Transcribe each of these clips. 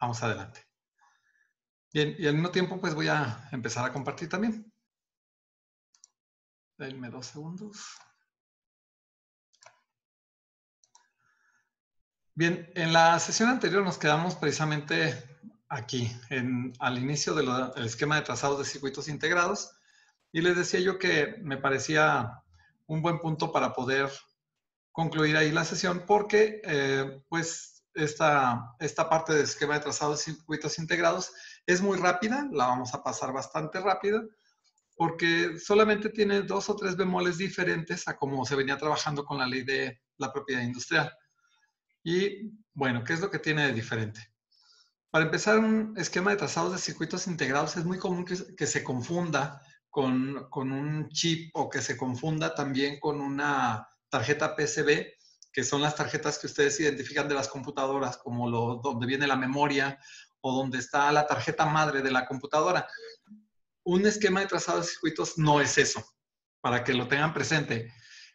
vamos adelante. Bien, y al mismo tiempo pues voy a empezar a compartir también. Denme dos segundos. Bien, en la sesión anterior nos quedamos precisamente aquí, en, al inicio del esquema de trazados de circuitos integrados, y les decía yo que me parecía un buen punto para poder concluir ahí la sesión, porque eh, pues esta, esta parte del esquema de trazados de circuitos integrados es muy rápida, la vamos a pasar bastante rápido, porque solamente tiene dos o tres bemoles diferentes a cómo se venía trabajando con la ley de la propiedad industrial. Y bueno, ¿qué es lo que tiene de diferente? Para empezar, un esquema de trazados de circuitos integrados es muy común que, se confunda con, con, un chip o que se confunda también con una tarjeta PCB, que son las tarjetas que ustedes identifican de las computadoras, como lo, donde viene la memoria o donde está la tarjeta madre de la computadora. Un esquema de trazado de circuitos no es eso, para que lo tengan presente.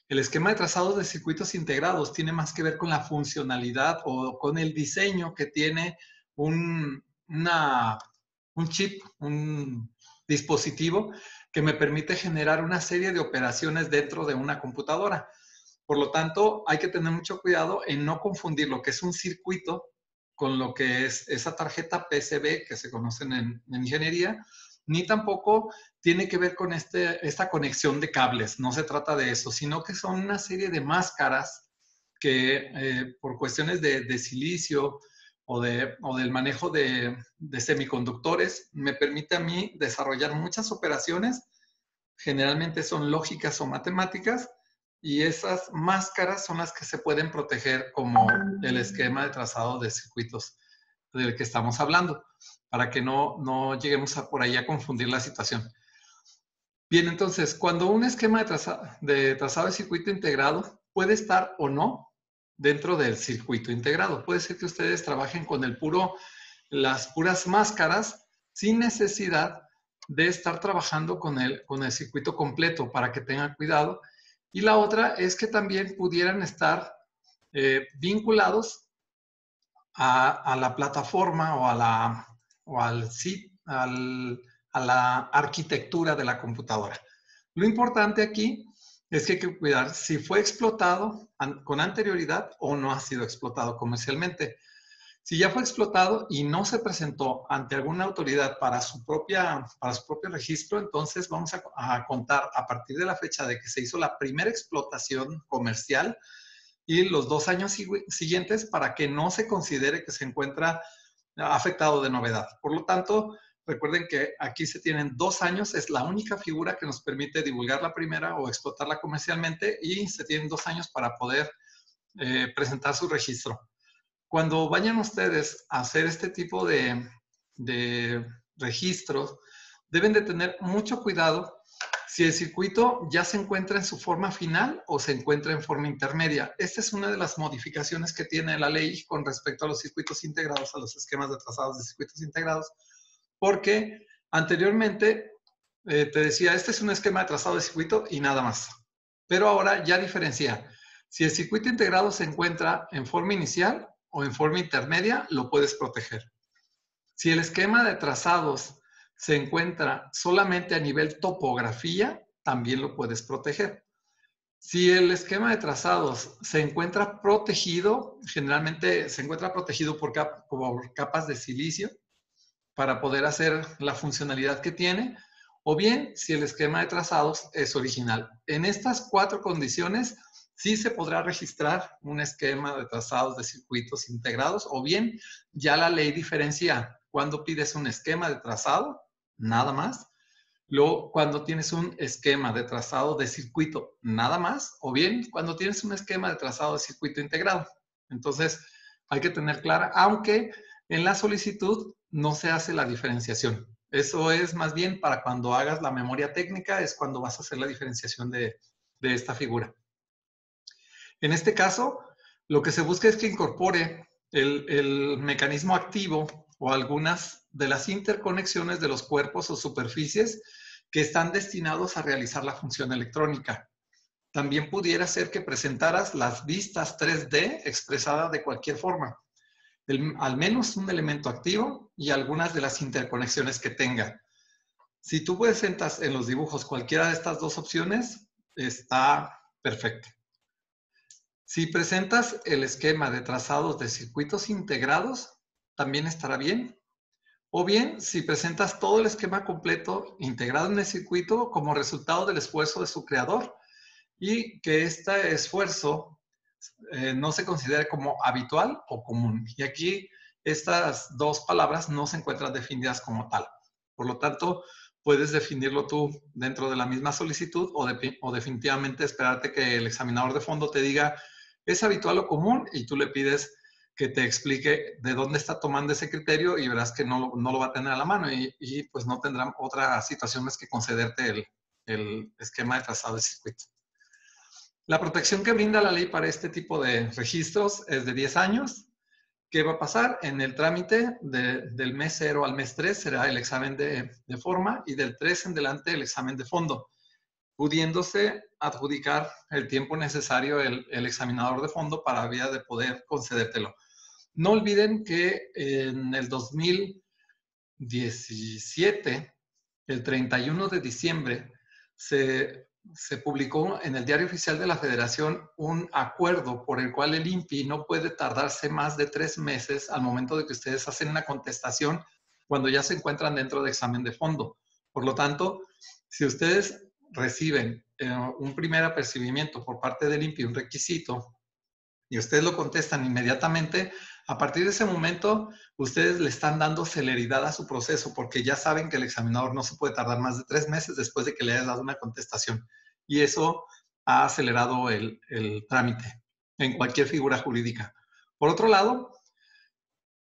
El esquema de trazados de circuitos integrados tiene más que ver con la funcionalidad o con el diseño que tiene un, un chip, un dispositivo que me permite generar una serie de operaciones dentro de una computadora. Por lo tanto, hay que tener mucho cuidado en no confundir lo que es un circuito con lo que es esa tarjeta PCB que se conocen en, ingeniería, ni tampoco tiene que ver con este, esta conexión de cables. No se trata de eso, sino que son una serie de máscaras que eh, por cuestiones de silicio, o, de, o del manejo de, de, semiconductores me permite a mí desarrollar muchas operaciones, generalmente son lógicas o matemáticas, y esas máscaras son las que se pueden proteger como el esquema de trazado de circuitos del que estamos hablando, para que no, no lleguemos a por ahí a confundir la situación. Bien, entonces, cuando un esquema de, de trazado de circuito integrado puede estar o no dentro del circuito integrado. Puede ser que ustedes trabajen con el puro, las puras máscaras sin necesidad de estar trabajando con el, con el circuito completo para que tengan cuidado. Y la otra es que también pudieran estar eh, vinculados a, la plataforma o, al, al, a la arquitectura de la computadora. Lo importante aquí es que hay que cuidar si fue explotado con anterioridad o no ha sido explotado comercialmente. Si ya fue explotado y no se presentó ante alguna autoridad para su, propia, para su propio registro, entonces vamos a, contar a partir de la fecha de que se hizo la primera explotación comercial y los dos años siguientes para que no se considere que se encuentra afectado de novedad. Por lo tanto, Recuerden que aquí se tienen dos años, es la única figura que nos permite divulgar la primera o explotarla comercialmente y se tienen dos años para poder eh, presentar su registro. Cuando vayan ustedes a hacer este tipo de, de registros, deben de tener mucho cuidado si el circuito ya se encuentra en su forma final o se encuentra en forma intermedia. Esta es una de las modificaciones que tiene la ley con respecto a los circuitos integrados, a los esquemas de trazados de circuitos integrados, porque anteriormente eh, te decía, este es un esquema de trazado de circuito y nada más. Pero ahora ya diferencia. Si el circuito integrado se encuentra en forma inicial o en forma intermedia, lo puedes proteger. Si el esquema de trazados se encuentra solamente a nivel topografía, también lo puedes proteger. Si el esquema de trazados se encuentra protegido, generalmente se encuentra protegido por capas de silicio, para poder hacer la funcionalidad que tiene, o bien si el esquema de trazados es original. En estas cuatro condiciones sí se podrá registrar un esquema de trazados de circuitos integrados, o bien ya la ley diferencia cuando pides un esquema de trazado, nada más, luego cuando tienes un esquema de trazado de circuito, nada más, o bien cuando tienes un esquema de trazado de circuito integrado. Entonces, hay que tener clara, aunque en la solicitud no se hace la diferenciación. Eso es más bien para cuando hagas la memoria técnica, es cuando vas a hacer la diferenciación de, esta figura. En este caso, lo que se busca es que incorpore el, mecanismo activo o algunas de las interconexiones de los cuerpos o superficies que están destinados a realizar la función electrónica. También pudiera ser que presentaras las vistas 3D expresadas de cualquier forma. al menos un elemento activo y algunas de las interconexiones que tenga. Si tú presentas en los dibujos cualquiera de estas dos opciones, está perfecto. Si presentas el esquema de trazados de circuitos integrados, también estará bien. O bien, si presentas todo el esquema completo integrado en el circuito como resultado del esfuerzo de su creador y que este esfuerzo eh, no se considere como habitual o común. Y aquí estas dos palabras no se encuentran definidas como tal. Por lo tanto, puedes definirlo tú dentro de la misma solicitud o, o definitivamente esperarte que el examinador de fondo te diga es habitual o común y tú le pides que te explique de dónde está tomando ese criterio y verás que no, no lo va a tener a la mano y, pues no tendrán otras situaciones que concederte el, el esquema de trazado de circuito. La protección que brinda la ley para este tipo de registros es de 10 años. ¿Qué va a pasar? En el trámite del mes 0 al mes 3 será el examen de, de forma y del 3 en delante el examen de fondo pudiéndose adjudicar el tiempo necesario el, examinador de fondo para vía de poder concedértelo. No olviden que en el 2017, el 31 de diciembre, se, se, publicó en el Diario Oficial de la Federación un acuerdo por el cual el INPI no puede tardarse más de tres meses al momento de que ustedes hacen una contestación cuando ya se encuentran dentro de examen de fondo. Por lo tanto, si ustedes reciben eh, un primer apercibimiento por parte del INPI, un requisito, y ustedes lo contestan inmediatamente, a partir de ese momento ustedes le están dando celeridad a su proceso porque ya saben que el examinador no se puede tardar más de tres meses después de que le haya dado una contestación. Y eso ha acelerado el, el trámite en cualquier figura jurídica. Por otro lado,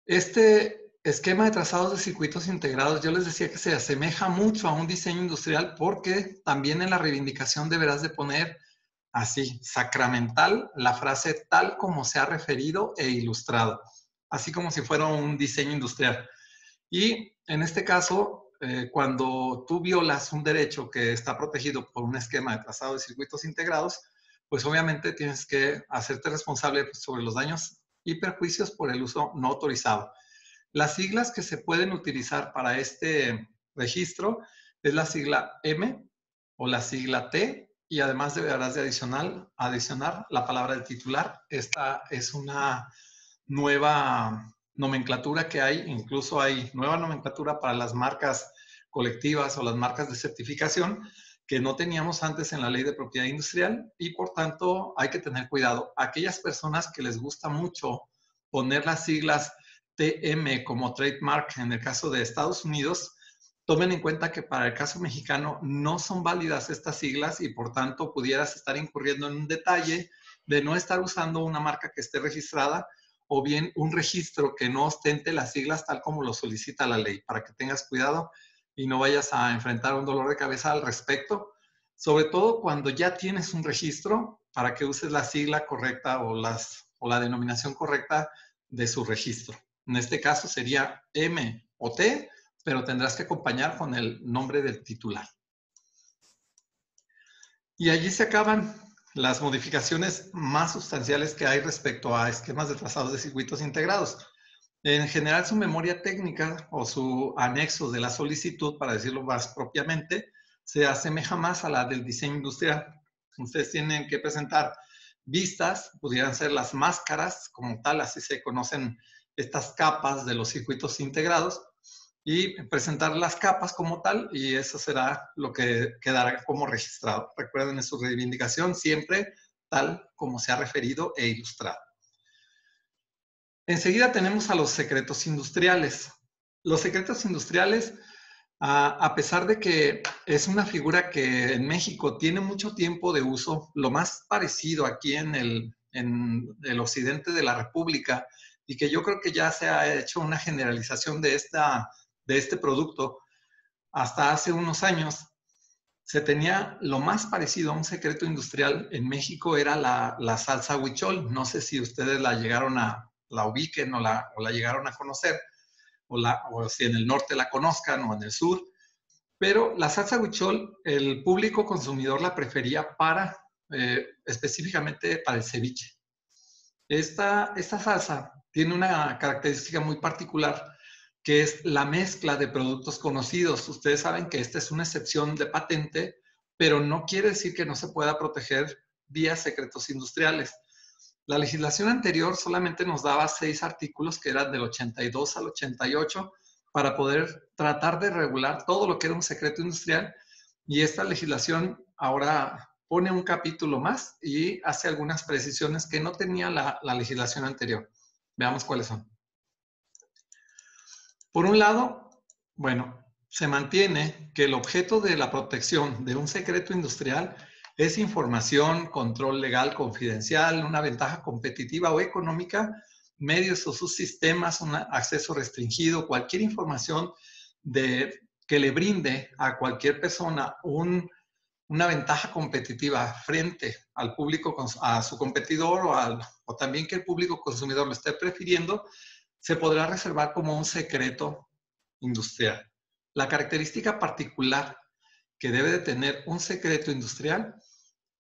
este esquema de trazados de circuitos integrados, yo les decía que se asemeja mucho a un diseño industrial porque también en la reivindicación deberás de poner así, sacramental, la frase tal como se ha referido e ilustrado, así como si fuera un diseño industrial. Y en este caso, eh, cuando tú violas un derecho que está protegido por un esquema de trazado de circuitos integrados, pues obviamente tienes que hacerte responsable sobre los daños y perjuicios por el uso no autorizado. Las siglas que se pueden utilizar para este registro es la sigla M o la sigla T y además deberás de adicional, adicionar la palabra del titular. Esta es una nueva nomenclatura que hay, incluso hay nueva nomenclatura para las marcas colectivas o las marcas de certificación que no teníamos antes en la ley de propiedad industrial y por tanto hay que tener cuidado. Aquellas personas que les gusta mucho poner las siglas TM como trademark en el caso de Estados Unidos, tomen en cuenta que para el caso mexicano no son válidas estas siglas y por tanto pudieras estar incurriendo en un detalle de no estar usando una marca que esté registrada o bien un registro que no ostente las siglas tal como lo solicita la ley, para que tengas cuidado y no vayas a enfrentar un dolor de cabeza al respecto, sobre todo cuando ya tienes un registro para que uses la sigla correcta o, las, o la denominación correcta de su registro. En este caso sería M o T, pero tendrás que acompañar con el nombre del titular. Y allí se acaban las modificaciones más sustanciales que hay respecto a esquemas de trazados de circuitos integrados. En general, su memoria técnica o su anexo de la solicitud, para decirlo más propiamente, se asemeja más a la del diseño industrial. Ustedes tienen que presentar vistas, pudieran ser las máscaras como tal, así se conocen estas capas de los circuitos integrados y presentar las capas como tal y eso será lo que quedará como registrado. Recuerden en su reivindicación siempre tal como se ha referido e ilustrado. Enseguida tenemos a los secretos industriales. Los secretos industriales, a pesar de que es una figura que en México tiene mucho tiempo de uso, lo más parecido aquí en el, en el occidente de la República y que yo creo que ya se ha hecho una generalización de, esta, de este producto. Hasta hace unos años se tenía lo más parecido a un secreto industrial en México era la, la salsa huichol. No sé si ustedes la llegaron a, la ubiquen o la, o la llegaron a conocer, o, la, o si en el norte la conozcan o en el sur. Pero la salsa huichol, el público consumidor la prefería para, eh, específicamente para el ceviche. Esta, esta salsa tiene una característica muy particular que es la mezcla de productos conocidos. Ustedes saben que esta es una excepción de patente, pero no quiere decir que no se pueda proteger vía secretos industriales. La legislación anterior solamente nos daba seis artículos que eran del 82 al 88 para poder tratar de regular todo lo que era un secreto industrial y esta legislación ahora pone un capítulo más y hace algunas precisiones que no tenía la, la legislación anterior. Veamos cuáles son. Por un lado, bueno, se mantiene que el objeto de la protección de un secreto industrial es información, control legal confidencial, una ventaja competitiva o económica, medios o sus sistemas, un acceso restringido, cualquier información de, que le brinde a cualquier persona una ventaja competitiva frente al público, a su competidor o, también que el público consumidor lo esté prefiriendo, se podrá reservar como un secreto industrial. La característica particular que debe de tener un secreto industrial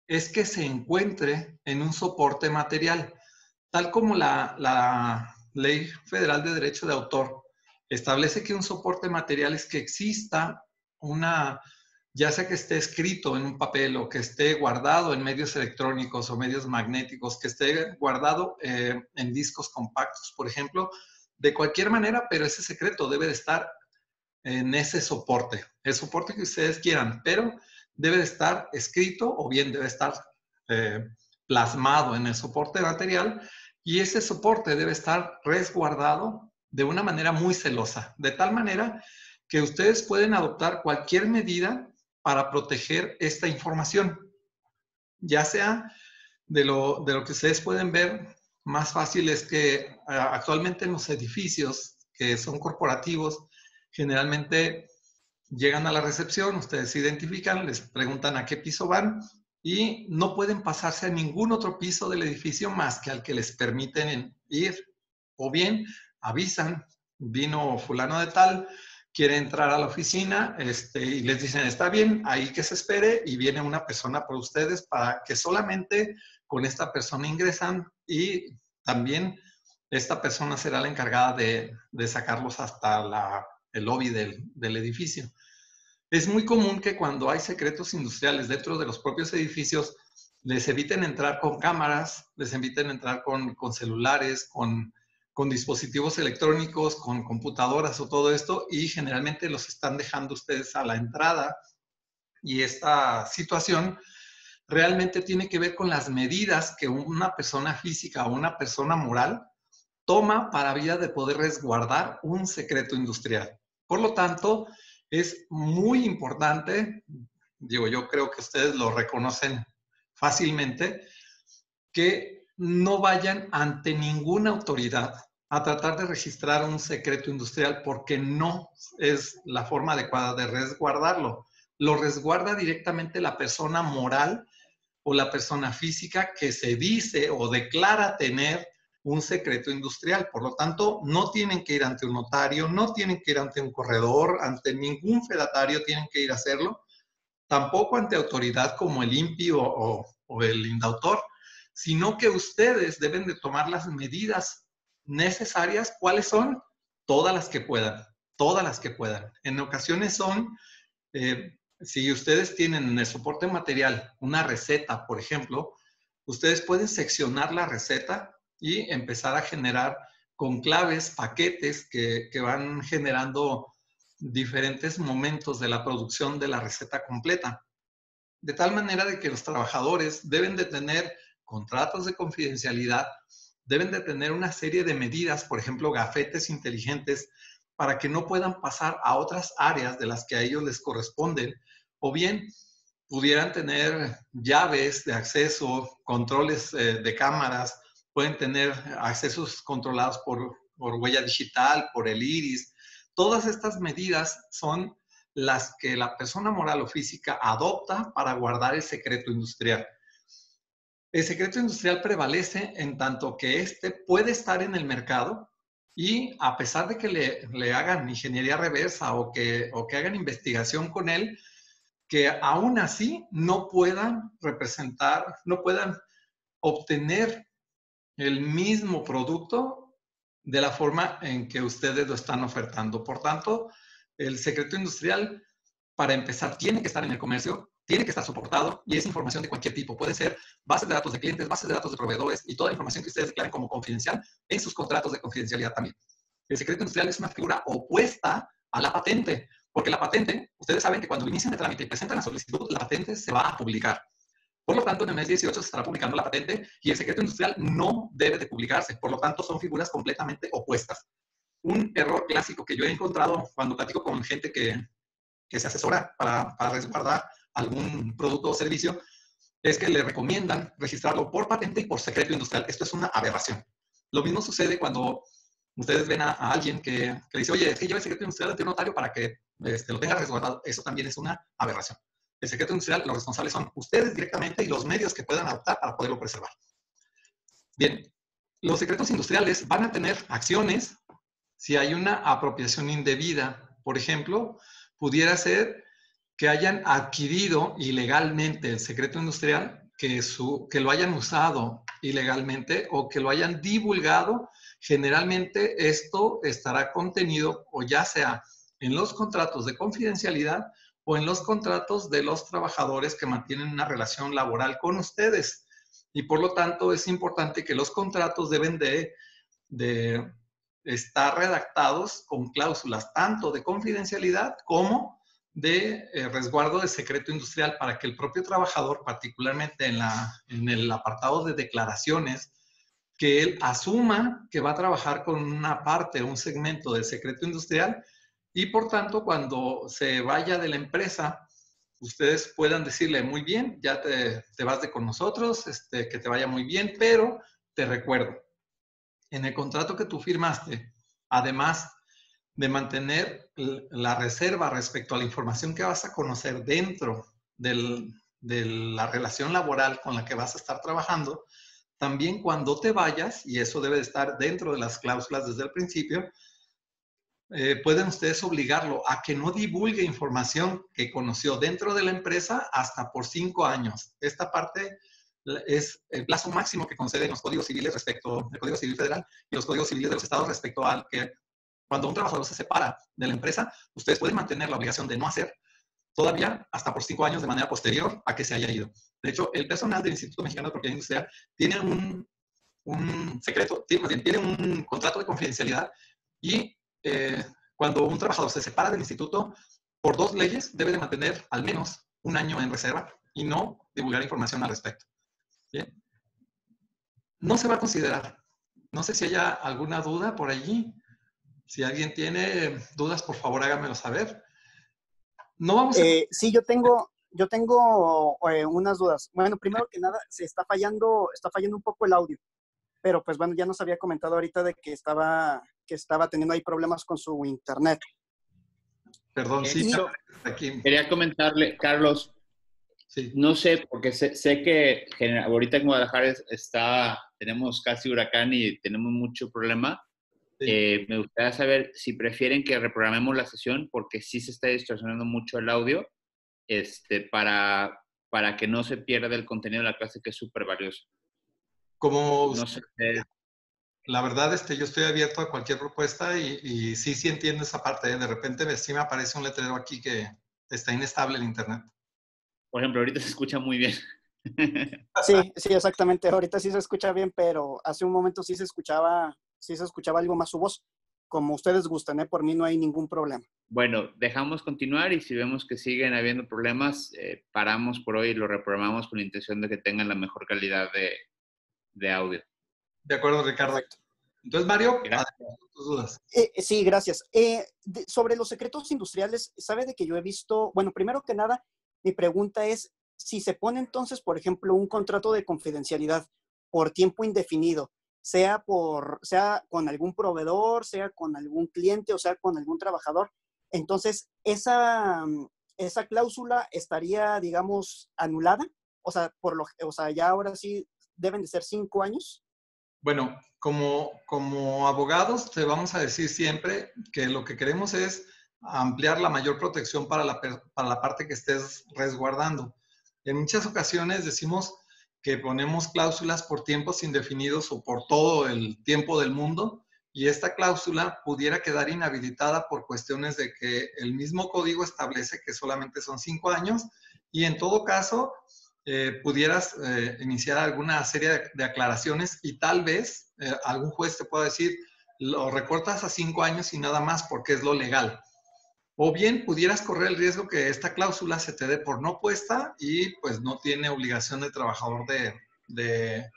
es que se encuentre en un soporte material, tal como la, la Ley Federal de Derecho de Autor establece que un soporte material es que exista una, ya sea que esté escrito en un papel o que esté guardado en medios electrónicos o medios magnéticos, que esté guardado eh, en discos compactos, por ejemplo, de cualquier manera, pero ese secreto debe de estar en ese soporte, el soporte que ustedes quieran, pero debe de estar escrito o bien debe estar eh, plasmado en el soporte material y ese soporte debe estar resguardado de una manera muy celosa, de tal manera que ustedes pueden adoptar cualquier medida para proteger esta información, ya sea de lo, de lo que ustedes pueden ver, más fácil es que actualmente en los edificios que son corporativos, generalmente llegan a la recepción, ustedes identifican, les preguntan a qué piso van y no pueden pasarse a ningún otro piso del edificio más que al que les permiten ir. O bien avisan, vino fulano de tal, quiere entrar a la oficina este, y les dicen, está bien, ahí que se espere y viene una persona por ustedes para que solamente con esta persona ingresan y también esta persona será la encargada de, sacarlos hasta la, el lobby del, del edificio. Es muy común que cuando hay secretos industriales dentro de los propios edificios, les eviten entrar con cámaras, les eviten entrar con, con celulares, con, con, dispositivos electrónicos, con computadoras o todo esto, y generalmente los están dejando ustedes a la entrada. Y esta situación realmente tiene que ver con las medidas que una persona física o una persona moral toma para vía de poder resguardar un secreto industrial. Por lo tanto, es muy importante, digo, yo creo que ustedes lo reconocen fácilmente, que no vayan ante ninguna autoridad a tratar de registrar un secreto industrial porque no es la forma adecuada de resguardarlo. Lo resguarda directamente la persona moral o la persona física que se dice o declara tener un secreto industrial. Por lo tanto, no tienen que ir ante un notario, no tienen que ir ante un corredor, ante ningún fedatario tienen que ir a hacerlo, tampoco ante autoridad como el INPI o, o el indautor, sino que ustedes deben de tomar las medidas necesarias. ¿Cuáles son? Todas las que puedan, todas las que puedan. En ocasiones son eh, si ustedes tienen en el soporte material una receta, por ejemplo, ustedes pueden seccionar la receta y empezar a generar con claves, paquetes que, van generando diferentes momentos de la producción de la receta completa. De tal manera de que los trabajadores deben de tener contratos de confidencialidad, deben de tener una serie de medidas, por ejemplo, gafetes inteligentes para que no puedan pasar a otras áreas de las que a ellos les corresponden, o bien pudieran tener llaves de acceso, controles eh, de cámaras, pueden tener accesos controlados por, por huella digital, por el iris. Todas estas medidas son las que la persona moral o física adopta para guardar el secreto industrial. El secreto industrial prevalece en tanto que éste puede estar en el mercado, y a pesar de que le, hagan ingeniería reversa o que, o que hagan investigación con él, que aún así no puedan representar, no puedan obtener el mismo producto de la forma en que ustedes lo están ofertando. Por tanto, el secreto industrial, para empezar, tiene que estar en el comercio, tiene que estar soportado y es información de cualquier tipo. Puede ser bases de datos de clientes, bases de datos de proveedores y toda la información que ustedes declaren como confidencial en sus contratos de confidencialidad también. El secreto industrial es una figura opuesta a la patente, porque la patente, ustedes saben que cuando inician el trámite y presentan la solicitud, la patente se va a publicar. Por lo tanto, en el mes 18 se estará publicando la patente y el secreto industrial no debe de publicarse. Por lo tanto, son figuras completamente opuestas. Un error clásico que yo he encontrado cuando platico con gente que, que se asesora para, para resguardar algún producto o servicio es que le recomiendan registrarlo por patente y por secreto industrial. Esto es una aberración. Lo mismo sucede cuando ustedes ven a, alguien que, que, dice, oye, es que lleva el secreto industrial ante un notario para que este, lo tenga resguardado. Eso también es una aberración el secreto industrial, los responsables son ustedes directamente y los medios que puedan adoptar para poderlo preservar. Bien, los secretos industriales van a tener acciones si hay una apropiación indebida. Por ejemplo, pudiera ser que hayan adquirido ilegalmente el secreto industrial, que, su, que lo hayan usado ilegalmente o que lo hayan divulgado. Generalmente esto estará contenido o ya sea en los contratos de confidencialidad o en los contratos de los trabajadores que mantienen una relación laboral con ustedes. Y por lo tanto es importante que los contratos deben de, de estar redactados con cláusulas tanto de confidencialidad como de eh, resguardo de secreto industrial para que el propio trabajador, particularmente en, la, en el apartado de declaraciones, que él asuma que va a trabajar con una parte, un segmento del secreto industrial y por tanto, cuando se vaya de la empresa, ustedes puedan decirle, muy bien, ya te, vas de con nosotros, este, que te vaya muy bien, pero te recuerdo, en el contrato que tú firmaste, además de mantener la reserva respecto a la información que vas a conocer dentro de la relación laboral con la que vas a estar trabajando, también cuando te vayas, y eso debe de estar dentro de las cláusulas desde el principio, eh, pueden ustedes obligarlo a que no divulgue información que conoció dentro de la empresa hasta por cinco años. Esta parte es el plazo máximo que conceden los códigos civiles respecto al Código Civil Federal y los códigos civiles de los estados respecto al que cuando un trabajador se separa de la empresa, ustedes pueden mantener la obligación de no hacer todavía hasta por cinco años de manera posterior a que se haya ido. De hecho, el personal del Instituto Mexicano de Propiedad Industrial tiene un, un secreto, tiene, tiene un contrato de confidencialidad y eh, cuando un trabajador se separa del instituto, por dos leyes debe de mantener al menos un año en reserva y no divulgar información al respecto. Bien. No se va a considerar. No sé si haya alguna duda por allí. Si alguien tiene dudas, por favor háganmelo saber. No vamos a... Eh, sí, yo tengo, yo tengo eh, unas dudas. Bueno, primero que nada, se está fallando, está fallando un poco el audio. Pero pues bueno, ya nos había comentado ahorita de que estaba que estaba teniendo ahí problemas con su internet. Perdón, sí, Quería comentarle, Carlos, no sé, porque sé, que ahorita en Guadalajara está, tenemos casi huracán y tenemos mucho problema. Eh, me gustaría saber si prefieren que reprogramemos la sesión porque sí se está distorsionando mucho el audio este, para, para que no se pierda el contenido de la clase que es súper valioso. Como no sé, la verdad, este, yo estoy abierto a cualquier propuesta y, sí, sí entiendo esa parte. ¿eh? De repente sí me aparece un letrero aquí que está inestable el internet. Por ejemplo, ahorita se escucha muy bien. Sí, sí, exactamente. Ahorita sí se escucha bien, pero hace un momento sí se escuchaba, sí se escuchaba algo más su voz. Como ustedes gustan, ¿eh? por mí no hay ningún problema. Bueno, dejamos continuar y si vemos que siguen habiendo problemas, eh, paramos por hoy y lo reprogramamos con la intención de que tengan la mejor calidad de, de audio. De acuerdo, Ricardo. Entonces, Mario, tus dudas. Eh, sí, gracias. Eh, sobre los secretos industriales, ¿sabe de que yo he visto? Bueno, primero que nada, mi pregunta es si se pone entonces, por ejemplo, un contrato de confidencialidad por tiempo indefinido, sea por, sea con algún proveedor, sea con algún cliente o sea con algún trabajador, entonces esa, esa cláusula estaría, digamos, anulada. O sea, por lo, o sea, ya ahora sí deben de ser cinco años. Bueno, como, como abogados te vamos a decir siempre que lo que queremos es ampliar la mayor protección para la, para la parte que estés resguardando. En muchas ocasiones decimos que ponemos cláusulas por tiempos indefinidos o por todo el tiempo del mundo y esta cláusula pudiera quedar inhabilitada por cuestiones de que el mismo código establece que solamente son cinco años y en todo caso eh, pudieras eh, iniciar alguna serie de, aclaraciones y tal vez eh, algún juez te pueda decir, lo recortas a cinco años y nada más porque es lo legal. O bien pudieras correr el riesgo que esta cláusula se te dé por no puesta y pues no tiene obligación el trabajador de, de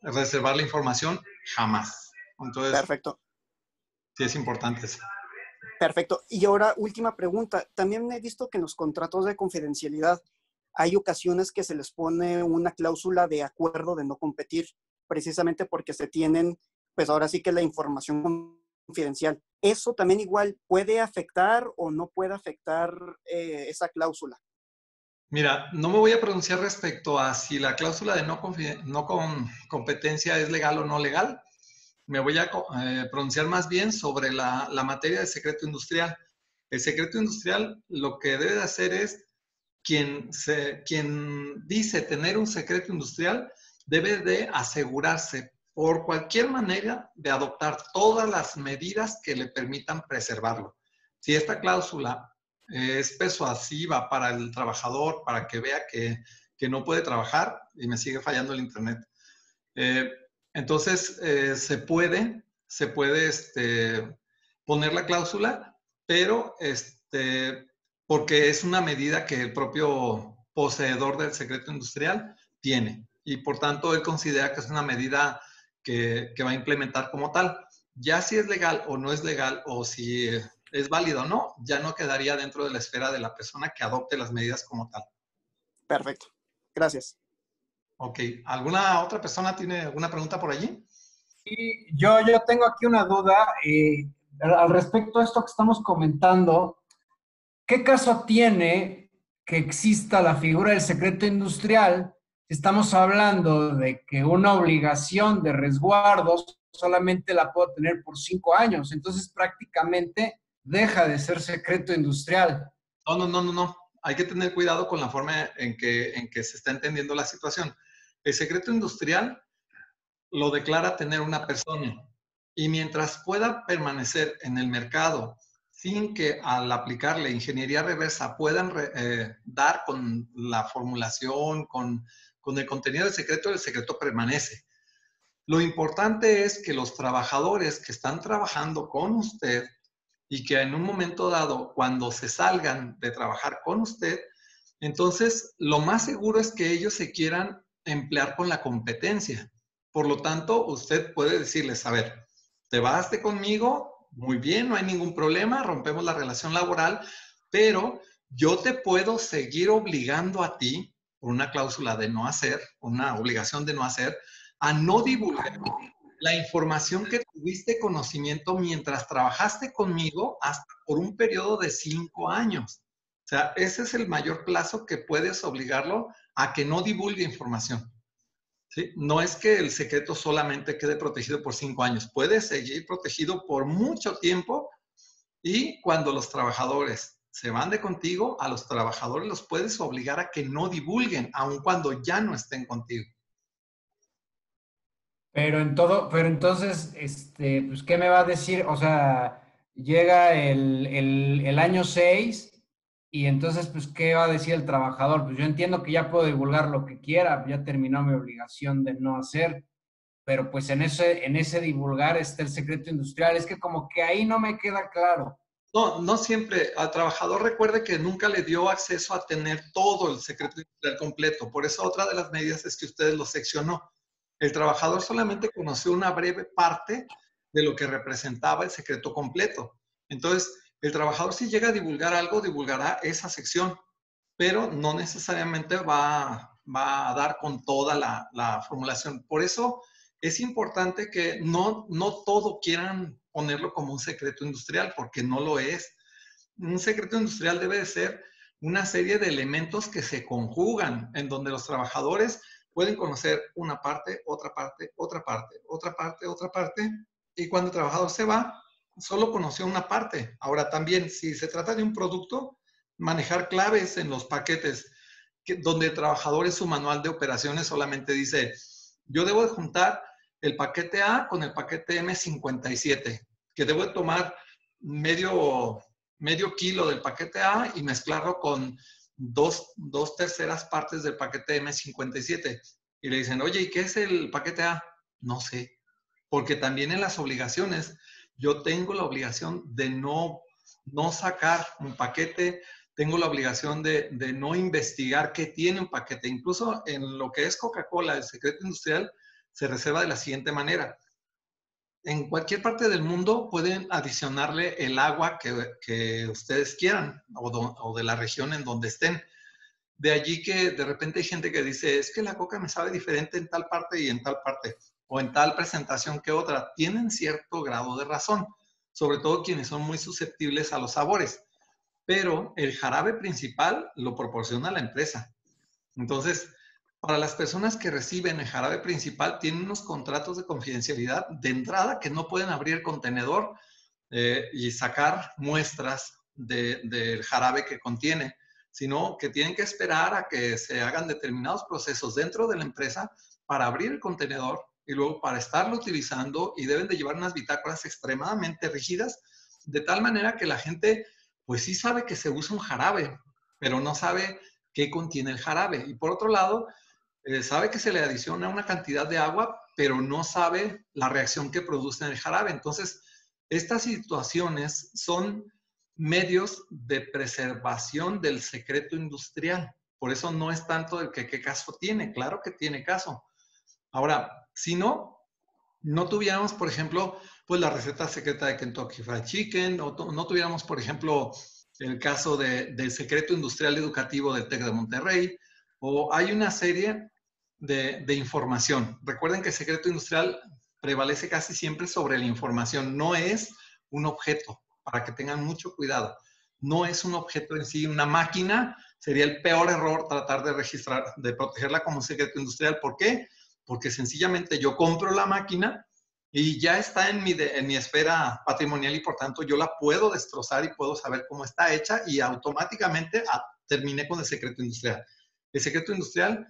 reservar la información jamás. Entonces, Perfecto. Sí, es importante eso. Perfecto. Y ahora, última pregunta. También he visto que en los contratos de confidencialidad hay ocasiones que se les pone una cláusula de acuerdo de no competir, precisamente porque se tienen, pues ahora sí que la información confidencial. ¿Eso también igual puede afectar o no puede afectar eh, esa cláusula? Mira, no me voy a pronunciar respecto a si la cláusula de no, no competencia es legal o no legal. Me voy a eh, pronunciar más bien sobre la, materia de secreto industrial. El secreto industrial lo que debe de hacer es quien, quien dice tener un secreto industrial debe de asegurarse por cualquier manera de adoptar todas las medidas que le permitan preservarlo. Si esta cláusula es persuasiva para el trabajador, para que vea que, que no puede trabajar y me sigue fallando el Internet, eh, entonces eh, se puede, se puede este, poner la cláusula, pero este, porque es una medida que el propio poseedor del secreto industrial tiene y por tanto él considera que es una medida que, va a implementar como tal. Ya si es legal o no es legal o si es válido o no, ya no quedaría dentro de la esfera de la persona que adopte las medidas como tal. Perfecto. Gracias. Ok. ¿Alguna otra persona tiene alguna pregunta por allí? Sí, yo, yo tengo aquí una duda eh, al respecto a esto que estamos comentando. ¿Qué caso tiene que exista la figura del secreto industrial estamos hablando de que una obligación de resguardos solamente la puedo tener por cinco años? Entonces prácticamente deja de ser secreto industrial. No, no, no, no, no. Hay que tener cuidado con la forma en que, en que se está entendiendo la situación. El secreto industrial lo declara tener una persona y mientras pueda permanecer en el mercado sin que al aplicarle ingeniería reversa puedan eh, dar con la formulación, con, con el contenido del secreto, el secreto permanece. Lo importante es que los trabajadores que están trabajando con usted y que en un momento dado, cuando se salgan de trabajar con usted, entonces lo más seguro es que ellos se quieran emplear con la competencia. Por lo tanto, usted puede decirles, a ver, te vas de conmigo, muy bien, no hay ningún problema, rompemos la relación laboral, pero yo te puedo seguir obligando a ti, una cláusula de no hacer, una obligación de no hacer, a no divulgar la información que tuviste conocimiento mientras trabajaste conmigo hasta por un periodo de cinco años. O sea, ese es el mayor plazo que puedes obligarlo a que no divulgue información. No es que el secreto solamente quede protegido por cinco años, puede seguir protegido por mucho tiempo y cuando los trabajadores se van de contigo, a los trabajadores los puedes obligar a que no divulguen, aun cuando ya no estén contigo. Pero en todo, pero entonces, este, pues, ¿qué me va a decir? O sea, llega el, el, año 6 y entonces, pues, ¿qué va a decir el trabajador? Pues yo entiendo que ya puedo divulgar lo que quiera, ya terminó mi obligación de no hacer, pero pues en ese, en ese divulgar está el secreto industrial. Es que como que ahí no me queda claro. No, no siempre. Al trabajador recuerde que nunca le dio acceso a tener todo el secreto industrial completo. Por eso otra de las medidas es que ustedes lo seccionó. El trabajador solamente conoció una breve parte de lo que representaba el secreto completo. Entonces, el trabajador si llega a divulgar algo, divulgará esa sección, pero no necesariamente va, a dar con toda la, formulación. Por eso es importante que no, no todo quieran ponerlo como un secreto industrial, porque no lo es. Un secreto industrial debe de ser una serie de elementos que se conjugan, en donde los trabajadores pueden conocer una parte, otra parte, otra parte, otra parte, otra parte, y cuando el trabajador se va, solo conoció una parte. Ahora también, si se trata de un producto, manejar claves en los paquetes. donde el trabajador en su manual de operaciones solamente dice, yo debo de juntar el paquete A con el paquete M57, que debo de tomar medio, medio kilo del paquete A y mezclarlo con dos, dos terceras partes del paquete M57. Y le dicen, oye, ¿y qué es el paquete A? No sé, porque también en las obligaciones yo tengo la obligación de no, no sacar un paquete, tengo la obligación de, de, no investigar qué tiene un paquete. Incluso en lo que es Coca-Cola, el secreto industrial se reserva de la siguiente manera. En cualquier parte del mundo pueden adicionarle el agua que, ustedes quieran o, o, de la región en donde estén. De allí que de repente hay gente que dice, es que la coca me sabe diferente en tal parte y en tal parte o en tal presentación que otra, tienen cierto grado de razón, sobre todo quienes son muy susceptibles a los sabores. Pero el jarabe principal lo proporciona la empresa. Entonces, para las personas que reciben el jarabe principal, tienen unos contratos de confidencialidad de entrada que no pueden abrir contenedor eh, y sacar muestras del jarabe que contiene, sino que tienen que esperar a que se hagan determinados procesos dentro de la empresa para abrir el contenedor, y luego para estarlo utilizando y deben de llevar unas bitácoras extremadamente rígidas, de tal manera que la gente pues sí sabe que se usa un jarabe, pero no sabe qué contiene el jarabe. Y por otro lado, eh, sabe que se le adiciona una cantidad de agua, pero no sabe la reacción que produce en el jarabe. Entonces, estas situaciones son medios de preservación del secreto industrial. Por eso no es tanto el que qué caso tiene, claro que tiene caso. Ahora, si no, no tuviéramos, por ejemplo, pues la receta secreta de Kentucky Fried Chicken, o no tuviéramos, por ejemplo, el caso del secreto industrial educativo del TEC de Monterrey, o hay una serie de, de, información. Recuerden que el secreto industrial prevalece casi siempre sobre la información, no es un objeto, para que tengan mucho cuidado. No es un objeto en sí, una máquina, sería el peor error tratar de registrar, de protegerla como secreto industrial. ¿Por qué? porque sencillamente yo compro la máquina y ya está en mi, en mi esfera patrimonial y por tanto yo la puedo destrozar y puedo saber cómo está hecha y automáticamente ah, terminé con el secreto industrial. El secreto industrial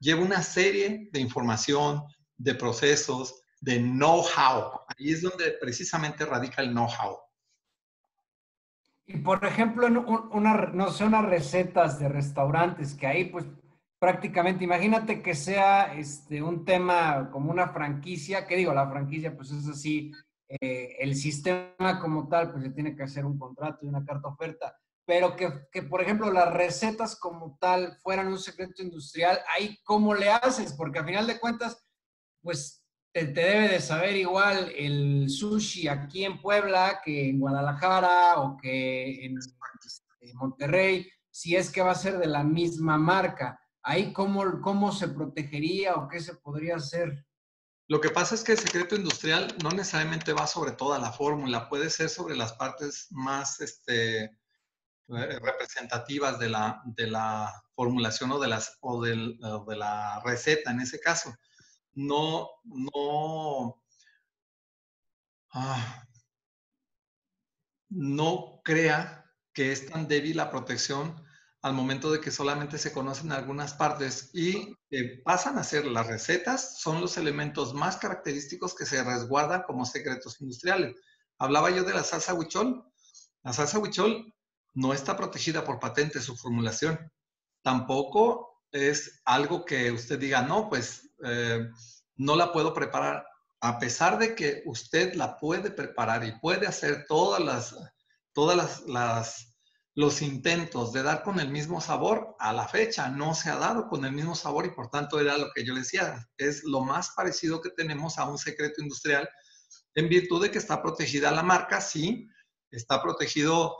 lleva una serie de información, de procesos, de know-how. Ahí es donde precisamente radica el know-how. Y por ejemplo, una, no sé, unas recetas de restaurantes que ahí pues prácticamente, imagínate que sea este, un tema como una franquicia, que digo, la franquicia pues es así, eh, el sistema como tal, pues se tiene que hacer un contrato y una carta oferta, pero que, que, por ejemplo, las recetas como tal fueran un secreto industrial, ahí cómo le haces, porque a final de cuentas, pues te, te, debe de saber igual el sushi aquí en Puebla que en Guadalajara o que en, Monterrey, si es que va a ser de la misma marca ahí cómo, cómo se protegería o qué se podría hacer. Lo que pasa es que el secreto industrial no necesariamente va sobre toda la fórmula, puede ser sobre las partes más este, representativas de la, de la formulación o de, las, o, del, de la receta en ese caso. No, no, ah, no crea que es tan débil la protección al momento de que solamente se conocen algunas partes y pasan a ser las recetas, son los elementos más característicos que se resguardan como secretos industriales. Hablaba yo de la salsa huichol. La salsa huichol no está protegida por patente su formulación. Tampoco es algo que usted diga, no, pues eh, no la puedo preparar. A pesar de que usted la puede preparar y puede hacer todas las, todas las, las los intentos de dar con el mismo sabor a la fecha no se ha dado con el mismo sabor y por tanto era lo que yo decía, es lo más parecido que tenemos a un secreto industrial en virtud de que está protegida la marca, sí, está protegido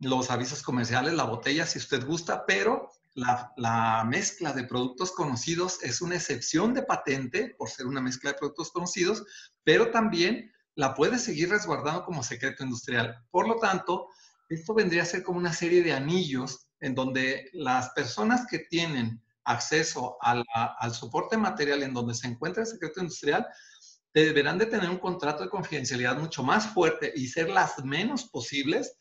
los avisos comerciales, la botella si usted gusta, pero la, la, mezcla de productos conocidos es una excepción de patente por ser una mezcla de productos conocidos, pero también la puede seguir resguardando como secreto industrial. Por lo tanto, esto vendría a ser como una serie de anillos en donde las personas que tienen acceso al soporte material en donde se encuentra el secreto industrial deberán de tener un contrato de confidencialidad mucho más fuerte y ser las menos posibles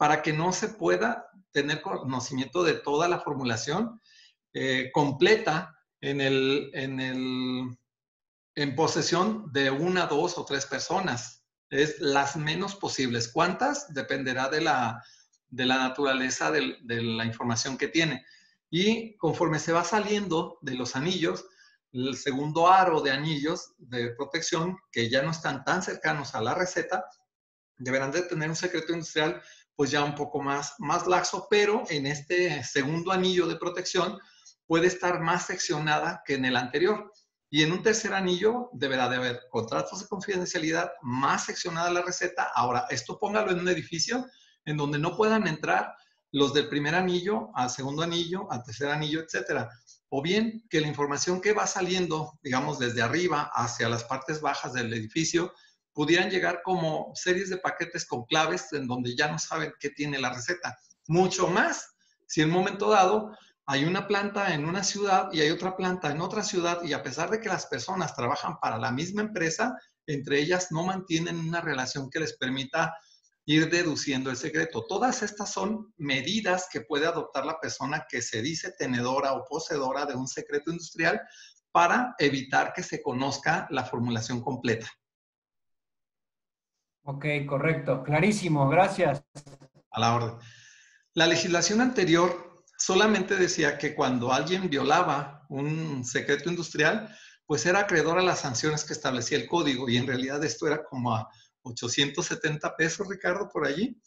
para que no se pueda tener conocimiento de toda la formulación eh, completa en, el, en, el, en posesión de una, dos o tres personas. Es las menos posibles. ¿Cuántas? Dependerá de la, de la naturaleza de, de la información que tiene. Y conforme se va saliendo de los anillos, el segundo aro de anillos de protección, que ya no están tan cercanos a la receta, deberán de tener un secreto industrial pues ya un poco más, más laxo, pero en este segundo anillo de protección puede estar más seccionada que en el anterior. Y en un tercer anillo deberá de haber contratos de confidencialidad más seccionada la receta. Ahora, esto póngalo en un edificio en donde no puedan entrar los del primer anillo al segundo anillo, al tercer anillo, etcétera. O bien que la información que va saliendo, digamos, desde arriba hacia las partes bajas del edificio, pudieran llegar como series de paquetes con claves en donde ya no saben qué tiene la receta. Mucho más si en un momento dado hay una planta en una ciudad y hay otra planta en otra ciudad y a pesar de que las personas trabajan para la misma empresa, entre ellas no mantienen una relación que les permita ir deduciendo el secreto. Todas estas son medidas que puede adoptar la persona que se dice tenedora o poseedora de un secreto industrial para evitar que se conozca la formulación completa. Ok, correcto. Clarísimo, gracias. A la orden. La legislación anterior solamente decía que cuando alguien violaba un secreto industrial, pues era acreedor a las sanciones que establecía el código y en realidad esto era como a 870 pesos, Ricardo, por allí.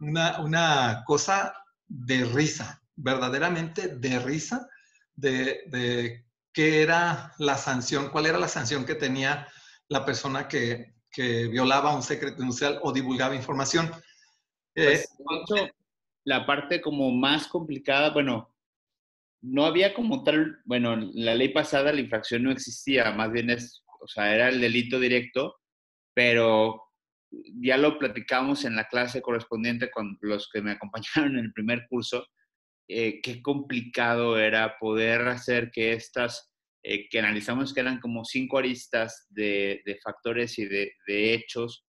Una, una cosa de risa, verdaderamente de risa, de, de qué era la sanción, cuál era la sanción que tenía la persona que, que violaba un secreto industrial o divulgaba información. Eh, pues, la parte como más complicada, bueno, no había como tal, bueno, la ley pasada la infracción no existía, más bien es, o sea, era el delito directo, pero ya lo platicamos en la clase correspondiente con los que me acompañaron en el primer curso, eh, qué complicado era poder hacer que estas eh, que analizamos que eran como cinco aristas de, factores y de, hechos,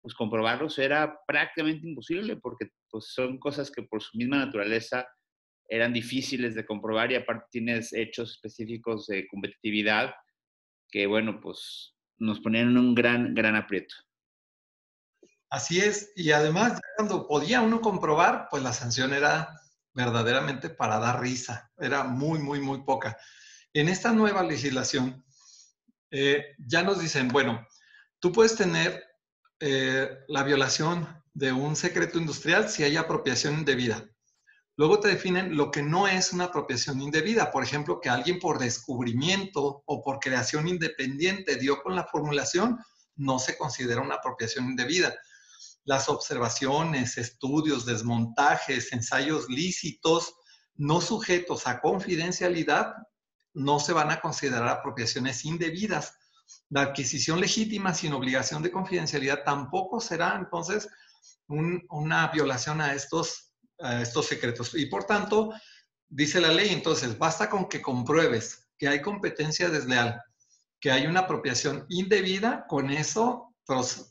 pues comprobarlos era prácticamente imposible porque pues, son cosas que por su misma naturaleza eran difíciles de comprobar y aparte tienes hechos específicos de competitividad que, bueno, pues nos ponían en un gran, gran aprieto. Así es, y además cuando podía uno comprobar, pues la sanción era verdaderamente para dar risa, era muy, muy, muy poca. En esta nueva legislación, eh, ya nos dicen, bueno, tú puedes tener eh, la violación de un secreto industrial si hay apropiación indebida. Luego te definen lo que no es una apropiación indebida. Por ejemplo, que alguien por descubrimiento o por creación independiente dio con la formulación, no se considera una apropiación indebida. Las observaciones, estudios, desmontajes, ensayos lícitos, no sujetos a confidencialidad, no se van a considerar apropiaciones indebidas. La adquisición legítima sin obligación de confidencialidad tampoco será entonces una violación a estos, estos secretos. Y por tanto, dice la ley, entonces, basta con que compruebes que hay competencia desleal, que hay una apropiación indebida, con eso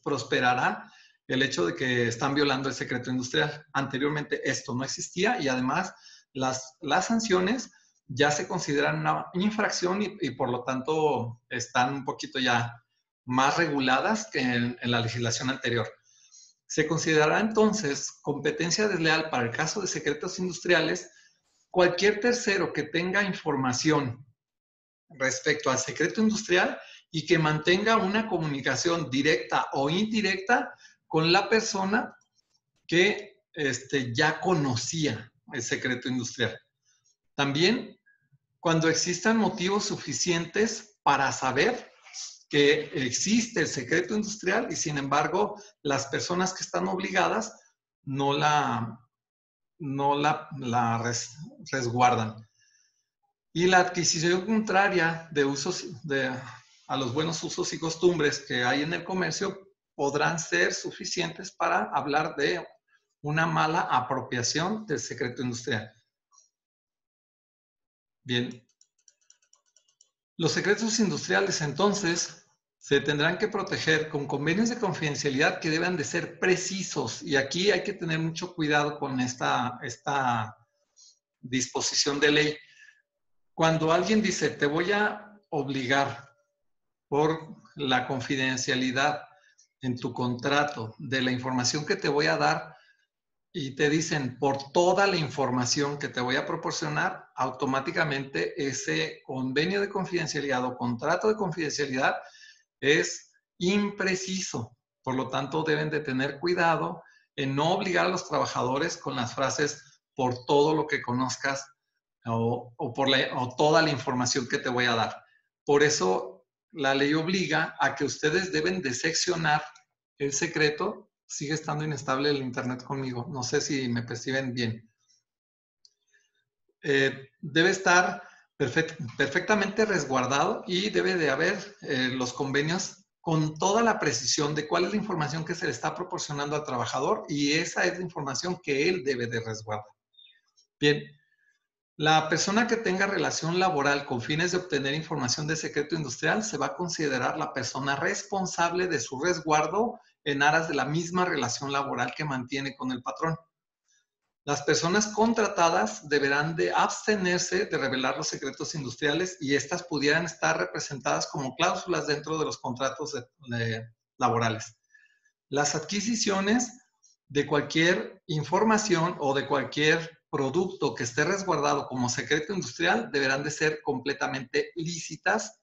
prosperará el hecho de que están violando el secreto industrial. Anteriormente esto no existía y además las, las sanciones ya se consideran una infracción y, por lo tanto están un poquito ya más reguladas que en, la legislación anterior. Se considerará entonces competencia desleal para el caso de secretos industriales cualquier tercero que tenga información respecto al secreto industrial y que mantenga una comunicación directa o indirecta con la persona que este, ya conocía el secreto industrial. También cuando existan motivos suficientes para saber que existe el secreto industrial y sin embargo las personas que están obligadas no la, no la, resguardan. Y la adquisición contraria de usos de, a los buenos usos y costumbres que hay en el comercio podrán ser suficientes para hablar de una mala apropiación del secreto industrial. Bien. Los secretos industriales, entonces, se tendrán que proteger con convenios de confidencialidad que deben de ser precisos. Y aquí hay que tener mucho cuidado con esta, esta disposición de ley. cuando alguien dice, te voy a obligar por la confidencialidad en tu contrato de la información que te voy a dar y te dicen por toda la información que te voy a proporcionar, automáticamente ese convenio de confidencialidad o contrato de confidencialidad es impreciso. Por lo tanto, deben de tener cuidado en no obligar a los trabajadores con las frases por todo lo que conozcas o, por o toda la información que te voy a dar. Por eso la ley obliga a que ustedes deben de seccionar el secreto. Sigue estando inestable el Internet conmigo. No sé si me perciben bien. Eh, debe estar perfectamente resguardado y debe de haber eh, los convenios con toda la precisión de cuál es la información que se le está proporcionando al trabajador y esa es la información que él debe de resguardar. Bien, la persona que tenga relación laboral con fines de obtener información de secreto industrial se va a considerar la persona responsable de su resguardo en aras de la misma relación laboral que mantiene con el patrón. Las personas contratadas deberán de abstenerse de revelar los secretos industriales y estas pudieran estar representadas como cláusulas dentro de los contratos laborales. Las adquisiciones de cualquier información o de cualquier producto que esté resguardado como secreto industrial deberán de ser completamente lícitas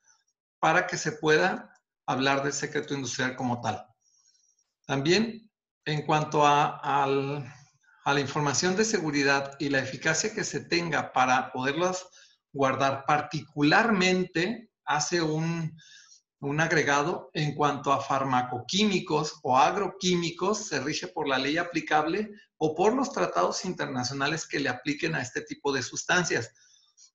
para que se pueda hablar del secreto industrial como tal. También en cuanto a, la información de seguridad y la eficacia que se tenga para poderlas guardar, particularmente hace un, un agregado en cuanto a farmacoquímicos o agroquímicos, se rige por la ley aplicable o por los tratados internacionales que le apliquen a este tipo de sustancias.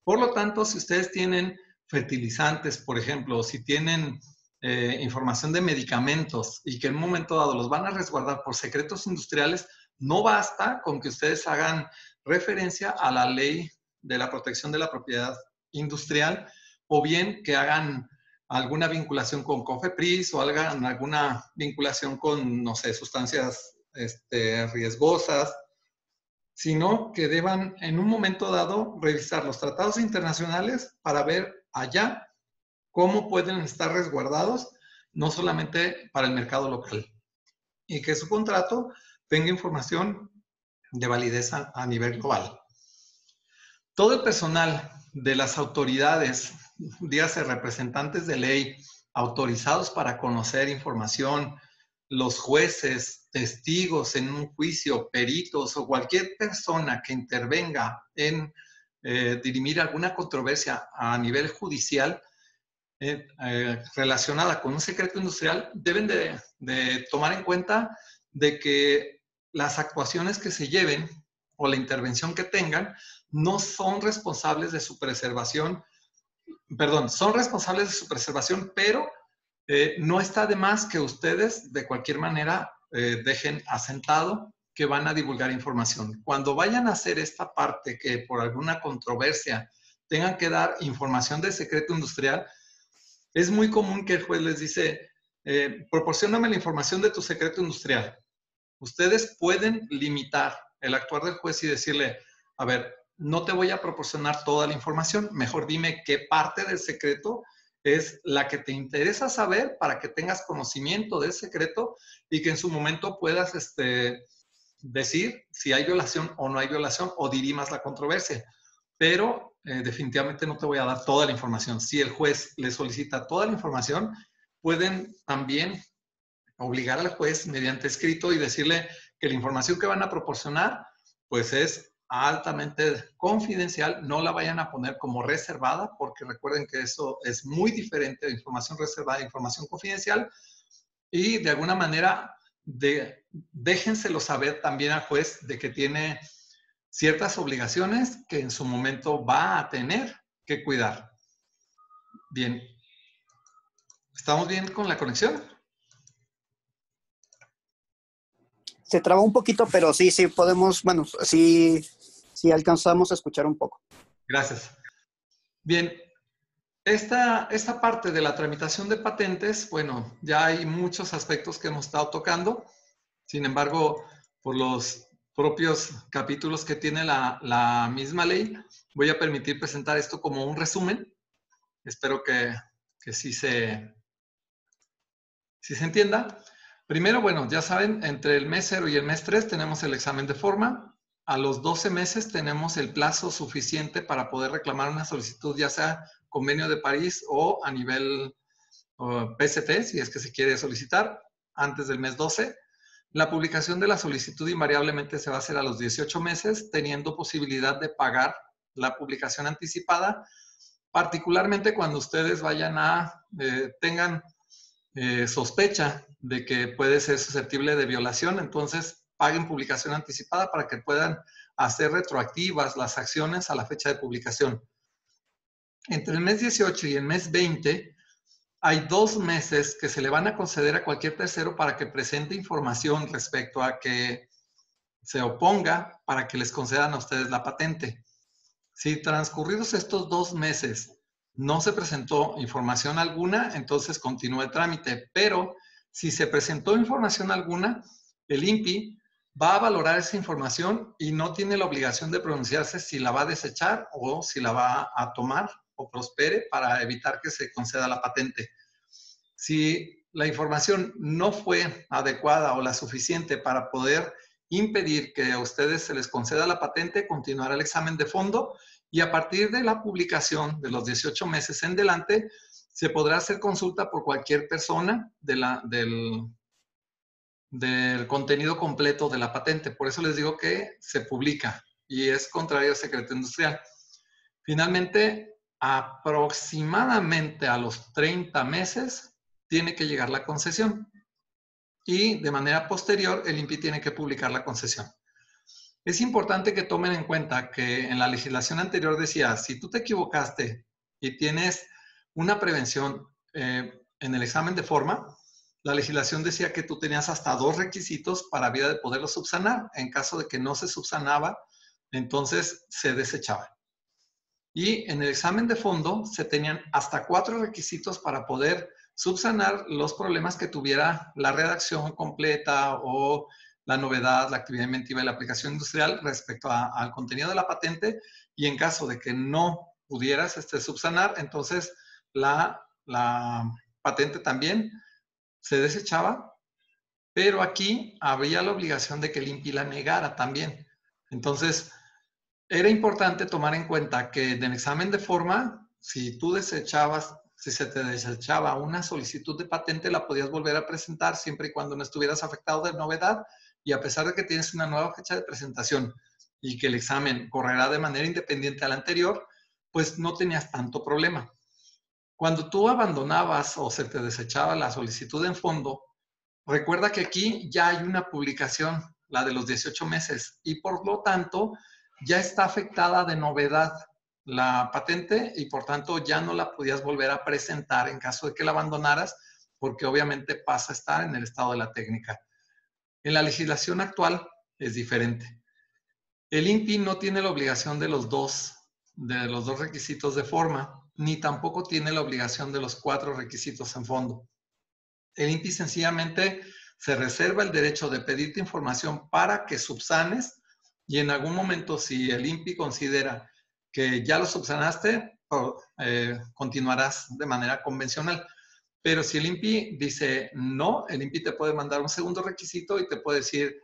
Por lo tanto, si ustedes tienen fertilizantes, por ejemplo, o si tienen eh, información de medicamentos y que en un momento dado los van a resguardar por secretos industriales, no basta con que ustedes hagan referencia a la ley de la protección de la propiedad industrial o bien que hagan alguna vinculación con COFEPRIS o hagan alguna vinculación con, no sé, sustancias este, riesgosas, sino que deban en un momento dado revisar los tratados internacionales para ver allá cómo pueden estar resguardados, no solamente para el mercado local, y que su contrato tenga información de validez a nivel global. Todo el personal de las autoridades, dígase representantes de ley, autorizados para conocer información, los jueces, testigos en un juicio, peritos o cualquier persona que intervenga en eh, dirimir alguna controversia a nivel judicial eh, eh, relacionada con un secreto industrial, deben de, tomar en cuenta de que las actuaciones que se lleven o la intervención que tengan no son responsables de su preservación, perdón, son responsables de su preservación, pero eh, no está de más que ustedes de cualquier manera dejen asentado que van a divulgar información. Cuando vayan a hacer esta parte que por alguna controversia tengan que dar información de secreto industrial, es muy común que el juez les dice, eh, proporcioname la información de tu secreto industrial. Ustedes pueden limitar el actuar del juez y decirle, a ver, no te voy a proporcionar toda la información, mejor dime qué parte del secreto es la que te interesa saber para que tengas conocimiento del secreto y que en su momento puedas este, decir si hay violación o no hay violación o dirimas la controversia. Pero eh, definitivamente no te voy a dar toda la información. Si el juez le solicita toda la información, pueden también obligar al juez mediante escrito y decirle que la información que van a proporcionar pues es altamente confidencial, no la vayan a poner como reservada, porque recuerden que eso es muy diferente de información reservada información confidencial. Y de alguna manera, de, déjenselo saber también al juez de que tiene ciertas obligaciones que en su momento va a tener que cuidar. Bien. ¿Estamos bien con la conexión? Se traba un poquito, pero sí, sí podemos, bueno, sí si alcanzamos a escuchar un poco. Gracias. Bien, esta, esta parte de la tramitación de patentes, bueno, ya hay muchos aspectos que hemos estado tocando. Sin embargo, por los, propios capítulos que tiene la, misma ley, voy a permitir presentar esto como un resumen. Espero que, que sí, se, sí se entienda. Primero, bueno, ya saben, entre el mes 0 y el mes 3 tenemos el examen de forma. A los 12 meses tenemos el plazo suficiente para poder reclamar una solicitud, ya sea convenio de París o a nivel PST, si es que se quiere solicitar, antes del mes 12. La publicación de la solicitud invariablemente se va a hacer a los 18 meses, teniendo posibilidad de pagar la publicación anticipada, particularmente cuando ustedes vayan a, eh, tengan eh, sospecha de que puede ser susceptible de violación, entonces paguen publicación anticipada para que puedan hacer retroactivas las acciones a la fecha de publicación. Entre el mes 18 y el mes 20 hay dos meses que se le van a conceder a cualquier tercero para que presente información respecto a que se oponga para que les concedan a ustedes la patente. Si transcurridos estos dos meses no se presentó información alguna, entonces continúa el trámite. Pero si se presentó información alguna, el INPI va a valorar esa información y no tiene la obligación de pronunciarse si la va a desechar o si la va a tomar o prospere para evitar que se conceda la patente. Si la información no fue adecuada o la suficiente para poder impedir que a ustedes se les conceda la patente, continuará el examen de fondo y a partir de la publicación de los 18 meses en delante, se podrá hacer consulta por cualquier persona del, del contenido completo de la patente. Por eso les digo que se publica y es contrario al secreto industrial. Finalmente, aproximadamente a los 30 meses tiene que llegar la concesión y de manera posterior el INPI tiene que publicar la concesión. Es importante que tomen en cuenta que en la legislación anterior decía, si tú te equivocaste y tienes una prevención eh, en el examen de forma, la legislación decía que tú tenías hasta dos requisitos para de poderlo subsanar. En caso de que no se subsanaba, entonces se desechaba. Y en el examen de fondo se tenían hasta cuatro requisitos para poder subsanar los problemas que tuviera la redacción completa o la novedad, la actividad inventiva y la aplicación industrial respecto al contenido de la patente y en caso de que no pudieras este, subsanar, entonces la, la patente también se desechaba, pero aquí había la obligación de que el INPI la negara también. Entonces, era importante tomar en cuenta que en el examen de forma, si tú desechabas, si se te desechaba una solicitud de patente, la podías volver a presentar siempre y cuando no estuvieras afectado de novedad y a pesar de que tienes una nueva fecha de presentación y que el examen correrá de manera independiente al anterior, pues no tenías tanto problema. Cuando tú abandonabas o se te desechaba la solicitud en fondo, recuerda que aquí ya hay una publicación, la de los 18 meses, y por lo tanto ya está afectada de novedad la patente y por tanto ya no la podías volver a presentar en caso de que la abandonaras, porque obviamente pasa a estar en el estado de la técnica. En la legislación actual es diferente. El INPI no tiene la obligación de los dos, de los dos requisitos de forma, ni tampoco tiene la obligación de los cuatro requisitos en fondo. El INPI sencillamente se reserva el derecho de pedirte información para que subsanes y en algún momento si el INPI considera que ya lo subsanaste, eh, continuarás de manera convencional. Pero si el INPI dice no, el INPI te puede mandar un segundo requisito y te puede decir,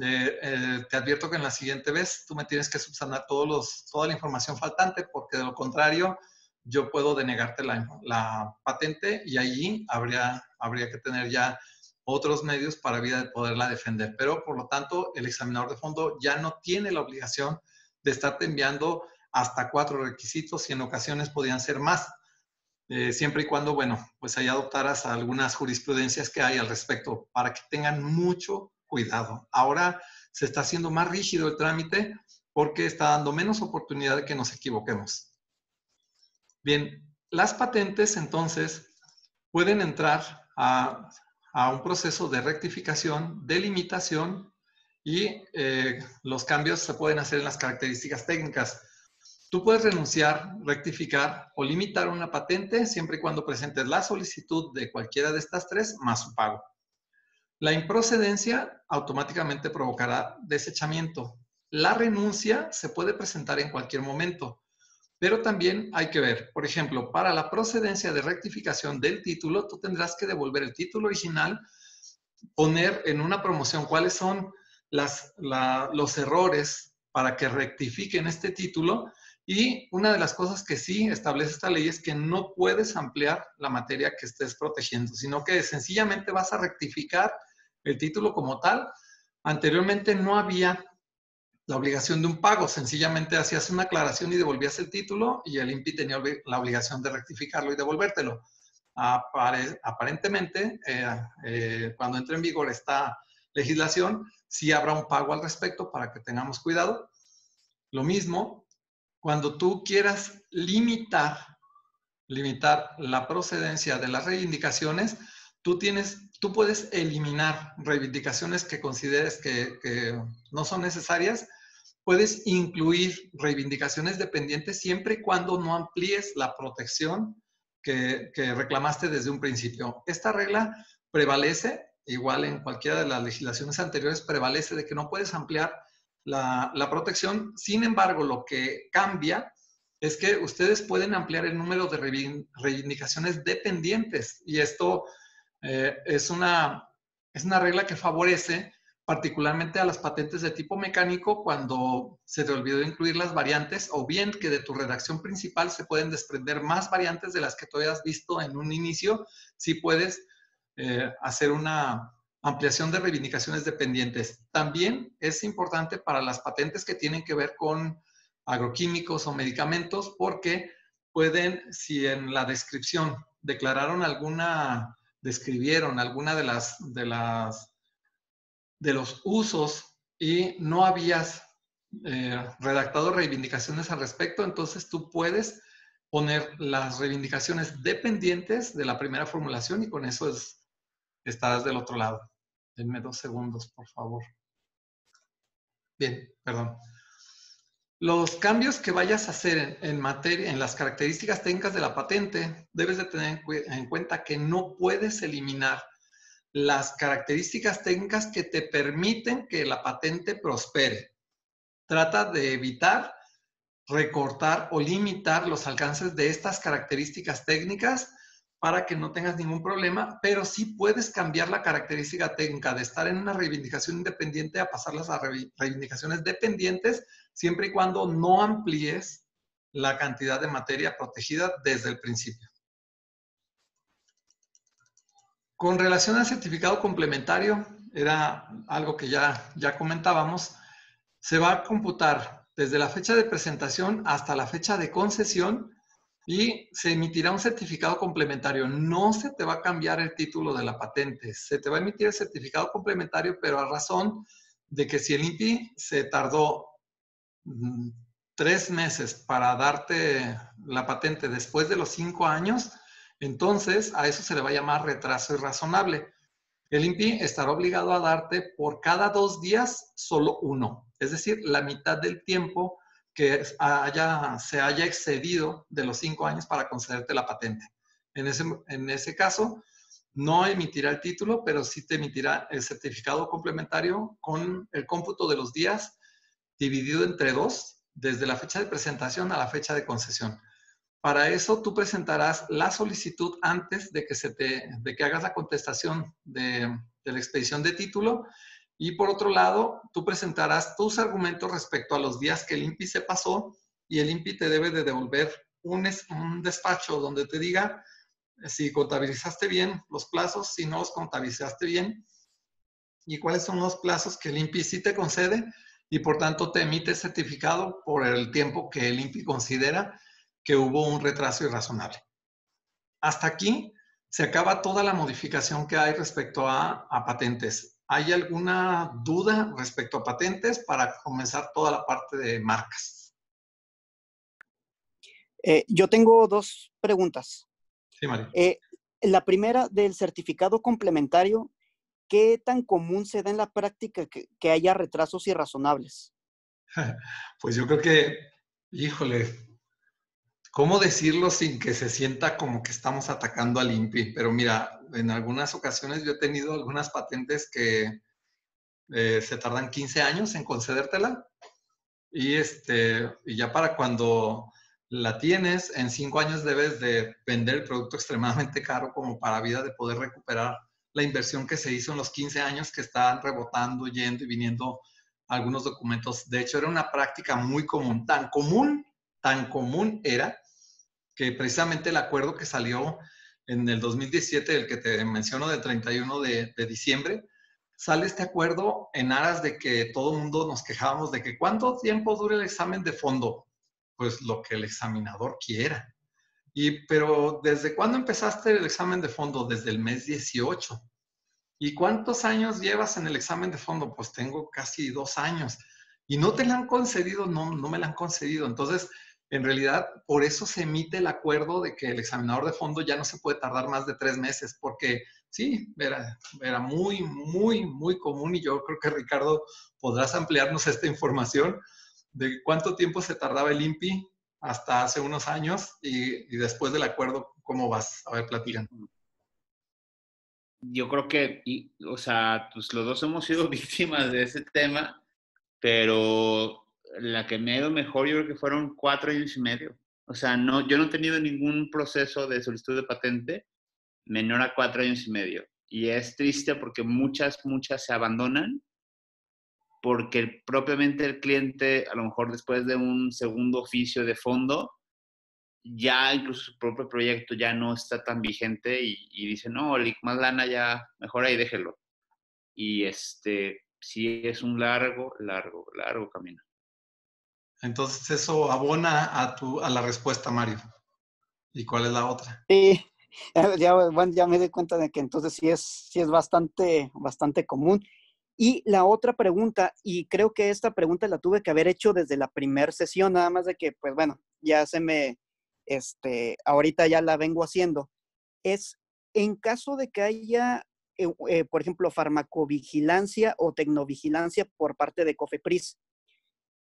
eh, eh, te advierto que en la siguiente vez tú me tienes que subsanar todos los, toda la información faltante porque de lo contrario yo puedo denegarte la, la patente y allí habría, habría que tener ya otros medios para poderla defender. Pero por lo tanto, el examinador de fondo ya no tiene la obligación de estarte enviando hasta cuatro requisitos y en ocasiones podían ser más. Eh, siempre y cuando, bueno, pues ahí adoptaras algunas jurisprudencias que hay al respecto para que tengan mucho cuidado. Ahora se está haciendo más rígido el trámite porque está dando menos oportunidad de que nos equivoquemos. Bien, las patentes entonces pueden entrar a, un proceso de rectificación, de limitación y eh, los cambios se pueden hacer en las características técnicas. Tú puedes renunciar, rectificar o limitar una patente siempre y cuando presentes la solicitud de cualquiera de estas tres más su pago. La improcedencia automáticamente provocará desechamiento. La renuncia se puede presentar en cualquier momento, pero también hay que ver, por ejemplo, para la procedencia de rectificación del título, tú tendrás que devolver el título original, poner en una promoción cuáles son los errores para que rectifiquen este título y una de las cosas que sí establece esta ley es que no puedes ampliar la materia que estés protegiendo, sino que sencillamente vas a rectificar el título como tal. Anteriormente no había la obligación de un pago, sencillamente hacías una aclaración y devolvías el título y el INPI tenía la obligación de rectificarlo y devolvértelo. aparentemente, eh, eh, cuando entre en vigor esta legislación, sí habrá un pago al respecto para que tengamos cuidado. Lo mismo, cuando tú quieras limitar, limitar la procedencia de las reivindicaciones, tú tienes, tú puedes eliminar reivindicaciones que consideres que, no son necesarias. Puedes incluir reivindicaciones dependientes siempre y cuando no amplíes la protección que, que reclamaste desde un principio. Esta regla prevalece, igual en cualquiera de las legislaciones anteriores, prevalece de que no puedes ampliar la, protección. Sin embargo, lo que cambia es que ustedes pueden ampliar el número de reivindicaciones dependientes y esto eh, es, una, es una regla que favorece particularmente a las patentes de tipo mecánico cuando se te olvidó incluir las variantes o bien que de tu redacción principal se pueden desprender más variantes de las que tú hayas visto en un inicio, si puedes eh, hacer una, ampliación de reivindicaciones dependientes. También es importante para las patentes que tienen que ver con agroquímicos o medicamentos porque pueden, si en la descripción declararon alguna, describieron alguna de las, de las, de los usos y no habías eh, redactado reivindicaciones al respecto, entonces tú puedes poner las reivindicaciones dependientes de la primera formulación y con eso es, estarás del otro lado. Denme dos segundos, por favor. Bien, perdón. Los cambios que vayas a hacer en, materia, en las características técnicas de la patente, debes de tener en cuenta que no puedes eliminar las características técnicas que te permiten que la patente prospere. Trata de evitar recortar o limitar los alcances de estas características técnicas para que no tengas ningún problema, pero sí puedes cambiar la característica técnica de estar en una reivindicación independiente a pasarlas a reivindicaciones dependientes, siempre y cuando no amplíes la cantidad de materia protegida desde el principio. Con relación al certificado complementario, era algo que ya, ya comentábamos, se va a computar desde la fecha de presentación hasta la fecha de concesión y se emitirá un certificado complementario. No se te va a cambiar el título de la patente, se te va a emitir el certificado complementario, pero a razón de que si el INPI se tardó mm, tres meses para darte la patente después de los cinco años, entonces a eso se le va a llamar retraso irrazonable. El INPI estará obligado a darte por cada dos días solo uno, es decir, la mitad del tiempo que haya, se haya excedido de los cinco años para concederte la patente. En ese, en ese caso, no emitirá el título, pero sí te emitirá el certificado complementario con el cómputo de los días dividido entre dos, desde la fecha de presentación a la fecha de concesión. Para eso tú presentarás la solicitud antes de que, se te, de que hagas la contestación de, la expedición de título. Y por otro lado, tú presentarás tus argumentos respecto a los días que el INPI se pasó y el INPI te debe de devolver un, un despacho donde te diga si contabilizaste bien los plazos, si no los contabilizaste bien y cuáles son los plazos que el INPI sí te concede y por tanto te emite certificado por el tiempo que el INPI considera que hubo un retraso irrazonable. Hasta aquí se acaba toda la modificación que hay respecto a, a patentes. ¿Hay alguna duda respecto a patentes para comenzar toda la parte de marcas? Eh, yo tengo dos preguntas. Sí, María. Eh, la primera, del certificado complementario, ¿qué tan común se da en la práctica que, que haya retrasos irrazonables? Pues yo creo que, híjole, ¿cómo decirlo sin que se sienta como que estamos atacando al INPI? Pero mira, en algunas ocasiones yo he tenido algunas patentes que eh, se tardan 15 años en concedértela y, este, y ya para cuando la tienes, en 5 años debes de vender el producto extremadamente caro como para vida de poder recuperar la inversión que se hizo en los 15 años que estaban rebotando, yendo y viniendo algunos documentos. De hecho, era una práctica muy común, tan común, tan común era que precisamente el acuerdo que salió en el 2017, el que te menciono del 31 de, de diciembre, sale este acuerdo en aras de que todo el mundo nos quejábamos de que cuánto tiempo dure el examen de fondo. Pues lo que el examinador quiera. Y, pero ¿desde cuándo empezaste el examen de fondo? Desde el mes 18. ¿Y cuántos años llevas en el examen de fondo? Pues tengo casi dos años. ¿Y no te la han concedido? No, no me la han concedido. Entonces, en realidad, por eso se emite el acuerdo de que el examinador de fondo ya no se puede tardar más de tres meses, porque sí, era, muy, muy, muy común y yo creo que Ricardo podrás ampliarnos esta información de cuánto tiempo se tardaba el INPI hasta hace unos años y, después del acuerdo, ¿cómo vas? A ver, platican. Yo creo que, o sea, pues los dos hemos sido víctimas de ese tema, pero la que me ha ido mejor yo creo que fueron cuatro años y medio. O sea, no, yo no he tenido ningún proceso de solicitud de patente menor a cuatro años y medio. Y es triste porque muchas, muchas se abandonan porque propiamente el cliente, a lo mejor después de un segundo oficio de fondo, ya incluso su propio proyecto ya no está tan vigente y, dice, no, más lana ya, mejor ahí déjelo. Y este, sí es un largo, largo, largo camino. Entonces eso abona a, tu, a la respuesta, Mario. ¿Y cuál es la otra? Sí, ya, bueno, ya me di cuenta de que entonces sí es, sí es bastante, bastante común. Y la otra pregunta, y creo que esta pregunta la tuve que haber hecho desde la primera sesión, nada más de que, pues bueno, ya se me, este, ahorita ya la vengo haciendo, es en caso de que haya, eh, eh, por ejemplo, farmacovigilancia o tecnovigilancia por parte de COFEPRIS,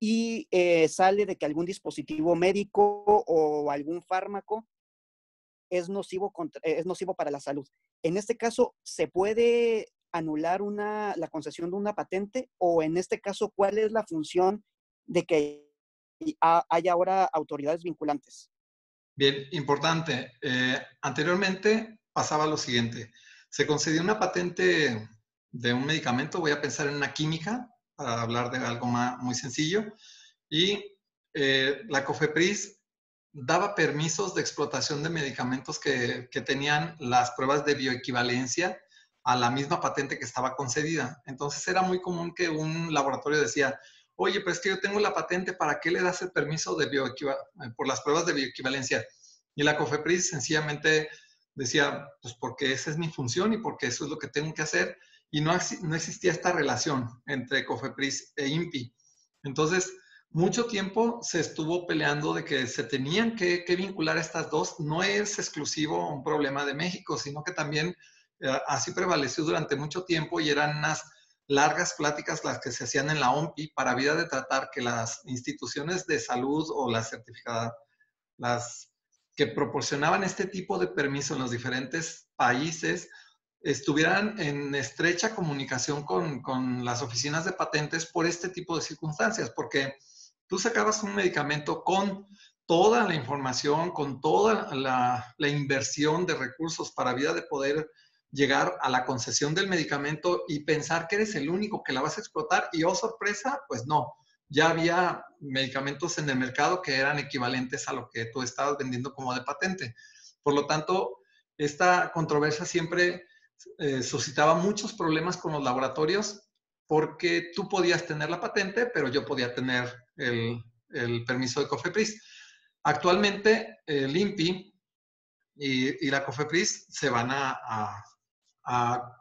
y eh, sale de que algún dispositivo médico o algún fármaco es nocivo, es nocivo para la salud. En este caso, ¿se puede anular una, la concesión de una patente o en este caso, cuál es la función de que haya ahora autoridades vinculantes? Bien, importante. Eh, anteriormente pasaba lo siguiente. Se concedió una patente de un medicamento, voy a pensar en una química, para hablar de algo más, muy sencillo, y eh, la COFEPRIS daba permisos de explotación de medicamentos que, que, tenían las pruebas de bioequivalencia a la misma patente que estaba concedida. Entonces era muy común que un laboratorio decía, oye, pues es que yo tengo la patente, ¿para qué le das el permiso de por las pruebas de bioequivalencia? Y la COFEPRIS sencillamente decía, pues porque esa es mi función y porque eso es lo que tengo que hacer. Y no, no existía esta relación entre COFEPRIS e INPI. Entonces, mucho tiempo se estuvo peleando de que se tenían que, vincular estas dos. No es exclusivo un problema de México, sino que también eh, así prevaleció durante mucho tiempo y eran unas largas pláticas las que se hacían en la OMPI para vida de tratar que las instituciones de salud o las certificadas, las que proporcionaban este tipo de permiso en los diferentes países, estuvieran en estrecha comunicación con, con, las oficinas de patentes por este tipo de circunstancias, porque tú sacabas un medicamento con toda la información, con toda la, la inversión de recursos para vida de poder llegar a la concesión del medicamento y pensar que eres el único que la vas a explotar y, oh sorpresa, pues no, ya había medicamentos en el mercado que eran equivalentes a lo que tú estabas vendiendo como de patente. Por lo tanto, esta controversia siempre eh, suscitaba muchos problemas con los laboratorios porque tú podías tener la patente, pero yo podía tener el, permiso de COFEPRIS. Actualmente, el INPI y, la COFEPRIS se van a a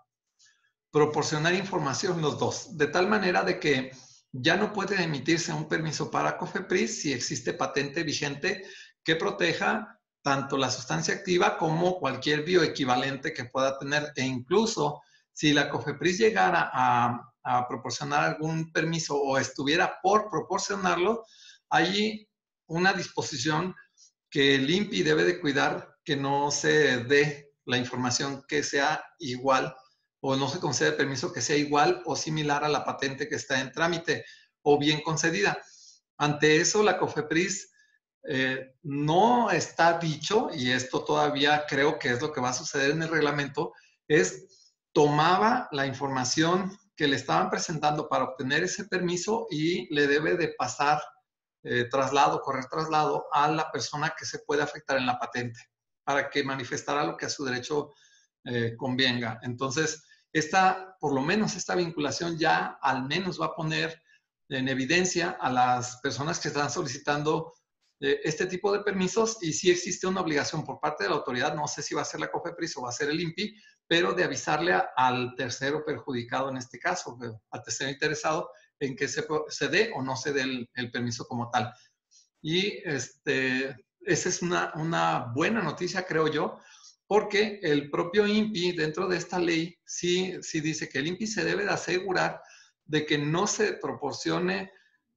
proporcionar información los dos, de tal manera de que ya no puede emitirse un permiso para COFEPRIS si existe patente vigente que proteja tanto la sustancia activa como cualquier bioequivalente que pueda tener e incluso si la COFEPRIS llegara a, proporcionar algún permiso o estuviera por proporcionarlo, hay una disposición que el INPI debe de cuidar que no se dé la información que sea igual o no se concede permiso que sea igual o similar a la patente que está en trámite o bien concedida. Ante eso, la COFEPRIS eh, no está dicho, y esto todavía creo que es lo que va a suceder en el reglamento, es tomaba la información que le estaban presentando para obtener ese permiso y le debe de pasar eh, traslado, correr traslado a la persona que se puede afectar en la patente para que manifestara lo que a su derecho eh, convenga. Entonces, esta, por lo menos esta vinculación ya al menos va a poner en evidencia a las personas que están solicitando este tipo de permisos y si existe una obligación por parte de la autoridad, no sé si va a ser la COFEPRIS o va a ser el INPI, pero de avisarle al tercero perjudicado en este caso, al tercero interesado, en que se, se dé o no se dé el, permiso como tal. Y este, esa es una, una buena noticia, creo yo, porque el propio INPI dentro de esta ley sí, sí dice que el INPI se debe de asegurar de que no se proporcione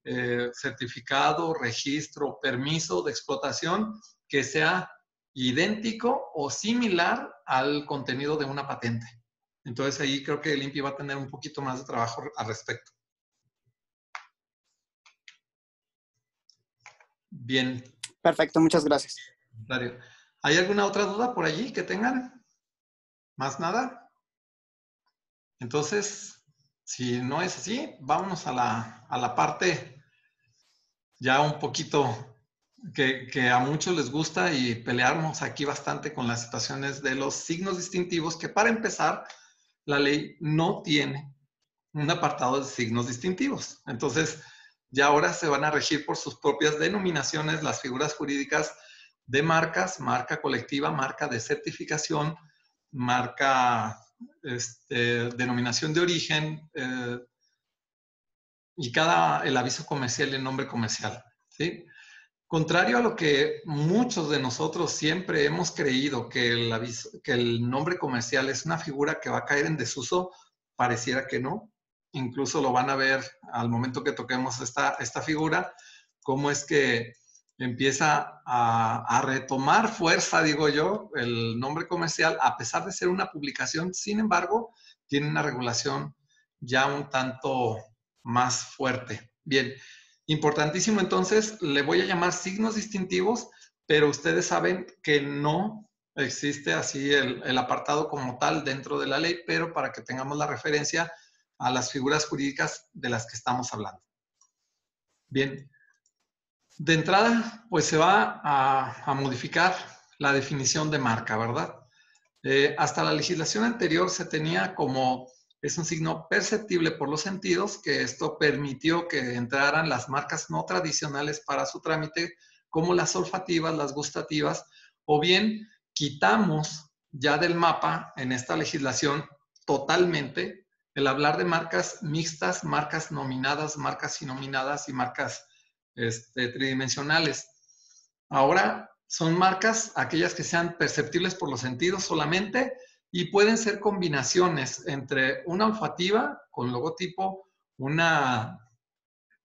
eh, certificado, registro, permiso de explotación que sea idéntico o similar al contenido de una patente. Entonces ahí creo que el INPI va a tener un poquito más de trabajo al respecto. Bien. Perfecto, muchas gracias. ¿Hay alguna otra duda por allí que tengan? ¿Más nada? Entonces, si no es así, vámonos a la, a la parte ya un poquito que, que, a muchos les gusta y peleamos aquí bastante con las situaciones de los signos distintivos, que para empezar, la ley no tiene un apartado de signos distintivos. Entonces, ya ahora se van a regir por sus propias denominaciones las figuras jurídicas de marcas, marca colectiva, marca de certificación, marca, este, denominación de origen eh, y cada, el aviso comercial y el nombre comercial. ¿sí? Contrario a lo que muchos de nosotros siempre hemos creído que el, aviso, que el nombre comercial es una figura que va a caer en desuso, pareciera que no. Incluso lo van a ver al momento que toquemos esta, esta figura, cómo es que empieza a, retomar fuerza, digo yo, el nombre comercial, a pesar de ser una publicación, sin embargo, tiene una regulación ya un tanto más fuerte. Bien, importantísimo entonces, le voy a llamar signos distintivos, pero ustedes saben que no existe así el, apartado como tal dentro de la ley, pero para que tengamos la referencia a las figuras jurídicas de las que estamos hablando. Bien, de entrada, pues se va a, modificar la definición de marca, ¿verdad? Eh, hasta la legislación anterior se tenía como, es un signo perceptible por los sentidos, que esto permitió que entraran las marcas no tradicionales para su trámite, como las olfativas, las gustativas, o bien quitamos ya del mapa en esta legislación totalmente el hablar de marcas mixtas, marcas nominadas, marcas nominadas y marcas este, tridimensionales. Ahora son marcas, aquellas que sean perceptibles por los sentidos solamente y pueden ser combinaciones entre una olfativa con logotipo, una,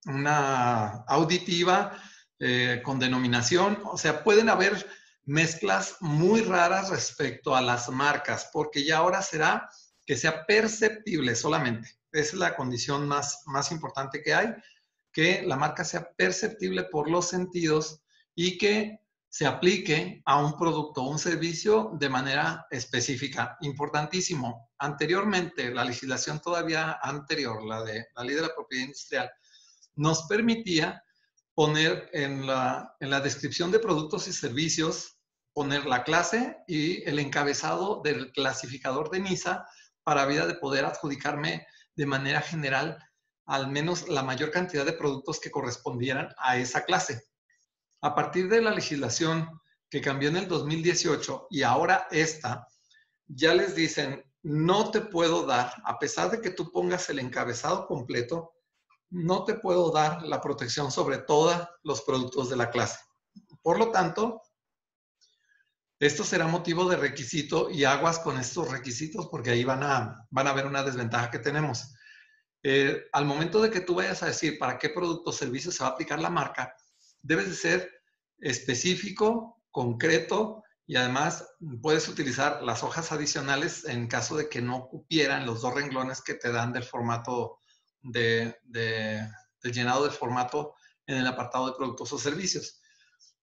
una auditiva eh, con denominación, o sea, pueden haber mezclas muy raras respecto a las marcas, porque ya ahora será que sea perceptible solamente. Esa es la condición más, más importante que hay que la marca sea perceptible por los sentidos y que se aplique a un producto o un servicio de manera específica. Importantísimo. Anteriormente, la legislación todavía anterior, la de la ley de la propiedad industrial, nos permitía poner en la, en la descripción de productos y servicios, poner la clase y el encabezado del clasificador de NISA para vida de poder adjudicarme de manera general al menos la mayor cantidad de productos que correspondieran a esa clase. A partir de la legislación que cambió en el 2018 y ahora esta, ya les dicen, no te puedo dar, a pesar de que tú pongas el encabezado completo, no te puedo dar la protección sobre todos los productos de la clase. Por lo tanto, esto será motivo de requisito y aguas con estos requisitos porque ahí van a, van a ver una desventaja que tenemos. Eh, al momento de que tú vayas a decir para qué producto o servicio se va a aplicar la marca, debes de ser específico concreto y además puedes utilizar las hojas adicionales en caso de que no cupieran los dos renglones que te dan del formato de, del llenado del formato en el apartado de productos o servicios.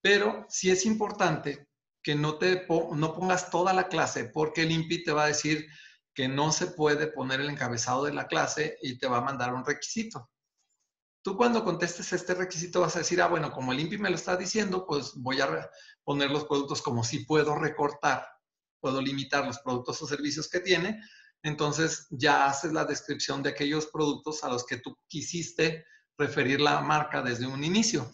Pero sí es importante que no, te, no pongas toda la clase porque el INPI te va a decir que no se puede poner el encabezado de la clase y te va a mandar un requisito. Tú cuando contestes este requisito vas a decir, ah, bueno, como el INPI me lo está diciendo, pues voy a poner los productos como si puedo recortar, puedo limitar los productos o servicios que tiene. Entonces ya haces la descripción de aquellos productos a los que tú quisiste referir la marca desde un inicio.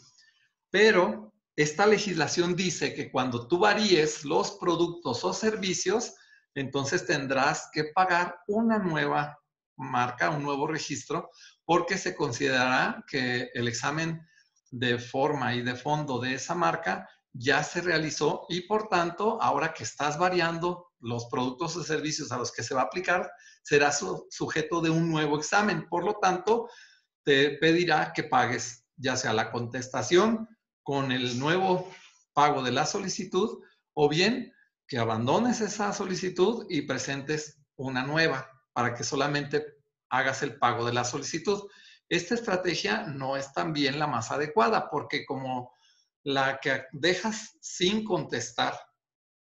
Pero esta legislación dice que cuando tú varíes los productos o servicios, entonces tendrás que pagar una nueva marca, un nuevo registro, porque se considerará que el examen de forma y de fondo de esa marca ya se realizó y por tanto, ahora que estás variando los productos o servicios a los que se va a aplicar, será sujeto de un nuevo examen. Por lo tanto, te pedirá que pagues ya sea la contestación con el nuevo pago de la solicitud o bien que abandones esa solicitud y presentes una nueva para que solamente hagas el pago de la solicitud. Esta estrategia no es también la más adecuada porque como la que dejas sin contestar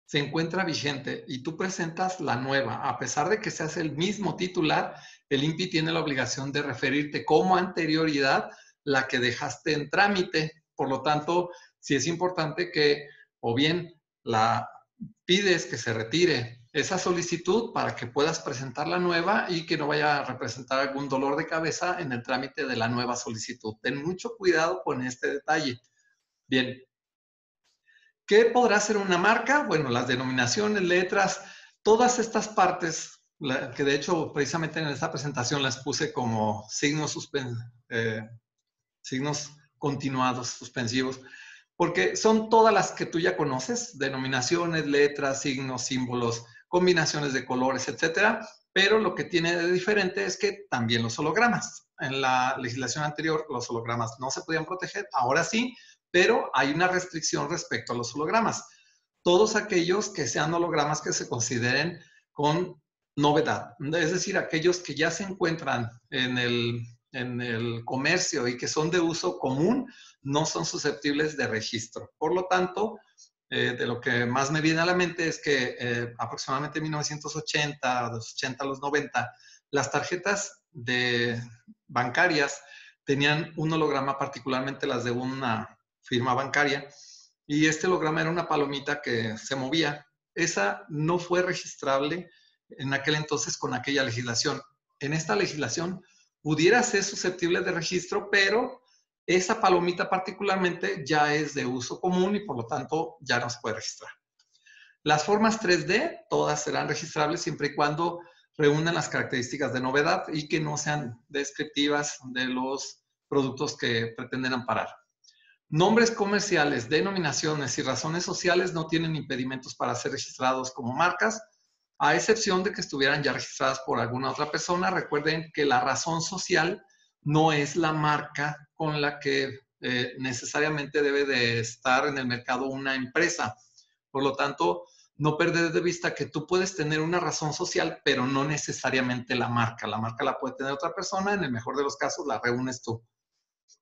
se encuentra vigente y tú presentas la nueva, a pesar de que seas el mismo titular, el INPI tiene la obligación de referirte como anterioridad la que dejaste en trámite. Por lo tanto, sí es importante que o bien la pides que se retire esa solicitud para que puedas presentar la nueva y que no vaya a representar algún dolor de cabeza en el trámite de la nueva solicitud. Ten mucho cuidado con este detalle. Bien. ¿Qué podrá ser una marca? Bueno, las denominaciones, letras, todas estas partes, que de hecho precisamente en esta presentación las puse como signos, eh, signos continuados, suspensivos, porque son todas las que tú ya conoces, denominaciones, letras, signos, símbolos, combinaciones de colores, etcétera. Pero lo que tiene de diferente es que también los hologramas. En la legislación anterior los hologramas no se podían proteger, ahora sí, pero hay una restricción respecto a los hologramas. Todos aquellos que sean hologramas que se consideren con novedad, es decir, aquellos que ya se encuentran en el, en el comercio y que son de uso común, no son susceptibles de registro. Por lo tanto, eh, de lo que más me viene a la mente es que eh, aproximadamente en 1980, de los 80 a los 90, las tarjetas bancarias tenían un holograma, particularmente las de una firma bancaria, y este holograma era una palomita que se movía. Esa no fue registrable en aquel entonces con aquella legislación. En esta legislación pudiera ser susceptible de registro, pero esa palomita particularmente ya es de uso común y por lo tanto ya no se puede registrar. Las formas 3D, todas serán registrables siempre y cuando reúnan las características de novedad y que no sean descriptivas de los productos que pretenden amparar. Nombres comerciales, denominaciones y razones sociales no tienen impedimentos para ser registrados como marcas, a excepción de que estuvieran ya registradas por alguna otra persona. Recuerden que la razón social no es la marca con la que eh, necesariamente debe de estar en el mercado una empresa. Por lo tanto, no perder de vista que tú puedes tener una razón social, pero no necesariamente la marca. La marca la puede tener otra persona, en el mejor de los casos la reúnes tú.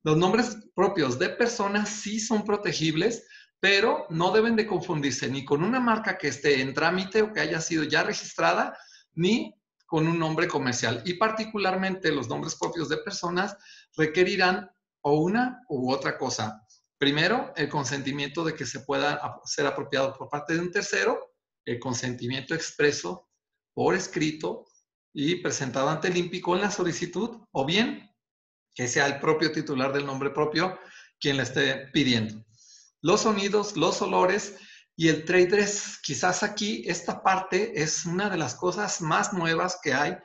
Los nombres propios de personas sí son protegibles, pero no deben de confundirse ni con una marca que esté en trámite o que haya sido ya registrada, ni con un nombre comercial y particularmente los nombres propios de personas requerirán o una u otra cosa. Primero, el consentimiento de que se pueda ser apropiado por parte de un tercero, el consentimiento expreso por escrito y presentado ante el INPI con la solicitud, o bien que sea el propio titular del nombre propio quien le esté pidiendo. Los sonidos, los olores y el trade quizás aquí esta parte es una de las cosas más nuevas que hay,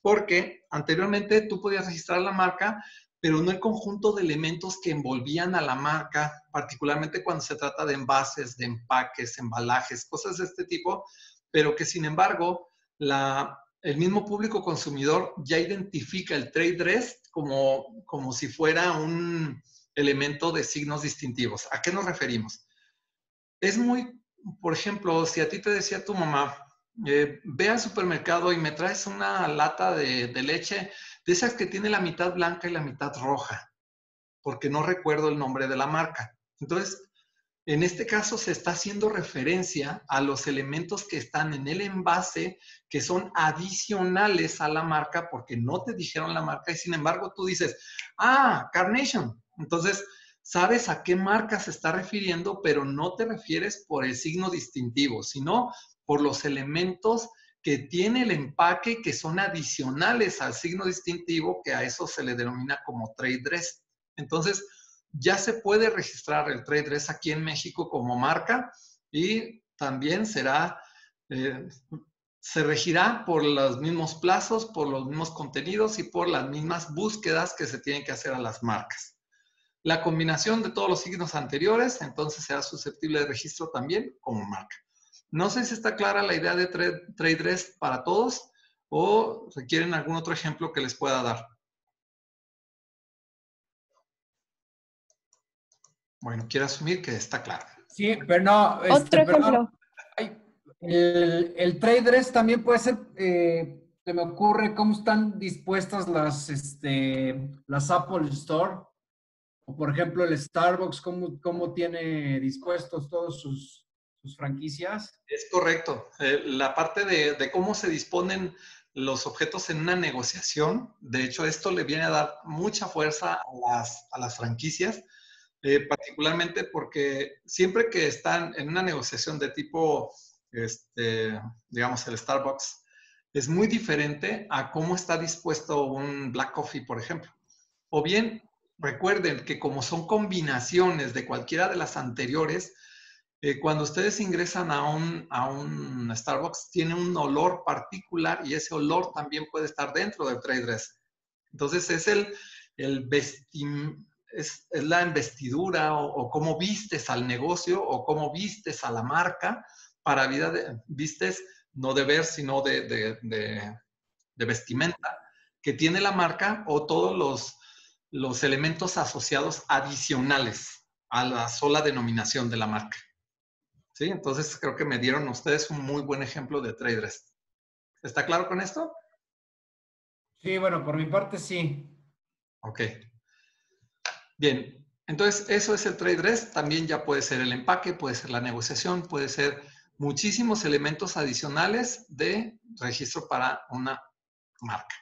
porque anteriormente tú podías registrar la marca, pero no el conjunto de elementos que envolvían a la marca, particularmente cuando se trata de envases, de empaques, embalajes, cosas de este tipo, pero que sin embargo la, el mismo público consumidor ya identifica el trade dress como, como si fuera un elemento de signos distintivos. ¿A qué nos referimos? es muy, por ejemplo, si a ti te decía tu mamá, eh, ve al supermercado y me traes una lata de, de leche de esas que tiene la mitad blanca y la mitad roja, porque no recuerdo el nombre de la marca. Entonces, en este caso se está haciendo referencia a los elementos que están en el envase, que son adicionales a la marca, porque no te dijeron la marca y sin embargo tú dices, ah, Carnation. Entonces, sabes a qué marca se está refiriendo, pero no te refieres por el signo distintivo, sino por los elementos que tiene el empaque que son adicionales al signo distintivo, que a eso se le denomina como trade dress. Entonces, ya se puede registrar el trade dress aquí en México como marca y también será, eh, se regirá por los mismos plazos, por los mismos contenidos y por las mismas búsquedas que se tienen que hacer a las marcas. La combinación de todos los signos anteriores, entonces será susceptible de registro también como marca. No sé si está clara la idea de trade, dress para todos o requieren algún otro ejemplo que les pueda dar. Bueno, quiero asumir que está claro. Sí, pero no. Este, Otro ejemplo. el, el dress también puede ser, eh, se me ocurre cómo están dispuestas las, este, las Apple Store. Por ejemplo el Starbucks, cómo, cómo tiene dispuestos todos sus, sus franquicias. Es correcto. Eh, la parte de, de cómo se disponen los objetos en una negociación, de hecho esto le viene a dar mucha fuerza a las, a las franquicias eh, particularmente porque siempre que están en una negociación de tipo, este, digamos, el Starbucks, es muy diferente a cómo está dispuesto un Black Coffee, por ejemplo. O bien, recuerden que como son combinaciones de cualquiera de las anteriores, eh, cuando ustedes ingresan a un, a un Starbucks, tiene un olor particular y ese olor también puede estar dentro del trade dress. Entonces, es el, el vestim, es, la investidura o, cómo vistes al negocio o cómo vistes a la marca para vida de, vistes no de ver, sino de, de, vestimenta que tiene la marca o todos los, los elementos asociados adicionales a la sola denominación de la marca. ¿Sí? Entonces creo que me dieron ustedes un muy buen ejemplo de traders. ¿Está claro con esto? Sí, bueno, por mi parte sí. Ok. Bien, entonces eso es el trade dress. También ya puede ser el empaque, puede ser la negociación, puede ser muchísimos elementos adicionales de registro para una marca.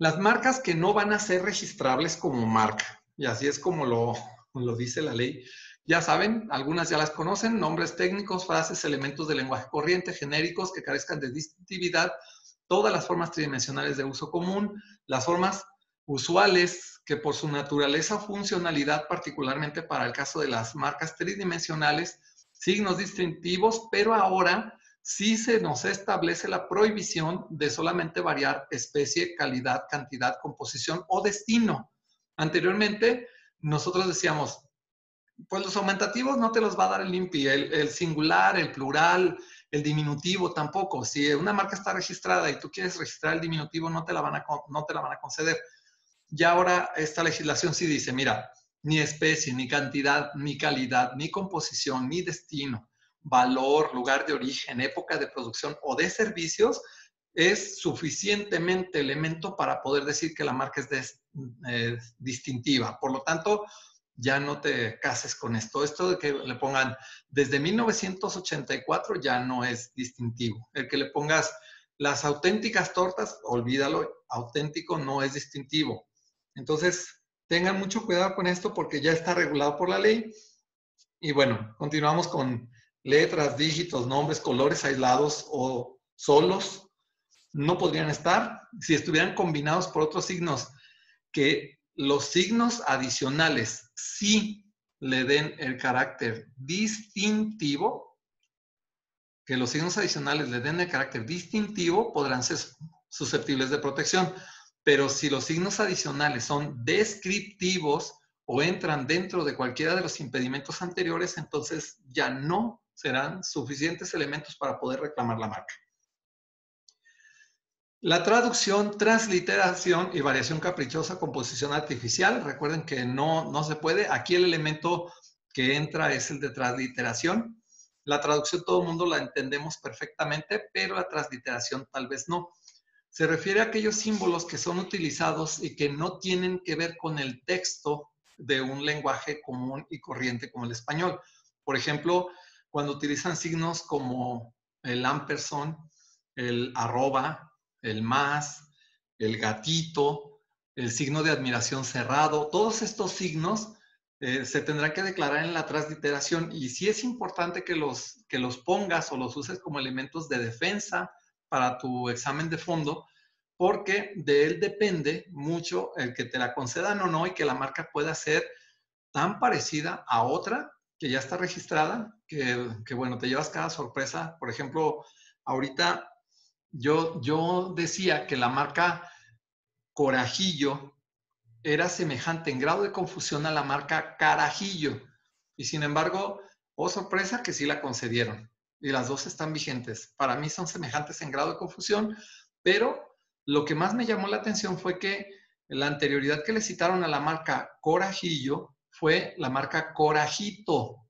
Las marcas que no van a ser registrables como marca, y así es como lo, lo dice la ley, ya saben, algunas ya las conocen, nombres técnicos, frases, elementos de lenguaje corriente, genéricos que carezcan de distintividad, todas las formas tridimensionales de uso común, las formas usuales que por su naturaleza funcionalidad, particularmente para el caso de las marcas tridimensionales, signos distintivos, pero ahora sí se nos establece la prohibición de solamente variar especie, calidad, cantidad, composición o destino. Anteriormente, nosotros decíamos, pues los aumentativos no te los va a dar el INPI, el, singular, el plural, el diminutivo tampoco. Si una marca está registrada y tú quieres registrar el diminutivo, no te la van a, no te la van a conceder. Ya ahora esta legislación sí dice, mira, ni especie, ni cantidad, ni calidad, ni composición, ni destino, valor, lugar de origen, época de producción o de servicios es suficientemente elemento para poder decir que la marca es eh, distintiva. Por lo tanto, ya no te cases con esto. Esto de que le pongan desde 1984 ya no es distintivo. El que le pongas las auténticas tortas, olvídalo, auténtico no es distintivo. Entonces, tengan mucho cuidado con esto porque ya está regulado por la ley. Y bueno, continuamos con letras, dígitos, nombres, colores aislados o solos. No podrían estar si estuvieran combinados por otros signos que los signos adicionales sí le den el carácter distintivo, que los signos adicionales le den el carácter distintivo, podrán ser susceptibles de protección. Pero si los signos adicionales son descriptivos o entran dentro de cualquiera de los impedimentos anteriores, entonces ya no serán suficientes elementos para poder reclamar la marca. La traducción, transliteración y variación caprichosa, composición artificial, recuerden que no, no se puede. Aquí el elemento que entra es el de transliteración. La traducción todo el mundo la entendemos perfectamente, pero la transliteración tal vez no. Se refiere a aquellos símbolos que son utilizados y que no tienen que ver con el texto de un lenguaje común y corriente como el español. Por ejemplo, cuando utilizan signos como el ampersand, el arroba, el más, el gatito, el signo de admiración cerrado, todos estos signos eh, se tendrán que declarar en la transliteración. Y sí es importante que los, que los pongas o los uses como elementos de defensa para tu examen de fondo, porque de él depende mucho el que te la concedan o no y que la marca pueda ser tan parecida a otra que ya está registrada, que, que bueno, te llevas cada sorpresa. Por ejemplo, ahorita yo, yo decía que la marca Corajillo era semejante en grado de confusión a la marca Carajillo. Y sin embargo, oh sorpresa que sí la concedieron. Y las dos están vigentes. Para mí son semejantes en grado de confusión, pero lo que más me llamó la atención fue que la anterioridad que le citaron a la marca Corajillo fue la marca Corajito.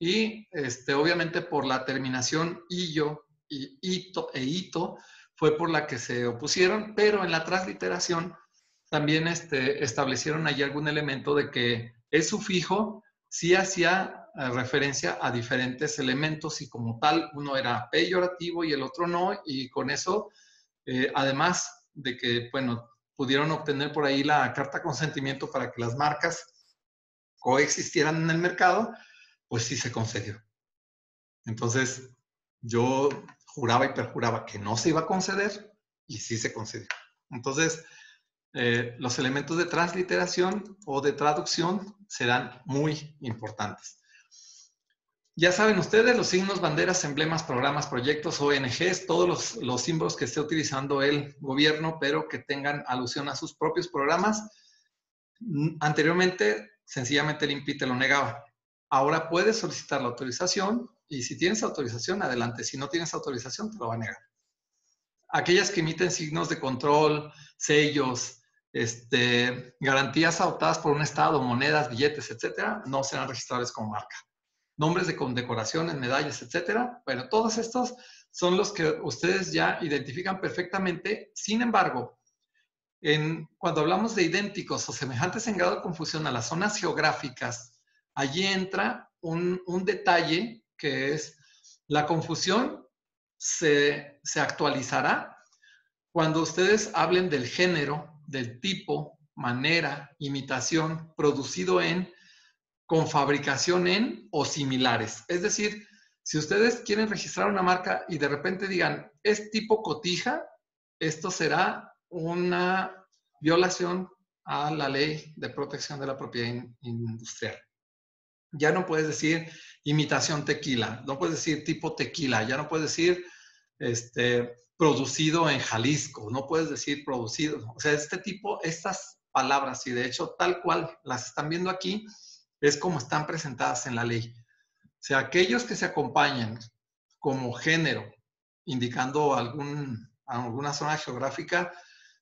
Y este, obviamente por la terminación illo y ito e ito fue por la que se opusieron, pero en la transliteración también este, establecieron allí algún elemento de que es sufijo sí hacía eh, referencia a diferentes elementos y como tal uno era peyorativo y el otro no, y con eso, eh, además de que, bueno, pudieron obtener por ahí la carta consentimiento para que las marcas coexistieran en el mercado, pues sí se concedió. Entonces, yo juraba y perjuraba que no se iba a conceder y sí se concedió. Entonces, eh, los elementos de transliteración o de traducción serán muy importantes. Ya saben ustedes los signos, banderas, emblemas, programas, proyectos, ONGs, todos los, los, símbolos que esté utilizando el gobierno, pero que tengan alusión a sus propios programas. Anteriormente, sencillamente el INPI te lo negaba. Ahora puedes solicitar la autorización y si tienes autorización, adelante. Si no tienes autorización, te lo va a negar. Aquellas que emiten signos de control, sellos, este, garantías adoptadas por un Estado, monedas, billetes, etcétera, no serán registrables como marca. Nombres de condecoraciones, medallas, etcétera. Bueno, todos estos son los que ustedes ya identifican perfectamente. Sin embargo, en, cuando hablamos de idénticos o semejantes en grado de confusión a las zonas geográficas, allí entra un, un detalle que es la confusión se, se actualizará cuando ustedes hablen del género del tipo, manera, imitación, producido en, con fabricación en o similares. Es decir, si ustedes quieren registrar una marca y de repente digan, es tipo cotija, esto será una violación a la ley de protección de la propiedad industrial. Ya no puedes decir imitación tequila, no puedes decir tipo tequila, ya no puedes decir este, producido en Jalisco, no puedes decir producido. O sea, este tipo, estas palabras, y de hecho tal cual las están viendo aquí, es como están presentadas en la ley. O sea, aquellos que se acompañan como género, indicando algún, alguna zona geográfica,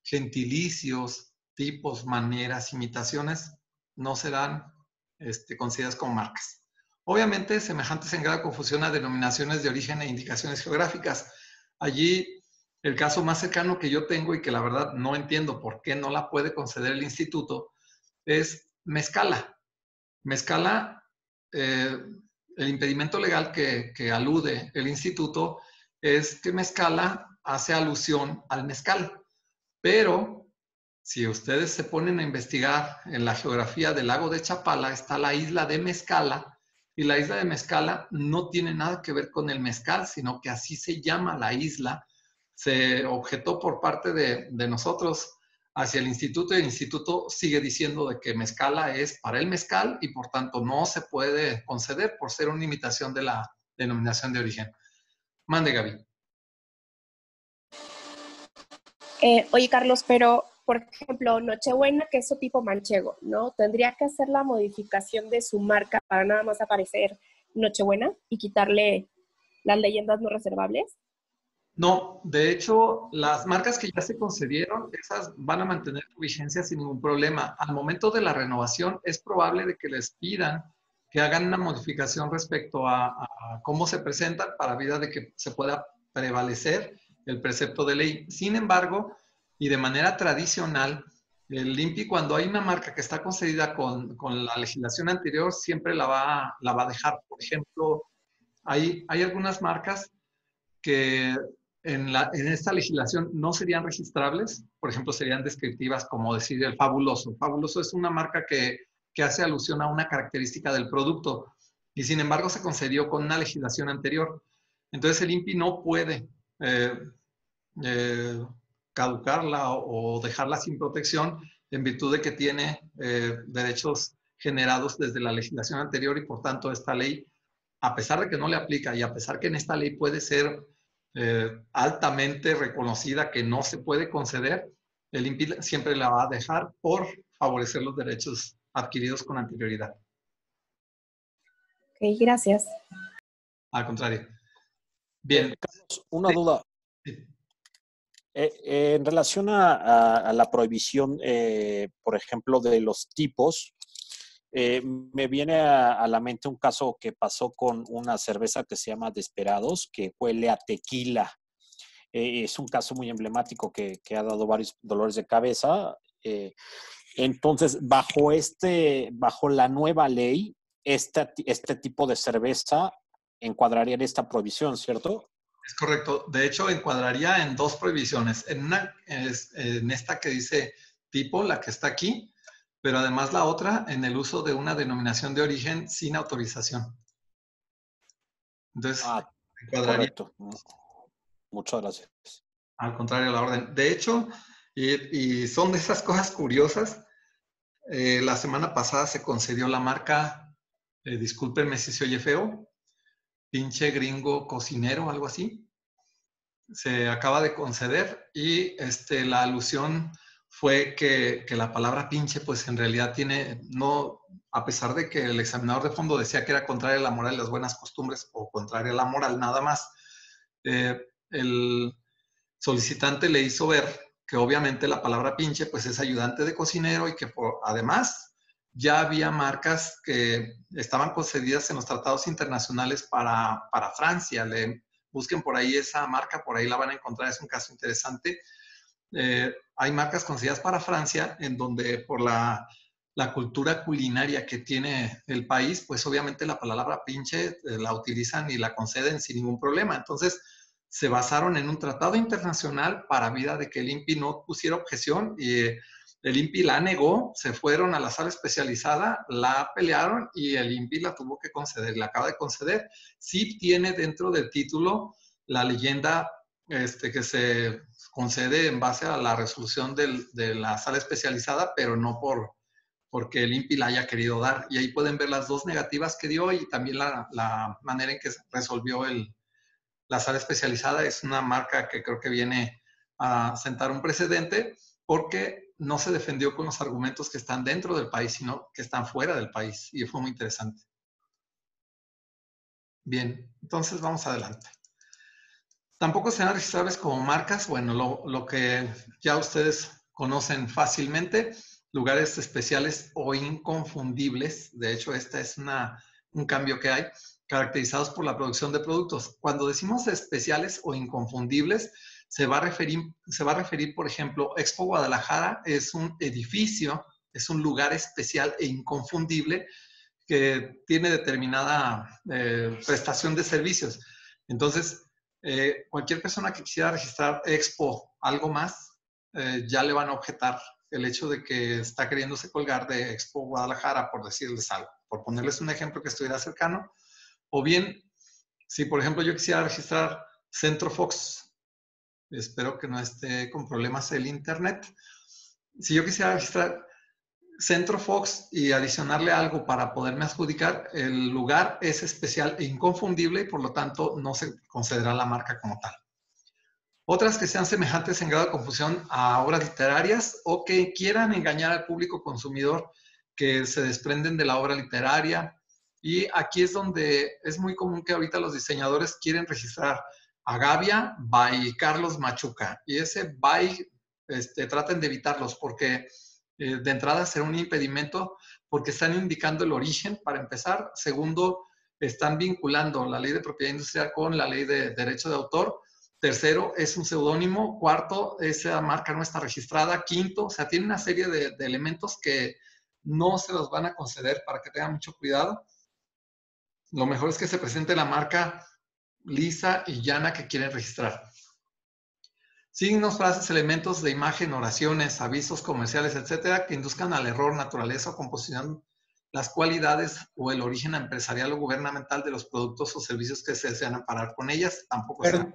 gentilicios, tipos, maneras, imitaciones, no serán este, consideradas como marcas. Obviamente, semejantes en grado confusión a denominaciones de origen e indicaciones geográficas. Allí el caso más cercano que yo tengo y que la verdad no entiendo por qué no la puede conceder el instituto es Mezcala. Mezcala, eh, el impedimento legal que, que, alude el instituto es que Mezcala hace alusión al mezcal. Pero si ustedes se ponen a investigar en la geografía del lago de Chapala, está la isla de Mezcala, y la isla de Mezcala no tiene nada que ver con el mezcal, sino que así se llama la isla se objetó por parte de, nosotros hacia el instituto y el instituto sigue diciendo de que mezcala es para el mezcal y por tanto no se puede conceder por ser una imitación de la denominación de origen. Mande, Gaby. Eh, oye, Carlos, pero por ejemplo, Nochebuena, queso tipo manchego, ¿no? ¿Tendría que hacer la modificación de su marca para nada más aparecer Nochebuena y quitarle las leyendas no reservables? No, de hecho, las marcas que ya se concedieron, esas van a mantener su vigencia sin ningún problema. Al momento de la renovación, es probable de que les pidan que hagan una modificación respecto a, cómo se presentan para vida de que se pueda prevalecer el precepto de ley. Sin embargo, y de manera tradicional, el INPI cuando hay una marca que está concedida con, la legislación anterior, siempre la va, la va a dejar. Por ejemplo, hay, hay algunas marcas que en, la, en, esta legislación no serían registrables, por ejemplo, serían descriptivas como decir el fabuloso. Fabuloso es una marca que, que hace alusión a una característica del producto y sin embargo se concedió con una legislación anterior. Entonces el INPI no puede eh, eh, caducarla o, dejarla sin protección en virtud de que tiene eh, derechos generados desde la legislación anterior y por tanto esta ley, a pesar de que no le aplica y a pesar que en esta ley puede ser eh, altamente reconocida que no se puede conceder, el INPI siempre la va a dejar por favorecer los derechos adquiridos con anterioridad. Ok, gracias. Al contrario. Bien. Carlos, una duda. Eh, eh, en relación a, la prohibición, eh, por ejemplo, de los tipos, me viene a, la mente un caso que pasó con una cerveza que se llama Desperados, que huele a tequila. es un caso muy emblemático que, ha dado varios dolores de cabeza. entonces, bajo, este, bajo la nueva ley, este, este tipo de cerveza encuadraría en esta prohibición, ¿cierto? Es correcto. De hecho, encuadraría en dos prohibiciones. En, una, en esta que dice tipo, la que está aquí, pero además la otra en el uso de una denominación de origen sin autorización. Entonces, ah, encuadraría. Muchas gracias. Al contrario, la orden. De hecho, y, son de esas cosas curiosas. Eh, la semana pasada se concedió la marca, eh, discúlpenme si se oye feo, pinche gringo cocinero, algo así. Se acaba de conceder y este, la alusión fue que, que, la palabra pinche, pues en realidad tiene, no, a pesar de que el examinador de fondo decía que era contraria a la moral y las buenas costumbres o contraria a la moral, nada más, eh, el solicitante le hizo ver que obviamente la palabra pinche, pues es ayudante de cocinero y que por, además ya había marcas que estaban concedidas en los tratados internacionales para, Francia. Le, busquen por ahí esa marca, por ahí la van a encontrar, es un caso interesante. Eh, hay marcas concedidas para Francia en donde por la, cultura culinaria que tiene el país, pues obviamente la palabra pinche eh, la utilizan y la conceden sin ningún problema. Entonces, se basaron en un tratado internacional para vida de que el INPI no pusiera objeción y eh, el INPI la negó, se fueron a la sala especializada, la pelearon y el INPI la tuvo que conceder, la acaba de conceder. Sí tiene dentro del título la leyenda este, que se concede en base a la resolución de la sala especializada, pero no por porque el INPI la haya querido dar. Y ahí pueden ver las dos negativas que dio y también la, la manera en que resolvió el, la sala especializada. Es una marca que creo que viene a sentar un precedente porque no se defendió con los argumentos que están dentro del país, sino que están fuera del país. Y fue muy interesante. Bien, entonces vamos adelante. Tampoco serán registrables como marcas, bueno, lo, que ya ustedes conocen fácilmente, lugares especiales o inconfundibles. De hecho, este es un cambio que hay, caracterizados por la producción de productos. Cuando decimos especiales o inconfundibles, se va a referir, se va a referir, por ejemplo, Expo Guadalajara es un edificio, es un lugar especial e inconfundible que tiene determinada eh, prestación de servicios. Entonces, eh, cualquier persona que quisiera registrar Expo, algo más, eh, ya le van a objetar el hecho de que está queriéndose colgar de Expo Guadalajara, por decirles algo, por ponerles un ejemplo que estuviera cercano. O bien, si por ejemplo yo quisiera registrar Centro Fox, Espero que no esté con problemas el Internet. Si yo quisiera registrar Centro Fox y adicionarle algo para poderme adjudicar, el lugar es especial e inconfundible y por lo tanto no se considera la marca como tal. Otras que sean semejantes en grado de confusión a obras literarias o que quieran engañar al público consumidor que se desprenden de la obra literaria. Y aquí es donde es muy común que ahorita los diseñadores quieren registrar Agavia by Carlos Machuca. Y ese by, este, traten de evitarlos porque eh, de entrada será un impedimento porque están indicando el origen para empezar. Segundo, están vinculando la ley de propiedad industrial con la ley de derecho de autor. Tercero, es un seudónimo. Cuarto, esa marca no está registrada. Quinto, o sea, tiene una serie de, de elementos que no se los van a conceder para que tengan mucho cuidado. Lo mejor es que se presente la marca lisa y llana que quieren registrar. Signos, frases, elementos de imagen, oraciones, avisos comerciales, etcétera, que induzcan al error, naturaleza o composición las cualidades o el origen empresarial o gubernamental de los productos o servicios que se desean amparar con ellas, tampoco Perdón,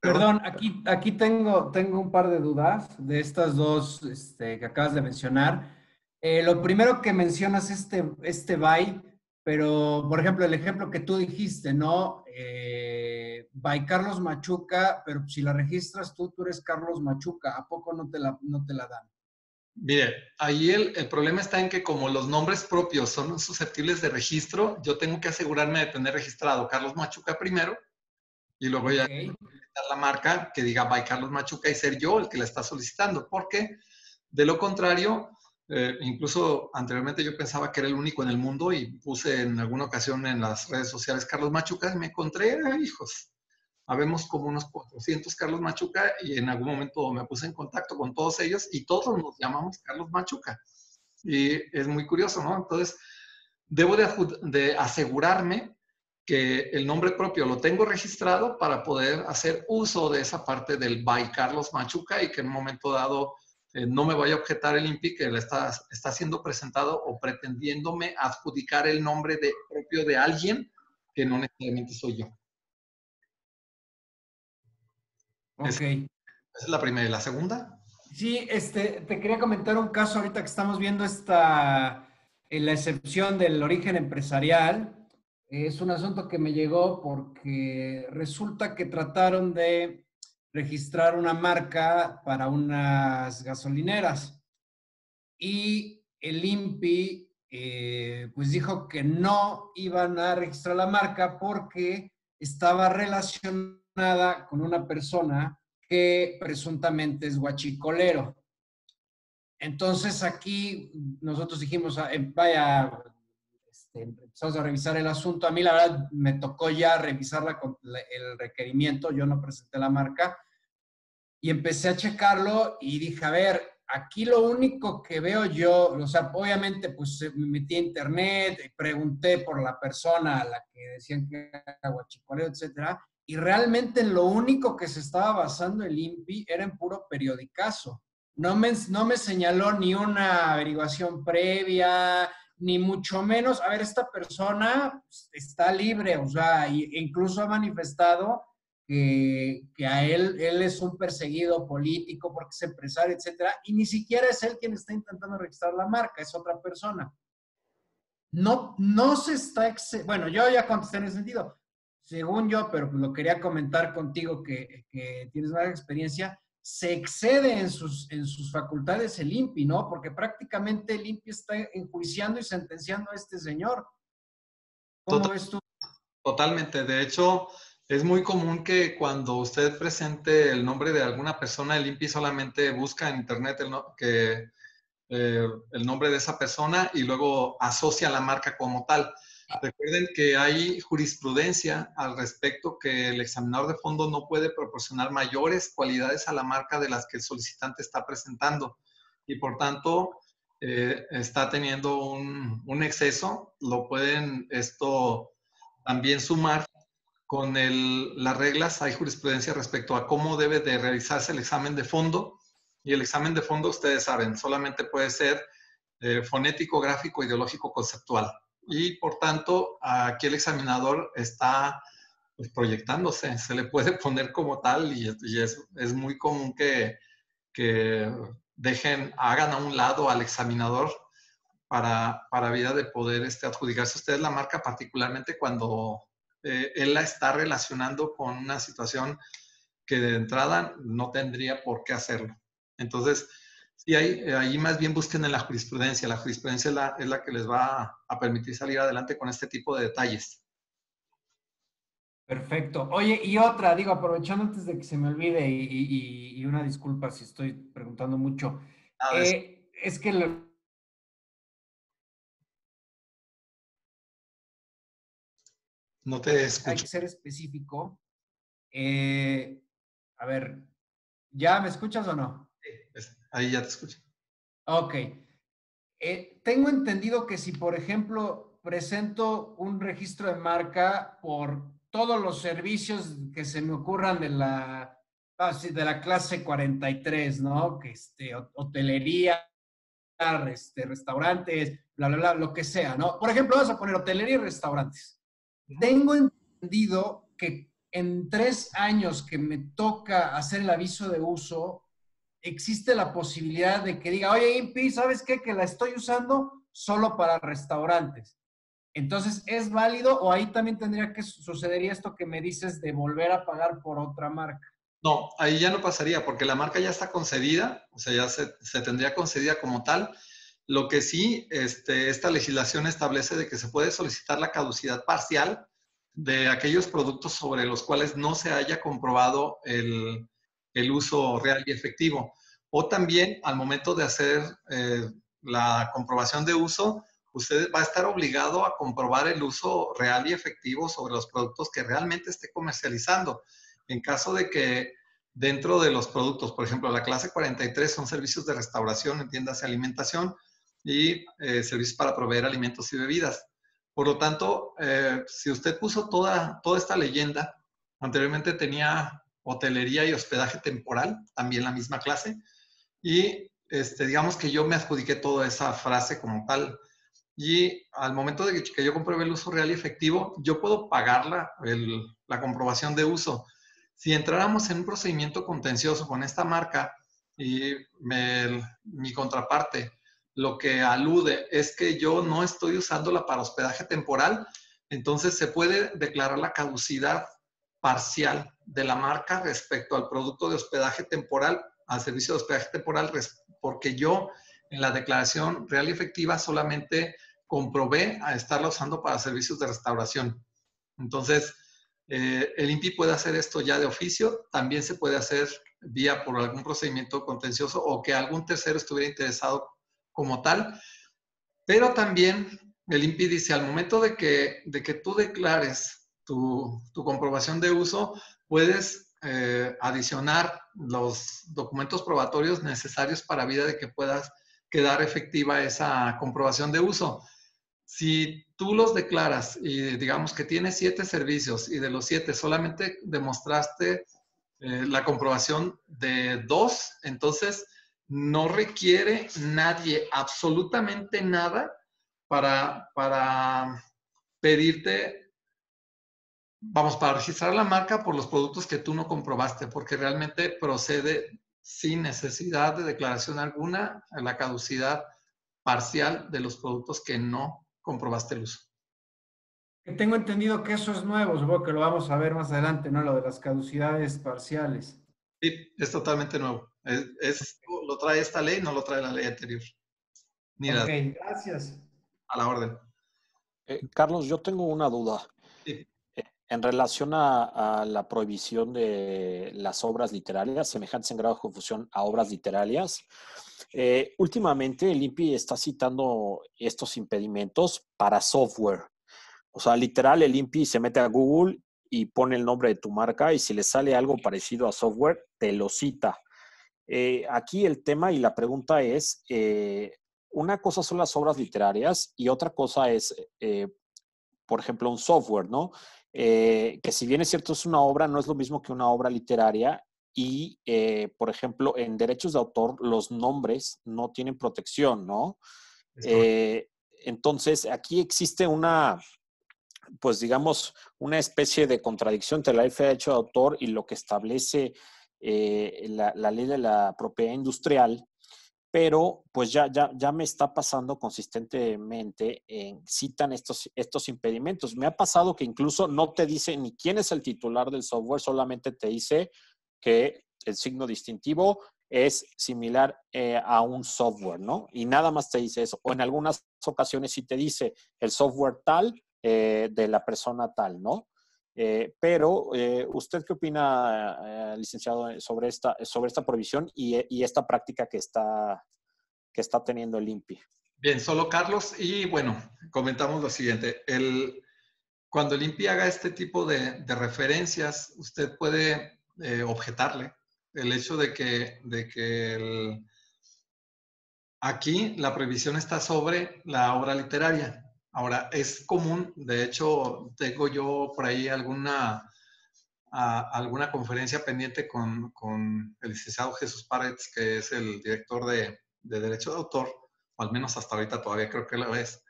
perdón, aquí, aquí tengo, tengo un par de dudas de estas dos este, que acabas de mencionar. Eh, lo primero que mencionas este, este by, pero por ejemplo, el ejemplo que tú dijiste, ¿no? Eh, by Carlos Machuca, pero si la registras tú, tú eres Carlos Machuca, ¿a poco no te la, no te la dan? Mire, ahí el, el, problema está en que como los nombres propios son susceptibles de registro, yo tengo que asegurarme de tener registrado Carlos Machuca primero y luego ya la marca que diga by Carlos Machuca y ser yo el que la está solicitando, porque de lo contrario, eh, incluso anteriormente yo pensaba que era el único en el mundo y puse en alguna ocasión en las redes sociales Carlos Machuca y me encontré, hijos, habemos como unos 400 Carlos Machuca y en algún momento me puse en contacto con todos ellos y todos nos llamamos Carlos Machuca. Y es muy curioso, ¿no? Entonces, debo de, asegurarme que el nombre propio lo tengo registrado para poder hacer uso de esa parte del by Carlos Machuca y que en un momento dado eh, no me vaya a objetar el INPI que le está, está siendo presentado o pretendiéndome adjudicar el nombre de, propio de alguien que no necesariamente soy yo. Ok. esa es la primera. ¿Y la segunda? Sí, este, te quería comentar un caso ahorita que estamos viendo esta, en la excepción del origen empresarial. Es un asunto que me llegó porque resulta que trataron de registrar una marca para unas gasolineras. Y el INPI eh, pues dijo que no iban a registrar la marca porque estaba relacionada con una persona que presuntamente es guachicolero. Entonces aquí nosotros dijimos, ah, eh, vaya, este, empezamos a revisar el asunto. A mí la verdad me tocó ya revisar el requerimiento, yo no presenté la marca y empecé a checarlo y dije, a ver, aquí lo único que veo yo, o sea, obviamente pues me metí a internet, pregunté por la persona a la que decían que era guachicolero, etcétera, y realmente lo único que se estaba basando el INPI era en puro periodicazo. No me, no me señaló ni una averiguación previa, ni mucho menos, a ver, esta persona está libre, o sea, incluso ha manifestado que, a él, él es un perseguido político porque es empresario, etcétera, y ni siquiera es él quien está intentando registrar la marca, es otra persona. No, no se está, bueno, yo ya contesté en ese sentido, según yo, pero pues lo quería comentar contigo que, que tienes más experiencia, se excede en sus, en sus facultades el INPI, ¿no? Porque prácticamente el INPI está enjuiciando y sentenciando a este señor. ¿Cómo ves tú? Totalmente. De hecho, es muy común que cuando usted presente el nombre de alguna persona, el INPI solamente busca en Internet el, que, eh, el nombre de esa persona y luego asocia la marca como tal. Recuerden que hay jurisprudencia al respecto que el examinador de fondo no puede proporcionar mayores cualidades a la marca de las que el solicitante está presentando y por tanto eh, está teniendo un, exceso. Lo pueden esto también sumar con las reglas, hay jurisprudencia respecto a cómo debe de realizarse el examen de fondo. Y el examen de fondo, ustedes saben, solamente puede ser eh, fonético, gráfico, ideológico, conceptual. Y por tanto, aquí el examinador está pues, proyectándose, se le puede poner como tal y, es, es, muy común que, que, dejen, hagan a un lado al examinador para, para vida de poder este, adjudicarse ustedes la marca, particularmente cuando eh, él la está relacionando con una situación que de entrada no tendría por qué hacerlo. Entonces, Sí, ahí, eh, ahí, más bien busquen en la jurisprudencia. La jurisprudencia es la, es la que les va a permitir salir adelante con este tipo de detalles. Perfecto. Oye, y otra, digo, aprovechando antes de que se me olvide y, y, una disculpa si estoy preguntando mucho. Ah, eh, es que No te escucho. Hay que ser específico. Eh, a ver, ¿ya me escuchas o no? Sí, ahí ya te escucho. Ok. Eh, tengo entendido que si, por ejemplo, presento un registro de marca por todos los servicios que se me ocurran de la, ah, de la clase 43, ¿no? Que este, hotelería, este, restaurantes, bla, bla, bla, lo que sea, ¿no? Por ejemplo, vamos a poner hotelería y restaurantes. Tengo entendido que en tres años que me toca hacer el aviso de uso, existe la posibilidad de que diga, oye, Impi, ¿sabes qué? Que la estoy usando solo para restaurantes. Entonces, ¿es válido o ahí también tendría que sucedería esto que me dices de volver a pagar por otra marca? No, ahí ya no pasaría porque la marca ya está concedida, o sea, ya se, tendría concedida como tal. Lo que sí, este, esta legislación establece de que se puede solicitar la caducidad parcial de aquellos productos sobre los cuales no se haya comprobado el, el uso real y efectivo. O también al momento de hacer eh, la comprobación de uso, usted va a estar obligado a comprobar el uso real y efectivo sobre los productos que realmente esté comercializando. En caso de que dentro de los productos, por ejemplo, la clase 43 son servicios de restauración, entiéndase alimentación y eh, servicios para proveer alimentos y bebidas. Por lo tanto, eh, si usted puso toda, toda esta leyenda, anteriormente tenía hotelería y hospedaje temporal, también la misma clase, y este, digamos que yo me adjudiqué toda esa frase como tal. Y al momento de que yo compruebe el uso real y efectivo, yo puedo pagarla, la comprobación de uso. Si entráramos en un procedimiento contencioso con esta marca y mi contraparte lo que alude es que yo no estoy usándola para hospedaje temporal, entonces se puede declarar la caducidad parcial de la marca respecto al producto de hospedaje temporal, al servicio de hospedaje temporal, porque yo en la declaración real y efectiva solamente comprobé a estarla usando para servicios de restauración. Entonces, eh, el INPI puede hacer esto ya de oficio, también se puede hacer vía por algún procedimiento contencioso o que algún tercero estuviera interesado como tal, pero también el INPI dice al momento de que, de que tú declares tu, comprobación de uso, puedes eh, adicionar los documentos probatorios necesarios para vida de que puedas quedar efectiva esa comprobación de uso. Si tú los declaras y digamos que tienes siete servicios y de los siete solamente demostraste eh, la comprobación de dos, entonces no requiere nadie absolutamente nada para, para pedirte, vamos, para registrar la marca por los productos que tú no comprobaste, porque realmente procede sin necesidad de declaración alguna a la caducidad parcial de los productos que no comprobaste el uso. Tengo entendido que eso es nuevo, supongo que lo vamos a ver más adelante, ¿no? Lo de las caducidades parciales. Sí, es totalmente nuevo. Es, lo trae esta ley, no lo trae la ley anterior. ok, gracias. A la orden. Eh, Carlos, yo tengo una duda. En relación a, la prohibición de las obras literarias, semejantes en grado de confusión a obras literarias, eh, últimamente el INPI está citando estos impedimentos para software. O sea, literal, el INPI se mete a Google y pone el nombre de tu marca y si le sale algo parecido a software, te lo cita. Eh, aquí el tema y la pregunta es, eh, una cosa son las obras literarias y otra cosa es, por ejemplo, un software, ¿no? Que si bien es cierto es una obra, no es lo mismo que una obra literaria y, eh, por ejemplo, en derechos de autor los nombres no tienen protección, ¿no? Eh, entonces, aquí existe una, pues digamos, una especie de contradicción entre la ley de derecho de autor y lo que establece eh, la, ley de la propiedad industrial, pero pues ya, ya, ya me está pasando consistentemente, en, citan estos, estos impedimentos. Me ha pasado que incluso no te dice ni quién es el titular del software, solamente te dice que el signo distintivo es similar eh, a un software, ¿no? Y nada más te dice eso. O en algunas ocasiones sí te dice el software tal eh, de la persona tal, ¿no? Eh, pero, ¿usted qué opina, licenciado, sobre esta, sobre esta provisión y, y, esta práctica que está, que está teniendo el INPI? Bien, solo Carlos. Y bueno, comentamos lo siguiente. El, cuando el INPI haga este tipo de, referencias, usted puede eh, objetarle el hecho de que, de que aquí la prohibición está sobre la obra literaria. Ahora, es común, de hecho, tengo yo por ahí alguna, alguna conferencia pendiente con, el licenciado Jesús Paredes, que es el director de, Derecho de Autor, o al menos hasta ahorita todavía creo que lo es,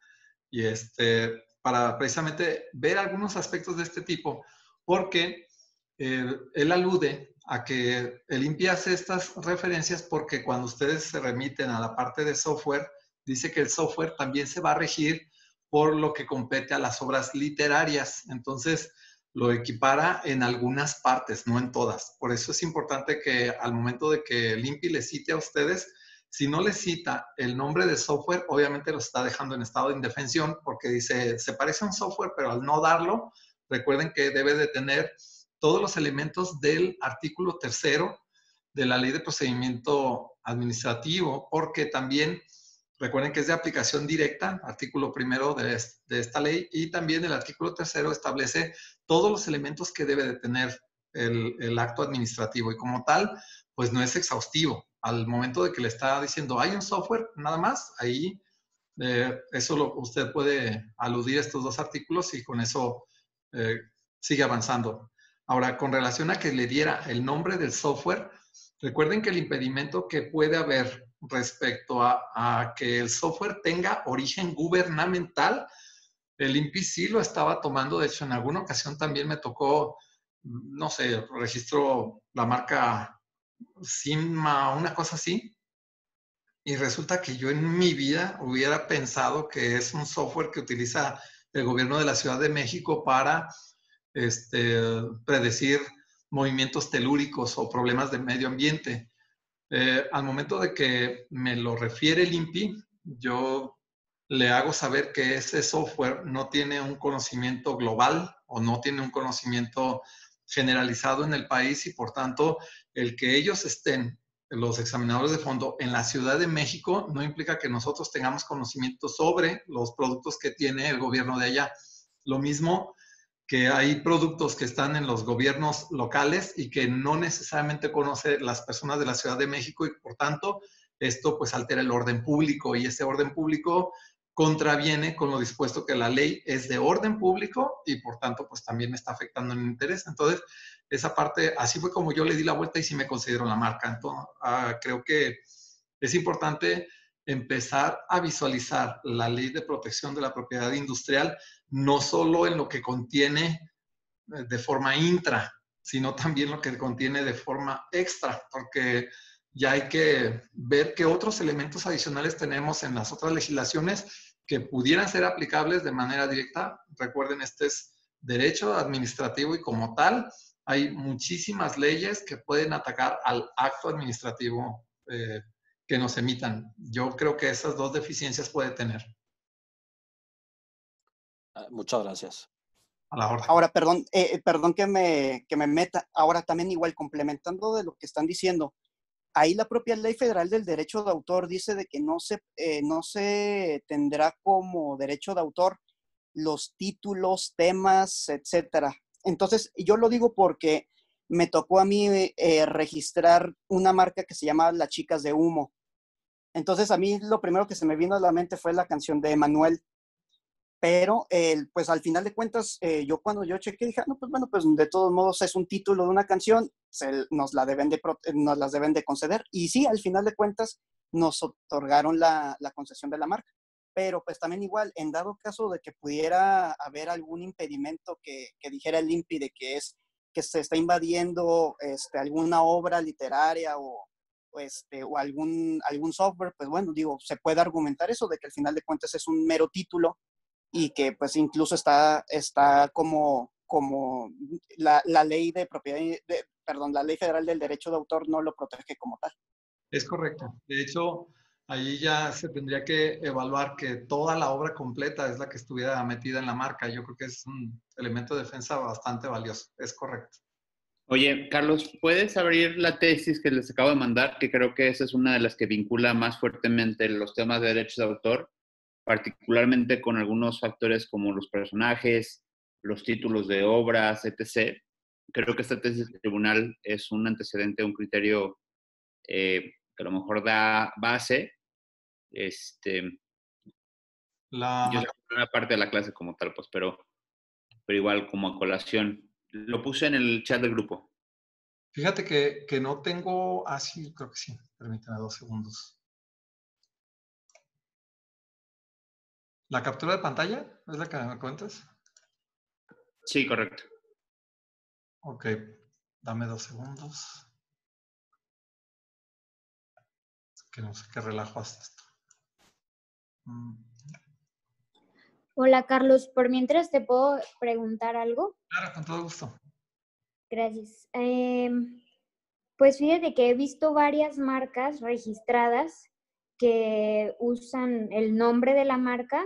y este, para precisamente ver algunos aspectos de este tipo, porque él alude a que el INPI hace estas referencias porque cuando ustedes se remiten a la parte de software, dice que el software también se va a regir por lo que compete a las obras literarias. Entonces, lo equipara en algunas partes, no en todas. Por eso es importante que al momento de que el INPI le cite a ustedes, si no le cita el nombre del software, obviamente lo está dejando en estado de indefensión porque dice, se parece a un software, pero al no darlo, recuerden que debe de tener todos los elementos del artículo tercero de la ley de procedimiento administrativo, porque también recuerden que es de aplicación directa, artículo primero de, esta ley, y también el artículo tercero establece todos los elementos que debe de tener el, acto administrativo y como tal, pues no es exhaustivo. Al momento de que le está diciendo, hay un software, nada más, ahí eh, eso lo, usted puede aludir a estos dos artículos y con eso eh, sigue avanzando. Ahora, con relación a que le diera el nombre del software, recuerden que el impedimento que puede haber respecto a, que el software tenga origen gubernamental, el INPI lo estaba tomando. De hecho, en alguna ocasión también me tocó, no sé, registro la marca Sigma, una cosa así. Y resulta que yo en mi vida hubiera pensado que es un software que utiliza el gobierno de la Ciudad de México para este, predecir movimientos telúricos o problemas de medio ambiente. Eh, al momento de que me lo refiere el INPI, yo le hago saber que ese software no tiene un conocimiento global o no tiene un conocimiento generalizado en el país y por tanto el que ellos estén, los examinadores de fondo, en la Ciudad de México no implica que nosotros tengamos conocimiento sobre los productos que tiene el gobierno de allá. Lo mismo que hay productos que están en los gobiernos locales y que no necesariamente conoce las personas de la Ciudad de México y por tanto esto pues altera el orden público y ese orden público contraviene con lo dispuesto que la ley es de orden público y por tanto pues también me está afectando en interés. Entonces, esa parte, así fue como yo le di la vuelta y sí me considero la marca. Entonces, ah, creo que es importante empezar a visualizar la ley de protección de la propiedad industrial no solo en lo que contiene eh, de forma intra, sino también lo que contiene de forma extra, porque ya hay que ver qué otros elementos adicionales tenemos en las otras legislaciones que pudieran ser aplicables de manera directa. Recuerden, este es derecho administrativo y como tal, hay muchísimas leyes que pueden atacar al acto administrativo eh, que nos emitan. Yo creo que esas dos deficiencias puede tener. Ah, muchas gracias. Ahora, perdón, eh, eh, perdón que me, que me meta. Ahora también igual, complementando de lo que están diciendo, ahí la propia ley federal del derecho de autor dice de que no se, eh, no se tendrá como derecho de autor los títulos, temas, etcétera. Entonces, yo lo digo porque me tocó a mí registrar una marca que se llama Las Chicas de Humo. Entonces, a mí lo primero que se me vino a la mente fue la canción de Emanuel pero el, pues al final de cuentas, eh, yo cuando yo chequé dije, ah, no, pues bueno, pues de todos modos es un título de una canción, nos, la deben de, nos las deben de conceder. Y sí, al final de cuentas nos otorgaron la, la concesión de la marca. Pero pues también igual, en dado caso de que pudiera haber algún impedimento que, que dijera el INPI de que es que se está invadiendo este, alguna obra literaria o, este, o algún, algún software, pues bueno, digo, se puede argumentar eso de que al final de cuentas es un mero título y que pues incluso está, está como, como la, la ley de propiedad, de, perdón, la ley federal del derecho de autor no lo protege como tal. Es correcto. De hecho, ahí ya se tendría que evaluar que toda la obra completa es la que estuviera metida en la marca. Yo creo que es un elemento de defensa bastante valioso. Es correcto. Oye, Carlos, ¿puedes abrir la tesis que les acabo de mandar? Que creo que esa es una de las que vincula más fuertemente los temas de derechos de autor particularmente con algunos factores como los personajes, los títulos de obras, etc. Creo que esta tesis del tribunal es un antecedente, un criterio eh, que a lo mejor da base. Este, la... Yo una parte de la clase como tal, pues, pero, pero igual como a colación. Lo puse en el chat del grupo. Fíjate que, que no tengo... Ah, sí, creo que sí. Permítame dos segundos. ¿La captura de pantalla es la que me cuentas? Sí, correcto. Ok, dame dos segundos. Que no sé qué relajo hace esto. Mm. Hola, Carlos. Por mientras, ¿te puedo preguntar algo? Claro, con todo gusto. Gracias. Em, pues fíjate que he visto varias marcas registradas que usan el nombre de la marca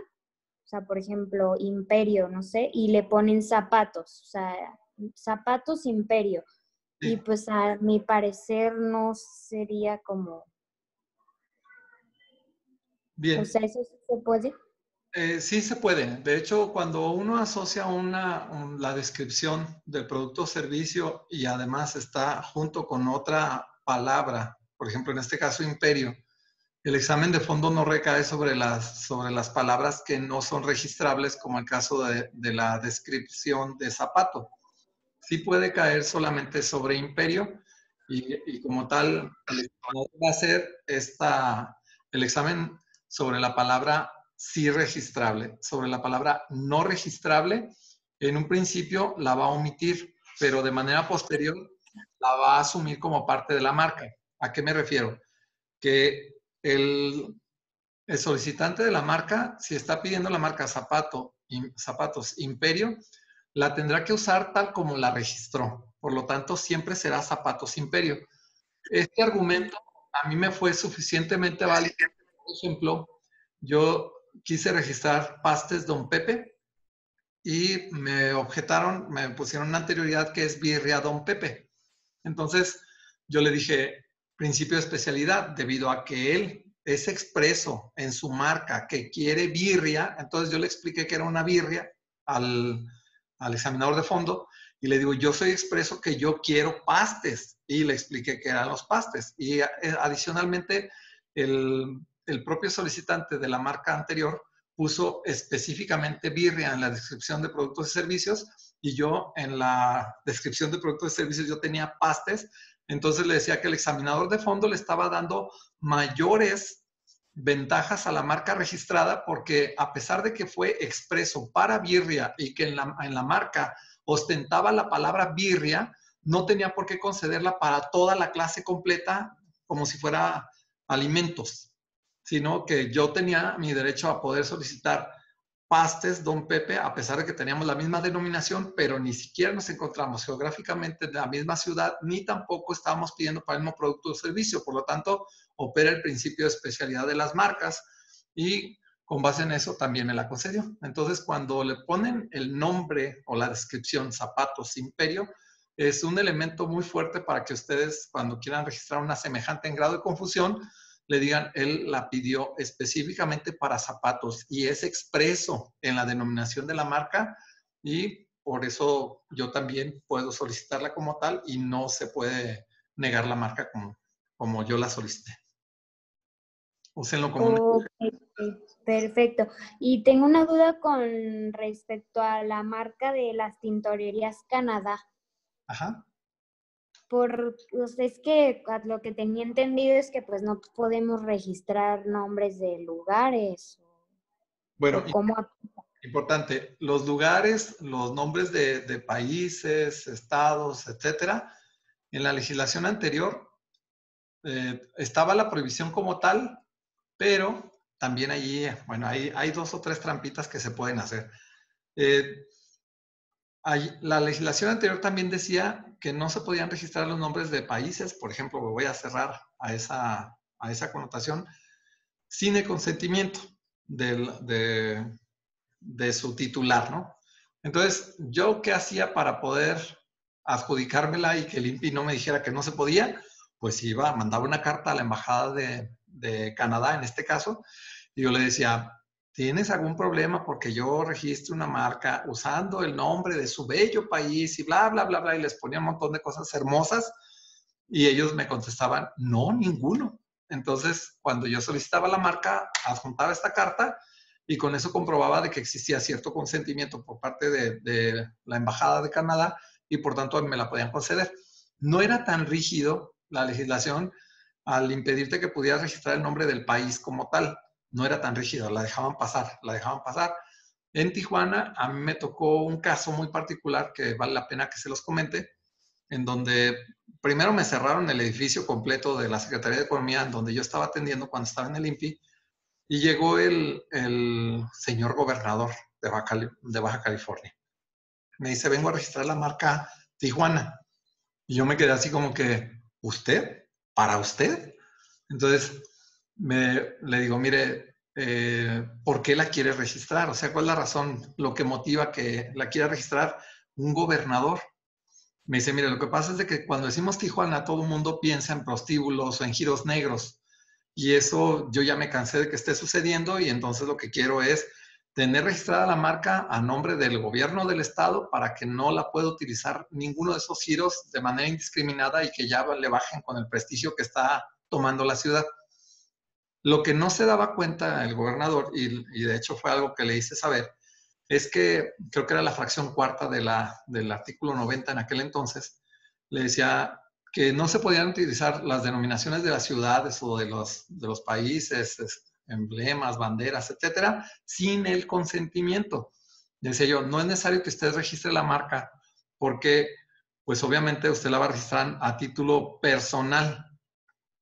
sea, por ejemplo, Imperio, no sé, y le ponen zapatos, o sea, zapatos Imperio. Y pues a mi parecer no sería como... Bien. O sea, ¿eso se puede? Eh, sí se puede. De hecho, cuando uno asocia una, la descripción del producto o servicio y además está junto con otra palabra, por ejemplo, en este caso imperio, el examen de fondo no recae sobre las, sobre las palabras que no son registrables, como el caso de, la descripción de zapato. Sí puede caer solamente sobre imperio y, como tal, va a ser esta, el examen sobre la palabra sí registrable. Sobre la palabra no registrable, en un principio la va a omitir, pero de manera posterior la va a asumir como parte de la marca. ¿A qué me refiero? Que el, solicitante de la marca, si está pidiendo la marca zapato, zapatos imperio, la tendrá que usar tal como la registró. Por lo tanto, siempre será zapatos imperio. Este argumento a mí me fue suficientemente válido. Por ejemplo, yo quise registrar pastes Don Pepe y me objetaron, me pusieron una anterioridad que es birria Don Pepe. Entonces, yo le dije, principio de especialidad, debido a que él es expreso en su marca que quiere birria, entonces yo le expliqué que era una birria al, examinador de fondo y le digo, yo soy expreso que yo quiero pastes y le expliqué que eran los pastes. Y eh, adicionalmente, el, el propio solicitante de la marca anterior puso específicamente birria en la descripción de productos y servicios y yo en la descripción de productos y servicios yo tenía pastes. Entonces le decía que el examinador de fondo le estaba dando mayores ventajas a la marca registrada porque a pesar de que fue expreso para birria y que en la, en la marca ostentaba la palabra birria, no tenía por qué concederla para toda la clase completa como si fuera alimentos, sino que yo tenía mi derecho a poder solicitar Pastes Don Pepe, a pesar de que teníamos la misma denominación, pero ni siquiera nos encontramos geográficamente en la misma ciudad, ni tampoco estábamos pidiendo para el mismo producto o servicio. Por lo tanto, opera el principio de especialidad de las marcas y con base en eso también me la concedió. Entonces, cuando le ponen el nombre o la descripción zapatos imperio, es un elemento muy fuerte para que ustedes, cuando quieran registrar una semejante en grado de confusión, le digan, él la pidió específicamente para zapatos y es expreso en la denominación de la marca y por eso yo también puedo solicitarla como tal y no se puede negar la marca como, como yo la solicité. Úsenlo como Perfecto. Y tengo una duda con respecto a la marca de las tintorerías Canadá. Ajá por, pues es que lo que tenía entendido es que pues no podemos registrar nombres de lugares. Bueno, importante, los lugares, los nombres de, de, países, estados, etcétera, en la legislación anterior eh, estaba la prohibición como tal, pero también allí, bueno, hay, hay dos o tres trampitas que se pueden hacer. Eh, la legislación anterior también decía que no se podían registrar los nombres de países, por ejemplo, voy a cerrar a esa, a esa connotación, sin el consentimiento de, de su titular, ¿no? Entonces, ¿yo qué hacía para poder adjudicármela y que el INPI no me dijera que no se podía? Pues iba, mandaba una carta a la Embajada de, de Canadá, en este caso, y yo le decía, ¿tienes algún problema porque yo registro una marca usando el nombre de su bello país y bla, bla, bla, bla? Y les ponía un montón de cosas hermosas y ellos me contestaban, no, ninguno. Entonces, cuando yo solicitaba la marca, adjuntaba esta carta y con eso comprobaba de que existía cierto consentimiento por parte de, de la Embajada de Canadá y por tanto me la podían conceder. No era tan rígido la legislación al impedirte que pudieras registrar el nombre del país como tal no era tan rígido, la dejaban pasar, la dejaban pasar. En Tijuana a mí me tocó un caso muy particular que vale la pena que se los comente, en donde primero me cerraron el edificio completo de la Secretaría de Economía, en donde yo estaba atendiendo cuando estaba en el INPI, y llegó el, señor gobernador de Baja, de Baja California. Me dice, vengo a registrar la marca Tijuana. Y yo me quedé así como que, ¿usted? ¿Para usted? Entonces, me, le digo, mire, eh, ¿por qué la quiere registrar? O sea, ¿cuál es la razón, lo que motiva que la quiera registrar un gobernador? Me dice, mire, lo que pasa es de que cuando decimos Tijuana, todo el mundo piensa en prostíbulos o en giros negros. Y eso yo ya me cansé de que esté sucediendo y entonces lo que quiero es tener registrada la marca a nombre del gobierno del estado para que no la pueda utilizar ninguno de esos giros de manera indiscriminada y que ya le bajen con el prestigio que está tomando la ciudad. Lo que no se daba cuenta el gobernador, y, de hecho fue algo que le hice saber, es que creo que era la fracción cuarta de la, del artículo 90 en aquel entonces, le decía que no se podían utilizar las denominaciones de las ciudades o de los, de los países, emblemas, banderas, etcétera, sin el consentimiento. Decía yo, no es necesario que usted registre la marca porque, pues obviamente usted la va a registrar a título personal.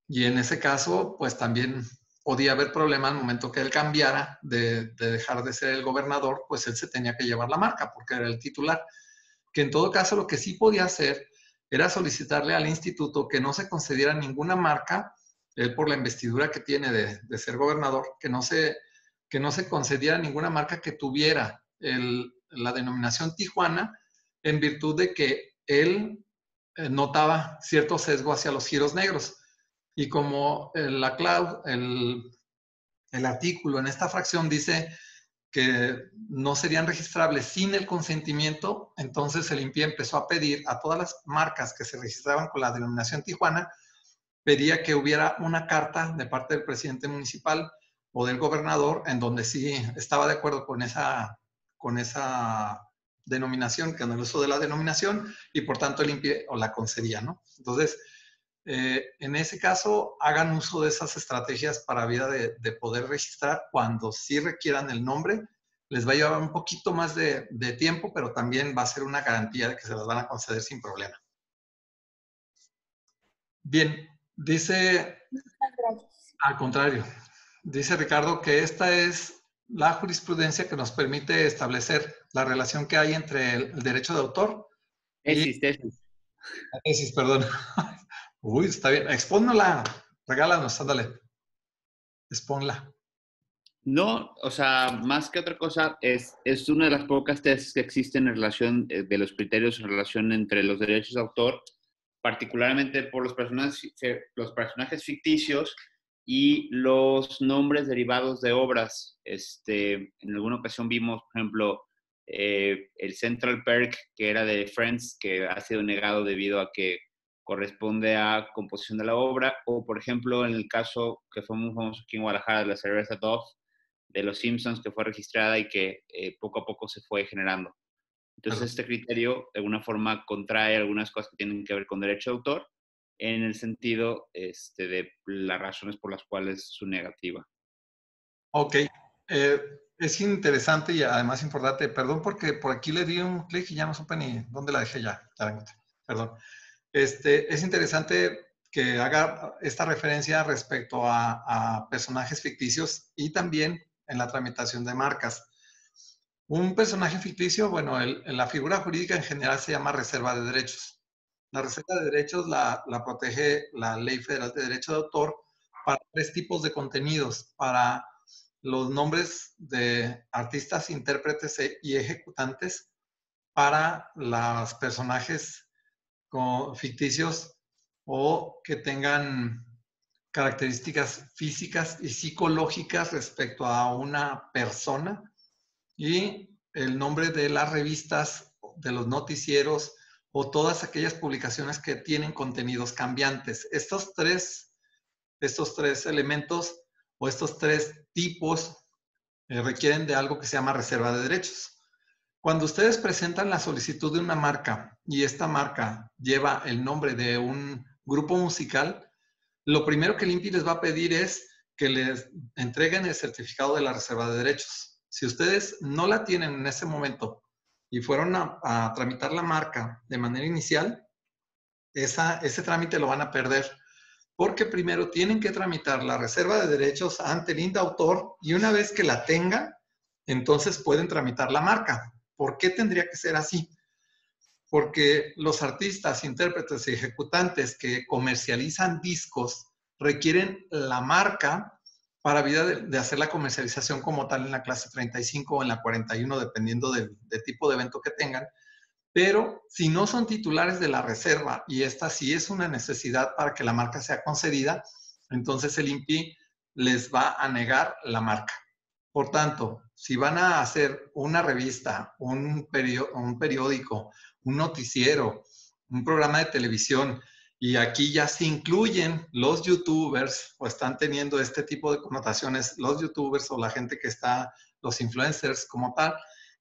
Y en ese caso, pues también podía haber problema al momento que él cambiara de, dejar de ser el gobernador, pues él se tenía que llevar la marca porque era el titular. Que en todo caso lo que sí podía hacer era solicitarle al instituto que no se concediera ninguna marca, él por la investidura que tiene de, ser gobernador, que no, se, que no se concediera ninguna marca que tuviera la denominación Tijuana en virtud de que él eh, notaba cierto sesgo hacia los giros negros. Y como la el, el artículo en esta fracción dice que no serían registrables sin el consentimiento, entonces el INPI empezó a pedir a todas las marcas que se registraban con la denominación Tijuana, pedía que hubiera una carta de parte del presidente municipal o del gobernador en donde sí estaba de acuerdo con esa, con esa denominación, con el uso de la denominación, y por tanto el INPI o la concedía, ¿no? Entonces, eh, en ese caso, hagan uso de esas estrategias para vida de, poder registrar cuando sí requieran el nombre. Les va a llevar un poquito más de, tiempo, pero también va a ser una garantía de que se las van a conceder sin problema. Bien, dice, al contrario, dice Ricardo que esta es la jurisprudencia que nos permite establecer la relación que hay entre el, derecho de autor. y, tesis. Tesis, perdón. Uy, está bien. Expónla. Regálanos, ándale. Expónla. No, o sea, más que otra cosa, es, es una de las pocas tesis que existen en relación eh, de los criterios en relación entre los derechos de autor, particularmente por los personajes, los personajes ficticios y los nombres derivados de obras. Este, en alguna ocasión vimos, por ejemplo, eh, el Central Perk, que era de Friends, que ha sido negado debido a que corresponde a composición de la obra, o por ejemplo en el caso que fue muy famoso aquí en Guadalajara de la cerveza Dove de los Simpsons que fue registrada y que eh, poco a poco se fue generando. Entonces este criterio de alguna forma contrae algunas cosas que tienen que ver con derecho de autor en el sentido este, de las razones por las cuales su negativa. Ok, eh, es interesante y además importante, perdón porque por aquí le di un clic y ya no supe ni dónde la dejé ya, perdón. Este, es interesante que haga esta referencia respecto a, personajes ficticios y también en la tramitación de marcas. Un personaje ficticio, bueno, la figura jurídica en general se llama reserva de derechos. La reserva de derechos la, la, protege la Ley Federal de Derecho de Autor para tres tipos de contenidos, para los nombres de artistas, intérpretes e, y ejecutantes, para los personajes ficticios o que tengan características físicas y psicológicas respecto a una persona y el nombre de las revistas, de los noticieros o todas aquellas publicaciones que tienen contenidos cambiantes. Estos tres, estos tres elementos o estos tres tipos eh, requieren de algo que se llama reserva de derechos. Cuando ustedes presentan la solicitud de una marca y esta marca lleva el nombre de un grupo musical, lo primero que el INPI les va a pedir es que les entreguen el certificado de la reserva de derechos. Si ustedes no la tienen en ese momento y fueron a, tramitar la marca de manera inicial, ese trámite lo van a perder. Porque primero tienen que tramitar la reserva de derechos ante el INDAUTOR y una vez que la tengan, entonces pueden tramitar la marca. ¿Por qué tendría que ser así? Porque los artistas, intérpretes y ejecutantes que comercializan discos requieren la marca para vida de, hacer la comercialización como tal en la clase 35 o en la 41, dependiendo del tipo de evento que tengan. Pero si no son titulares de la reserva y esta sí es una necesidad para que la marca sea concedida, entonces el INPI les va a negar la marca. Por tanto, si van a hacer una revista, un, un periódico un noticiero, un programa de televisión, y aquí ya se incluyen los youtubers o están teniendo este tipo de connotaciones, los youtubers o la gente que está, los influencers como tal.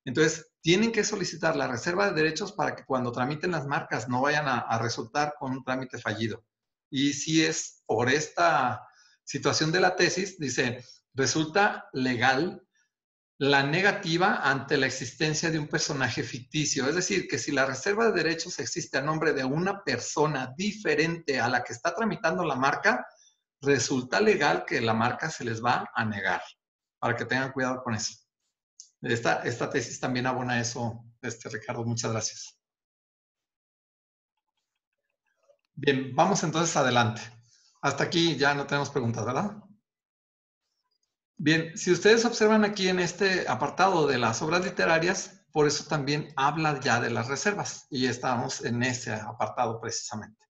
Entonces, tienen que solicitar la reserva de derechos para que cuando tramiten las marcas no vayan a, resultar con un trámite fallido. Y si es por esta situación de la tesis, dice, resulta legal la negativa ante la existencia de un personaje ficticio. Es decir, que si la reserva de derechos existe a nombre de una persona diferente a la que está tramitando la marca, resulta legal que la marca se les va a negar. Para que tengan cuidado con eso. Esta, esta tesis también abona eso, este, Ricardo. Muchas gracias. Bien, vamos entonces adelante. Hasta aquí ya no tenemos preguntas, ¿verdad? Bien, si ustedes observan aquí en este apartado de las obras literarias, por eso también habla ya de las reservas y estamos en ese apartado precisamente.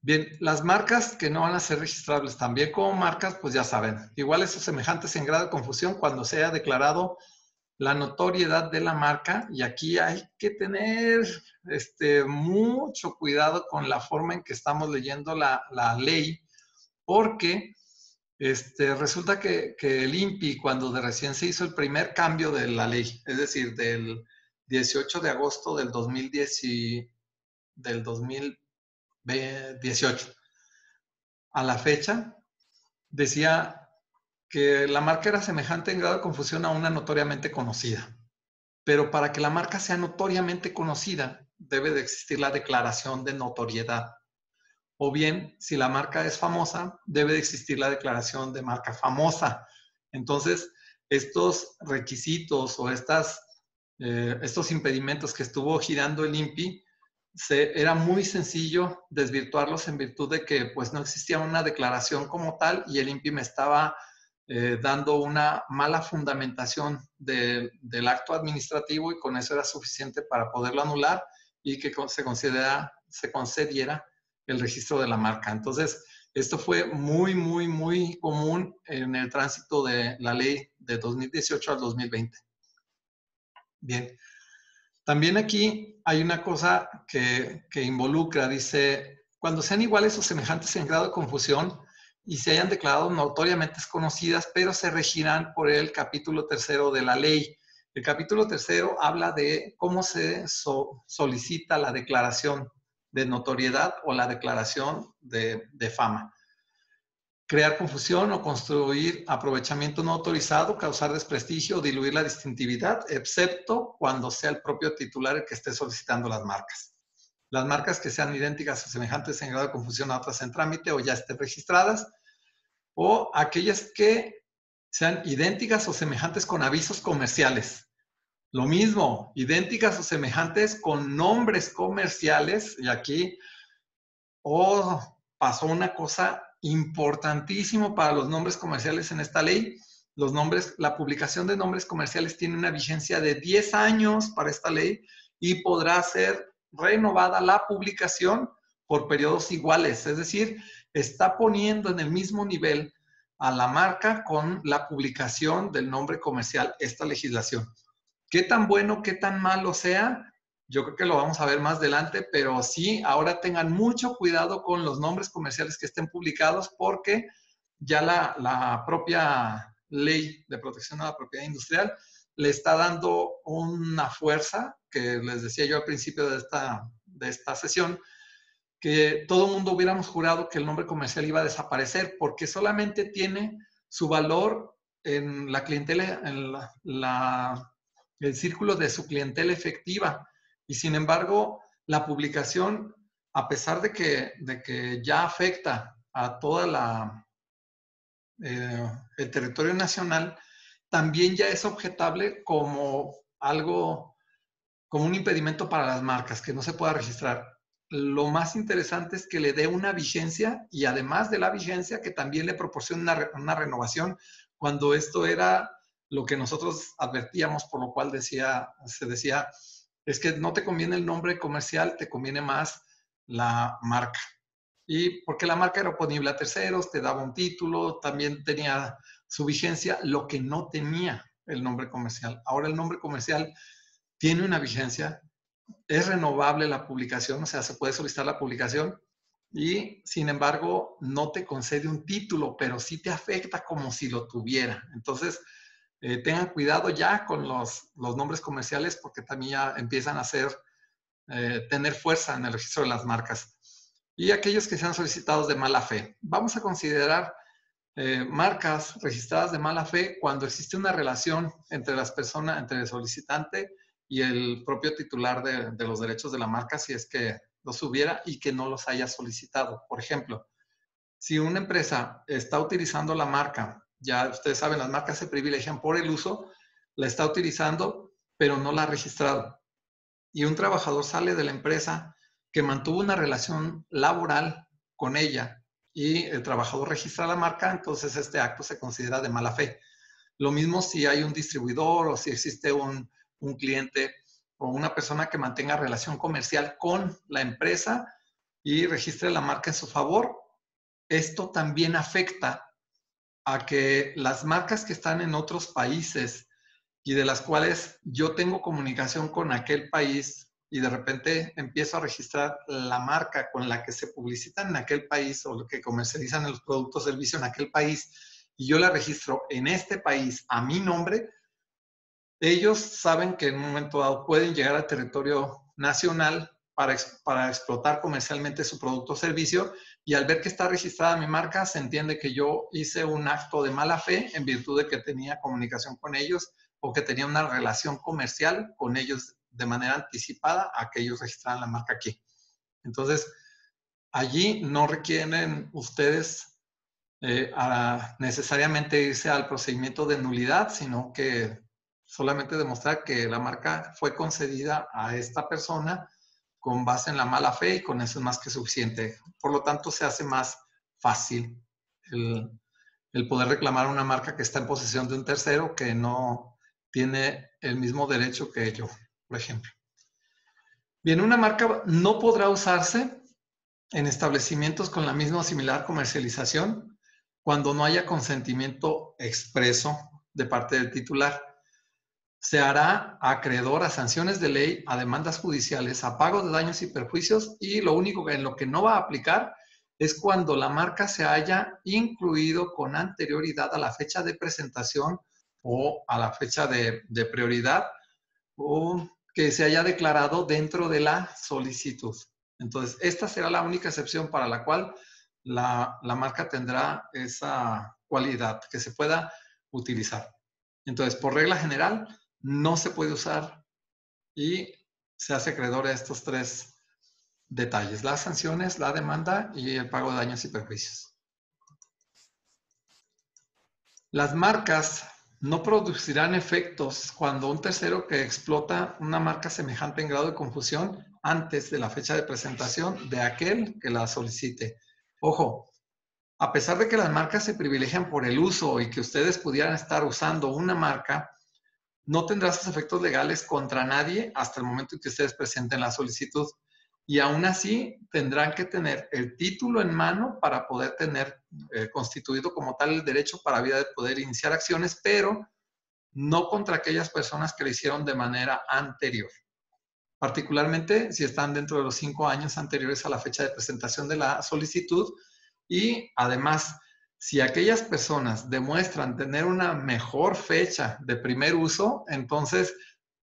Bien, las marcas que no van a ser registrables también como marcas, pues ya saben, iguales o semejantes en grado de confusión cuando se haya declarado la notoriedad de la marca y aquí hay que tener este, mucho cuidado con la forma en que estamos leyendo la, la ley porque este, resulta que, el INPI, cuando de recién se hizo el primer cambio de la ley, es decir, del 18 de agosto del, 2010 del 2018 a la fecha, decía que la marca era semejante en grado de confusión a una notoriamente conocida. Pero para que la marca sea notoriamente conocida, debe de existir la declaración de notoriedad o bien si la marca es famosa, debe de existir la declaración de marca famosa. Entonces, estos requisitos o estas, eh, estos impedimentos que estuvo girando el INPI, se, era muy sencillo desvirtuarlos en virtud de que pues no existía una declaración como tal y el INPI me estaba eh, dando una mala fundamentación del acto administrativo y con eso era suficiente para poderlo anular y que se, considera, se concediera el registro de la marca. Entonces, esto fue muy, muy, muy común en el tránsito de la ley de 2018 al 2020. Bien. También aquí hay una cosa que, que involucra, dice, cuando sean iguales o semejantes en grado de confusión y se hayan declarado notoriamente desconocidas, pero se regirán por el capítulo tercero de la ley. El capítulo tercero habla de cómo se solicita la declaración de notoriedad o la declaración de, fama. Crear confusión o construir aprovechamiento no autorizado, causar desprestigio o diluir la distintividad, excepto cuando sea el propio titular el que esté solicitando las marcas. Las marcas que sean idénticas o semejantes en grado de confusión a otras en trámite o ya estén registradas, o aquellas que sean idénticas o semejantes con avisos comerciales, lo mismo, idénticas o semejantes con nombres comerciales. Y aquí, oh, pasó una cosa importantísimo para los nombres comerciales en esta ley. Los nombres, la publicación de nombres comerciales tiene una vigencia de 10 años para esta ley y podrá ser renovada la publicación por periodos iguales. Es decir, está poniendo en el mismo nivel a la marca con la publicación del nombre comercial esta legislación. ¿Qué tan bueno, qué tan malo sea? Yo creo que lo vamos a ver más adelante, pero sí, ahora tengan mucho cuidado con los nombres comerciales que estén publicados porque ya la, propia ley de protección a la propiedad industrial le está dando una fuerza, que les decía yo al principio de esta, de esta sesión, que todo el mundo hubiéramos jurado que el nombre comercial iba a desaparecer, porque solamente tiene su valor en la clientela, en la, el círculo de su clientela efectiva. Y sin embargo, la publicación, a pesar de que, de que ya afecta a toda eh, el territorio nacional, también ya es objetable como algo, como un impedimento para las marcas, que no se pueda registrar. Lo más interesante es que le dé una vigencia y además de la vigencia, que también le proporcione una, una renovación cuando esto era lo que nosotros advertíamos, por lo cual decía, se decía, es que no te conviene el nombre comercial, te conviene más la marca. Y porque la marca era oponible a terceros, te daba un título, también tenía su vigencia, lo que no tenía el nombre comercial. Ahora el nombre comercial tiene una vigencia, es renovable la publicación, o sea, se puede solicitar la publicación y sin embargo no te concede un título, pero sí te afecta como si lo tuviera. Entonces, eh, tengan cuidado ya con los, nombres comerciales porque también ya empiezan a ser, eh, tener fuerza en el registro de las marcas. Y aquellos que sean solicitados de mala fe. Vamos a considerar eh, marcas registradas de mala fe cuando existe una relación entre las personas, entre el solicitante y el propio titular de, los derechos de la marca, si es que los hubiera y que no los haya solicitado. Por ejemplo, si una empresa está utilizando la marca, ya ustedes saben, las marcas se privilegian por el uso, la está utilizando, pero no la ha registrado. Y un trabajador sale de la empresa que mantuvo una relación laboral con ella y el trabajador registra la marca, entonces este acto se considera de mala fe. Lo mismo si hay un distribuidor o si existe un, cliente o una persona que mantenga relación comercial con la empresa y registre la marca en su favor. Esto también afecta a que las marcas que están en otros países y de las cuales yo tengo comunicación con aquel país y de repente empiezo a registrar la marca con la que se publicitan en aquel país o lo que comercializan los productos o servicios en aquel país y yo la registro en este país a mi nombre, ellos saben que en un momento dado pueden llegar al territorio nacional para, para explotar comercialmente su producto o servicio y al ver que está registrada mi marca se entiende que yo hice un acto de mala fe en virtud de que tenía comunicación con ellos o que tenía una relación comercial con ellos de manera anticipada a que ellos registraran la marca aquí. Entonces, allí no requieren ustedes eh, necesariamente irse al procedimiento de nulidad, sino que solamente demostrar que la marca fue concedida a esta persona con base en la mala fe y con eso es más que suficiente. Por lo tanto, se hace más fácil el, poder reclamar una marca que está en posesión de un tercero que no tiene el mismo derecho que yo por ejemplo. Bien, una marca no podrá usarse en establecimientos con la misma o similar comercialización cuando no haya consentimiento expreso de parte del titular. Se hará acreedor a sanciones de ley, a demandas judiciales, a pagos de daños y perjuicios y lo único en lo que no va a aplicar es cuando la marca se haya incluido con anterioridad a la fecha de presentación o a la fecha de, prioridad o que se haya declarado dentro de la solicitud. Entonces, esta será la única excepción para la cual la, marca tendrá esa cualidad que se pueda utilizar. Entonces, por regla general, no se puede usar y se hace acreedor a estos tres detalles, las sanciones, la demanda y el pago de daños y perjuicios. Las marcas no producirán efectos cuando un tercero que explota una marca semejante en grado de confusión antes de la fecha de presentación de aquel que la solicite. Ojo, a pesar de que las marcas se privilegian por el uso y que ustedes pudieran estar usando una marca, no tendrá sus efectos legales contra nadie hasta el momento en que ustedes presenten la solicitud. y aún así tendrán que tener el título en mano para poder tener eh, constituido como tal el derecho para vida de poder iniciar acciones, pero no contra aquellas personas que lo hicieron de manera anterior. Particularmente si están dentro de los cinco años anteriores a la fecha de presentación de la solicitud y además si aquellas personas demuestran tener una mejor fecha de primer uso, entonces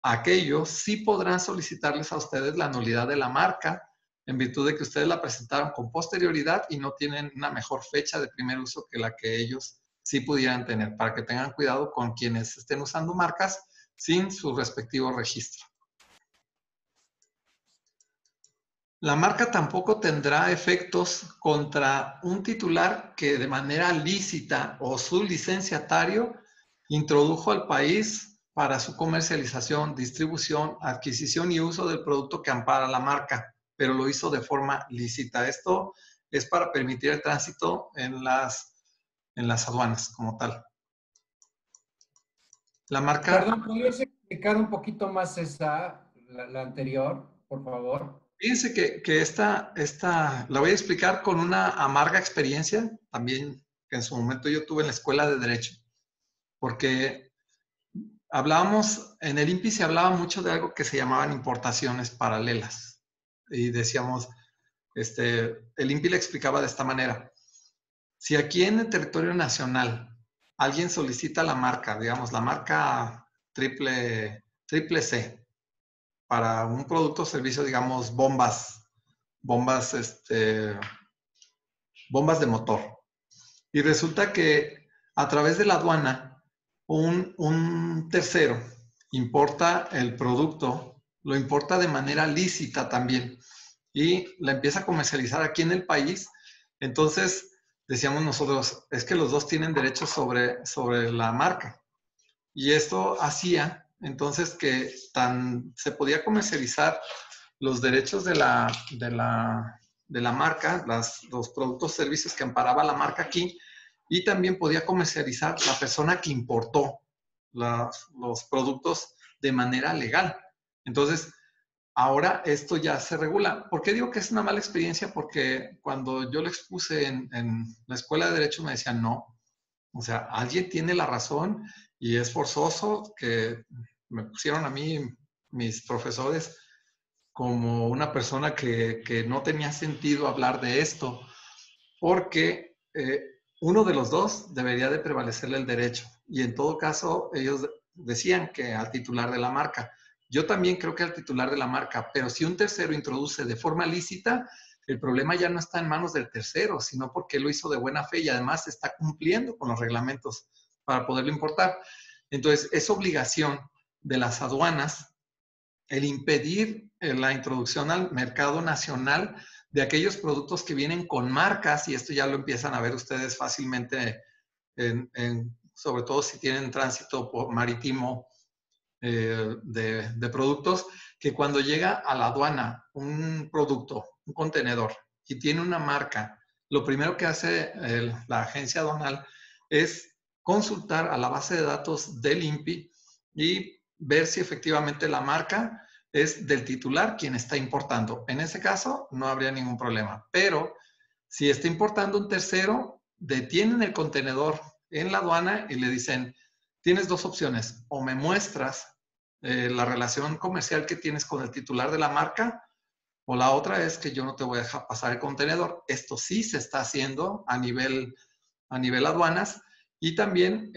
aquellos sí podrán solicitarles a ustedes la nulidad de la marca en virtud de que ustedes la presentaron con posterioridad y no tienen una mejor fecha de primer uso que la que ellos sí pudieran tener, para que tengan cuidado con quienes estén usando marcas sin su respectivo registro. La marca tampoco tendrá efectos contra un titular que de manera lícita o su licenciatario introdujo al país para su comercialización, distribución, adquisición y uso del producto que ampara la marca, pero lo hizo de forma lícita. Esto es para permitir el tránsito en las, en las aduanas como tal. La marca... Perdón, ¿podrías explicar un poquito más esa, la anterior, por favor? Fíjense que, esta, esta, la voy a explicar con una amarga experiencia también que en su momento yo tuve en la escuela de Derecho, porque hablábamos, en el INPI se hablaba mucho de algo que se llamaban importaciones paralelas. Y decíamos, este, el INPI le explicaba de esta manera. Si aquí en el territorio nacional alguien solicita la marca, digamos, la marca triple, triple C, para un producto o servicio, digamos, bombas, bombas, este, bombas de motor. Y resulta que a través de la aduana, un, un tercero importa el producto, lo importa de manera lícita también y la empieza a comercializar aquí en el país. Entonces, decíamos nosotros, es que los dos tienen derechos sobre, sobre la marca. Y esto hacía entonces que tan, se podía comercializar los derechos de la, de la, marca, los productos, servicios que amparaba la marca aquí, y también podía comercializar la persona que importó los productos de manera legal. Entonces, ahora esto ya se regula. ¿Por qué digo que es una mala experiencia? Porque cuando yo lo expuse en, en la escuela de derecho me decían no. O sea, alguien tiene la razón y es forzoso que me pusieron a mí mis profesores como una persona que, no tenía sentido hablar de esto, porque eh, uno de los dos debería de prevalecerle el derecho. Y en todo caso, ellos decían que al titular de la marca. Yo también creo que al titular de la marca, pero si un tercero introduce de forma lícita, el problema ya no está en manos del tercero, sino porque lo hizo de buena fe y además está cumpliendo con los reglamentos para poderlo importar. Entonces, es obligación de las aduanas el impedir eh, la introducción al mercado nacional de aquellos productos que vienen con marcas, y esto ya lo empiezan a ver ustedes fácilmente, sobre todo si tienen tránsito marítimo eh, de, productos, que cuando llega a la aduana un producto, un contenedor, y tiene una marca, lo primero que hace la agencia aduanal es consultar a la base de datos del INPI y ver si efectivamente la marca es del titular quien está importando. En ese caso, no habría ningún problema. Pero si está importando un tercero, detienen el contenedor en la aduana y le dicen, tienes dos opciones, o me muestras eh, la relación comercial que tienes con el titular de la marca, o la otra es que yo no te voy a dejar pasar el contenedor. Esto sí se está haciendo a nivel, a nivel aduanas y también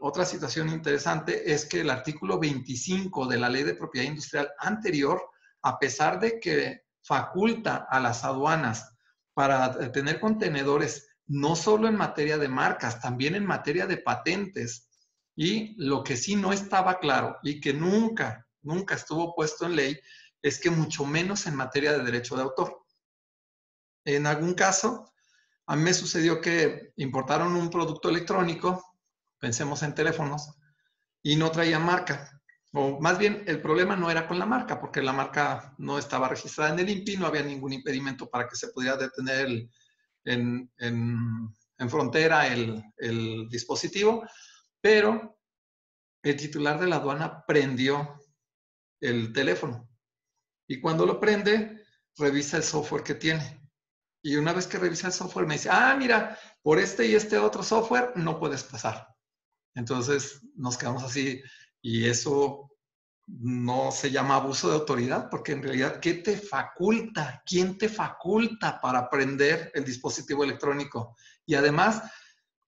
otra situación interesante es que el artículo 25 de la ley de propiedad industrial anterior, a pesar de que faculta a las aduanas para tener contenedores no solo en materia de marcas, también en materia de patentes. Y lo que sí no estaba claro y que nunca, nunca estuvo puesto en ley es que mucho menos en materia de derecho de autor. En algún caso, a mí me sucedió que importaron un producto electrónico, pensemos en teléfonos, y no traía marca. O más bien, el problema no era con la marca, porque la marca no estaba registrada en el INPI, no había ningún impedimento para que se pudiera detener en, frontera el, el dispositivo, pero el titular de la aduana prendió el teléfono. Y cuando lo prende, revisa el software que tiene. Y una vez que revisa el software me dice, ah, mira, por este y este otro software no puedes pasar. Entonces nos quedamos así y eso no se llama abuso de autoridad porque en realidad, ¿qué te faculta? ¿Quién te faculta para aprender el dispositivo electrónico? Y además,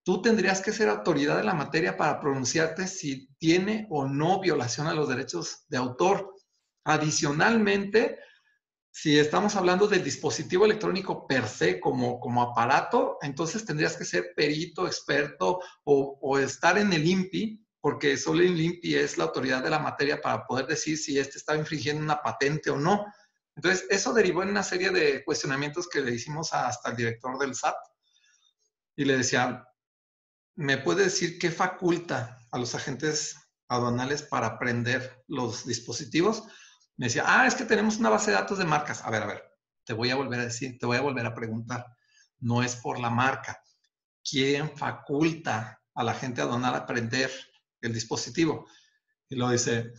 tú tendrías que ser autoridad de la materia para pronunciarte si tiene o no violación a los derechos de autor. Adicionalmente, si estamos hablando del dispositivo electrónico per se como, como aparato, entonces tendrías que ser perito, experto o, estar en el INPI, porque solo el INPI es la autoridad de la materia para poder decir si este está infringiendo una patente o no. Entonces, eso derivó en una serie de cuestionamientos que le hicimos hasta el director del SAT. Y le decía, ¿me puede decir qué faculta a los agentes aduanales para aprender los dispositivos? Me decía, ah, es que tenemos una base de datos de marcas. A ver, a ver, te voy a volver a decir, te voy a volver a preguntar. No es por la marca. ¿Quién faculta a la gente aduanal a aprender el dispositivo? Y lo dice,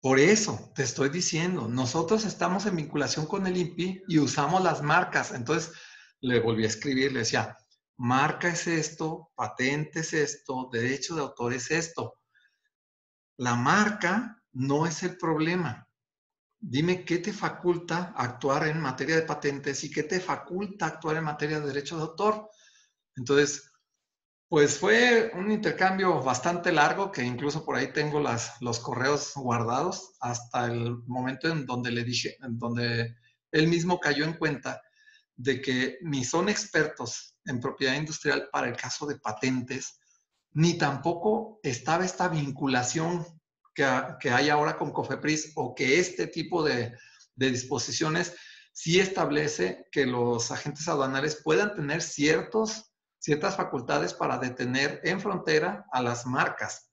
por eso te estoy diciendo, nosotros estamos en vinculación con el INPI y usamos las marcas. Entonces le volví a escribir, le decía, marca es esto, patente es esto, derecho de autor es esto. La marca no es el problema dime qué te faculta actuar en materia de patentes y qué te faculta actuar en materia de derecho de autor. Entonces, pues fue un intercambio bastante largo que incluso por ahí tengo las, los correos guardados hasta el momento en donde le dije, en donde él mismo cayó en cuenta de que ni son expertos en propiedad industrial para el caso de patentes, ni tampoco estaba esta vinculación que, hay ahora con COFEPRIS o que este tipo de, disposiciones sí establece que los agentes aduanales puedan tener ciertas facultades para detener en frontera a las marcas.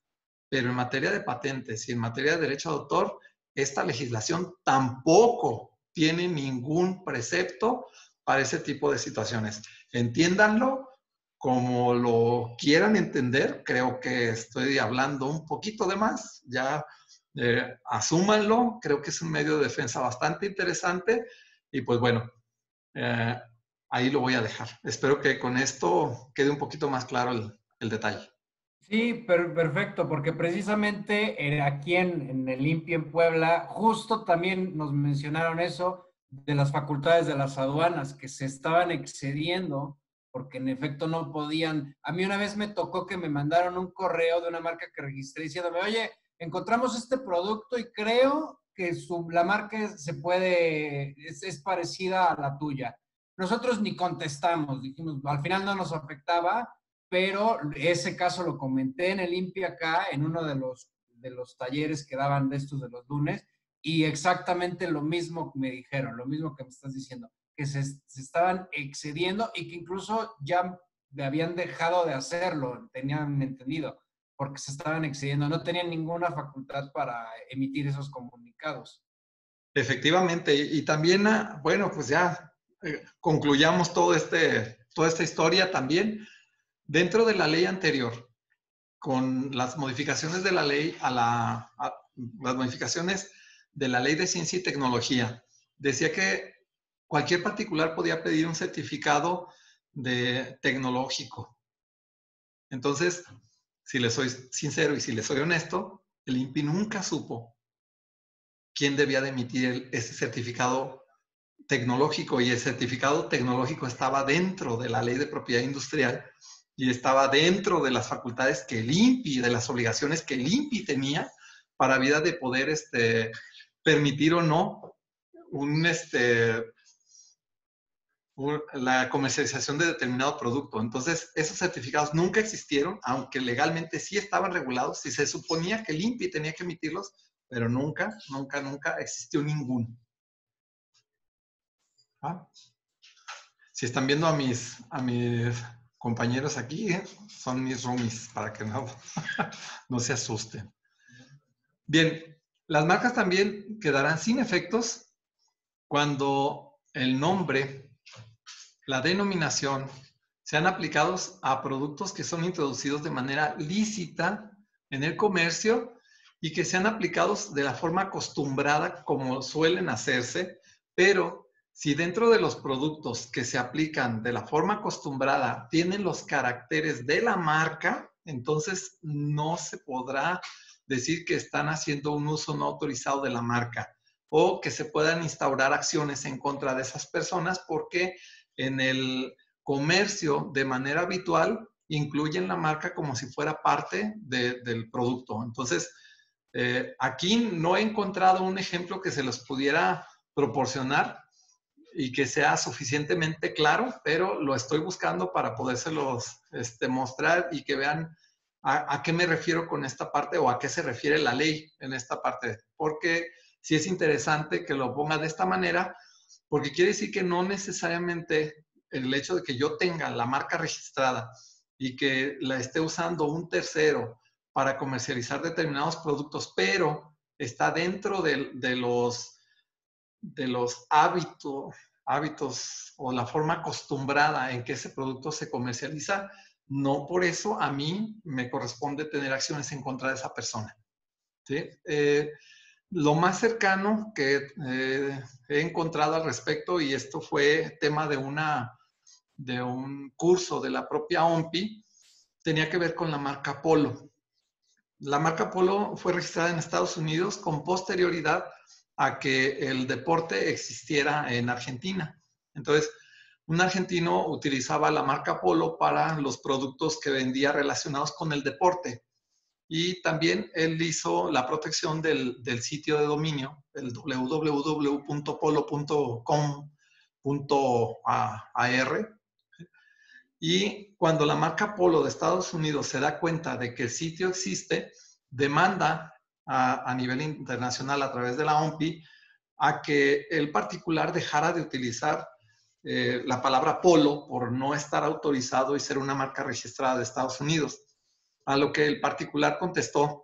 Pero en materia de patentes y en materia de derecho de autor, esta legislación tampoco tiene ningún precepto para ese tipo de situaciones. Entiéndanlo como lo quieran entender, creo que estoy hablando un poquito de más, ya eh, asúmanlo, creo que es un medio de defensa bastante interesante y pues bueno, eh, ahí lo voy a dejar. Espero que con esto quede un poquito más claro el, detalle. Sí, perfecto, porque precisamente eh, aquí en, en el INPI en Puebla, justo también nos mencionaron eso de las facultades de las aduanas que se estaban excediendo porque en efecto no podían. A mí una vez me tocó que me mandaron un correo de una marca que registré diciéndome, oye, encontramos este producto y creo que la marca se puede, es, parecida a la tuya. Nosotros ni contestamos, dijimos, al final no nos afectaba, pero ese caso lo comenté en el INPI acá, en uno de los, de los talleres que daban de estos de los lunes, y exactamente lo mismo me dijeron, lo mismo que me estás diciendo que se, estaban excediendo y que incluso ya habían dejado de hacerlo, tenían entendido, porque se estaban excediendo, no tenían ninguna facultad para emitir esos comunicados. Efectivamente, y, también, ah, bueno, pues ya eh, concluyamos todo este, toda esta historia también. Dentro de la ley anterior, con las modificaciones de la ley a la, las modificaciones de la ley de ciencia y tecnología, decía que cualquier particular podía pedir un certificado de tecnológico. Entonces, si le soy sincero y si le soy honesto, el INPI nunca supo quién debía de emitir ese certificado tecnológico y el certificado tecnológico estaba dentro de la ley de propiedad industrial y estaba dentro de las facultades que el INPI, de las obligaciones que el INPI tenía para vida de poder este, permitir o no un, este, la comercialización de determinado producto. Entonces, esos certificados nunca existieron, aunque legalmente sí estaban regulados y se suponía que el INPI tenía que emitirlos, pero nunca, nunca, nunca existió ninguno. ¿Ah? Si están viendo a mis, a mis compañeros aquí, son mis roomies, para que no, no se asusten. Bien, las marcas también quedarán sin efectos cuando el nombre la denominación sean aplicados a productos que son introducidos de manera lícita en el comercio y que sean aplicados de la forma acostumbrada como suelen hacerse, pero si dentro de los productos que se aplican de la forma acostumbrada tienen los caracteres de la marca, entonces no se podrá decir que están haciendo un uso no autorizado de la marca o que se puedan instaurar acciones en contra de esas personas porque en el comercio de manera habitual incluyen la marca como si fuera parte del producto. Entonces, eh, aquí no he encontrado un ejemplo que se los pudiera proporcionar y que sea suficientemente claro, pero lo estoy buscando para podérselos este, mostrar y que vean a, qué me refiero con esta parte o a qué se refiere la ley en esta parte. Porque si es interesante que lo ponga de esta manera, porque quiere decir que no necesariamente el hecho de que yo tenga la marca registrada y que la esté usando un tercero para comercializar determinados productos, pero está dentro de, los, de los hábitos, hábitos o la forma acostumbrada en que ese producto se comercializa, no por eso a mí me corresponde tener acciones en contra de esa persona. Eh, lo más cercano que eh, he encontrado al respecto, y esto fue tema de, una, de un curso de la propia OMPI, tenía que ver con la marca Polo. La marca Polo fue registrada en Estados Unidos con posterioridad a que el deporte existiera en Argentina. Entonces, un argentino utilizaba la marca Polo para los productos que vendía relacionados con el deporte. Y también él hizo la protección del, sitio de dominio, el www.polo.com.ar. Y cuando la marca Polo de Estados Unidos se da cuenta de que el sitio existe, demanda a, nivel internacional a través de la OMPI a que el particular dejara de utilizar eh, la palabra polo por no estar autorizado y ser una marca registrada de Estados Unidos. A lo que el particular contestó,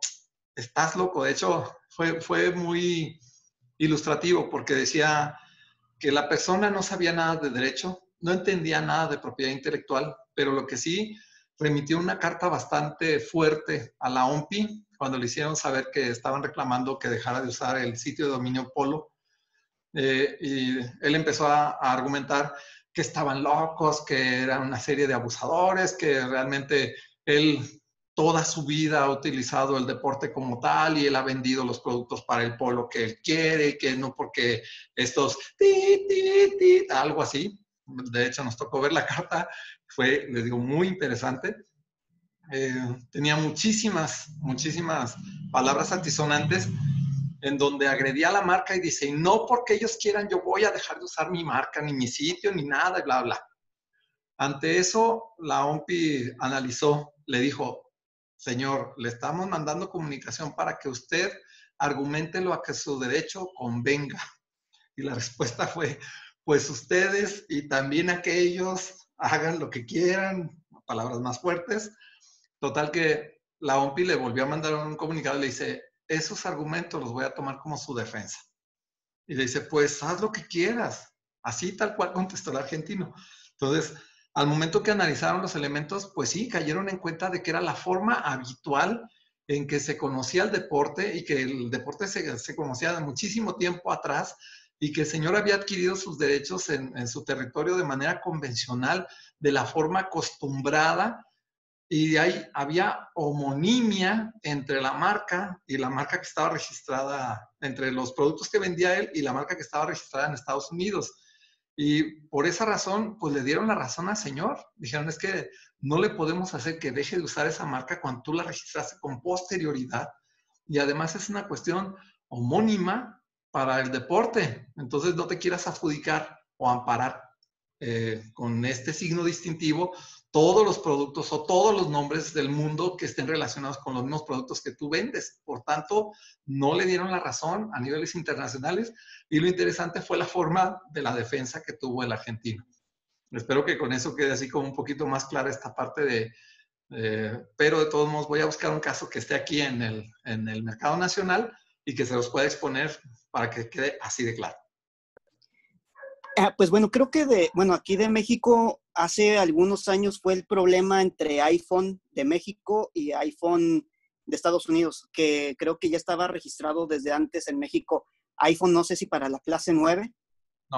estás loco. De hecho, fue, fue muy ilustrativo porque decía que la persona no sabía nada de derecho, no entendía nada de propiedad intelectual, pero lo que sí remitió una carta bastante fuerte a la OMPI cuando le hicieron saber que estaban reclamando que dejara de usar el sitio de dominio Polo eh, y él empezó a, argumentar que estaban locos, que eran una serie de abusadores, que realmente él toda su vida ha utilizado el deporte como tal y él ha vendido los productos para el polo que él quiere, que no porque estos algo así. De hecho, nos tocó ver la carta, fue, les digo, muy interesante. Eh, tenía muchísimas, muchísimas palabras altisonantes en donde agredía a la marca y dice, no porque ellos quieran, yo voy a dejar de usar mi marca, ni mi sitio, ni nada, bla, bla. Ante eso, la OMPI analizó, le dijo, señor, le estamos mandando comunicación para que usted argumente lo a que su derecho convenga. Y la respuesta fue, pues ustedes y también aquellos hagan lo que quieran, palabras más fuertes. Total que la OMPI le volvió a mandar un comunicado y le dice, esos argumentos los voy a tomar como su defensa. Y le dice, pues haz lo que quieras. Así tal cual contestó el argentino. Entonces, al momento que analizaron los elementos, pues sí, cayeron en cuenta de que era la forma habitual en que se conocía el deporte y que el deporte se, conocía de muchísimo tiempo atrás y que el señor había adquirido sus derechos en, en su territorio de manera convencional, de la forma acostumbrada y de ahí había homonimia entre la marca y la marca que estaba registrada, entre los productos que vendía él y la marca que estaba registrada en Estados Unidos. Y por esa razón, pues le dieron la razón al señor. Dijeron, es que no le podemos hacer que deje de usar esa marca cuando tú la registraste con posterioridad. Y además es una cuestión homónima para el deporte. Entonces no te quieras adjudicar o amparar eh, con este signo distintivo todos los productos o todos los nombres del mundo que estén relacionados con los mismos productos que tú vendes. Por tanto, no le dieron la razón a niveles internacionales y lo interesante fue la forma de la defensa que tuvo el argentino. Espero que con eso quede así como un poquito más clara esta parte de, pero de todos modos voy a buscar un caso que esté aquí en el, en el mercado nacional y que se los pueda exponer para que quede así de claro. Ah, pues bueno, creo que de, bueno, aquí de México hace algunos años fue el problema entre iPhone de México y iPhone de Estados Unidos, que creo que ya estaba registrado desde antes en México. iPhone, no sé si para la clase 9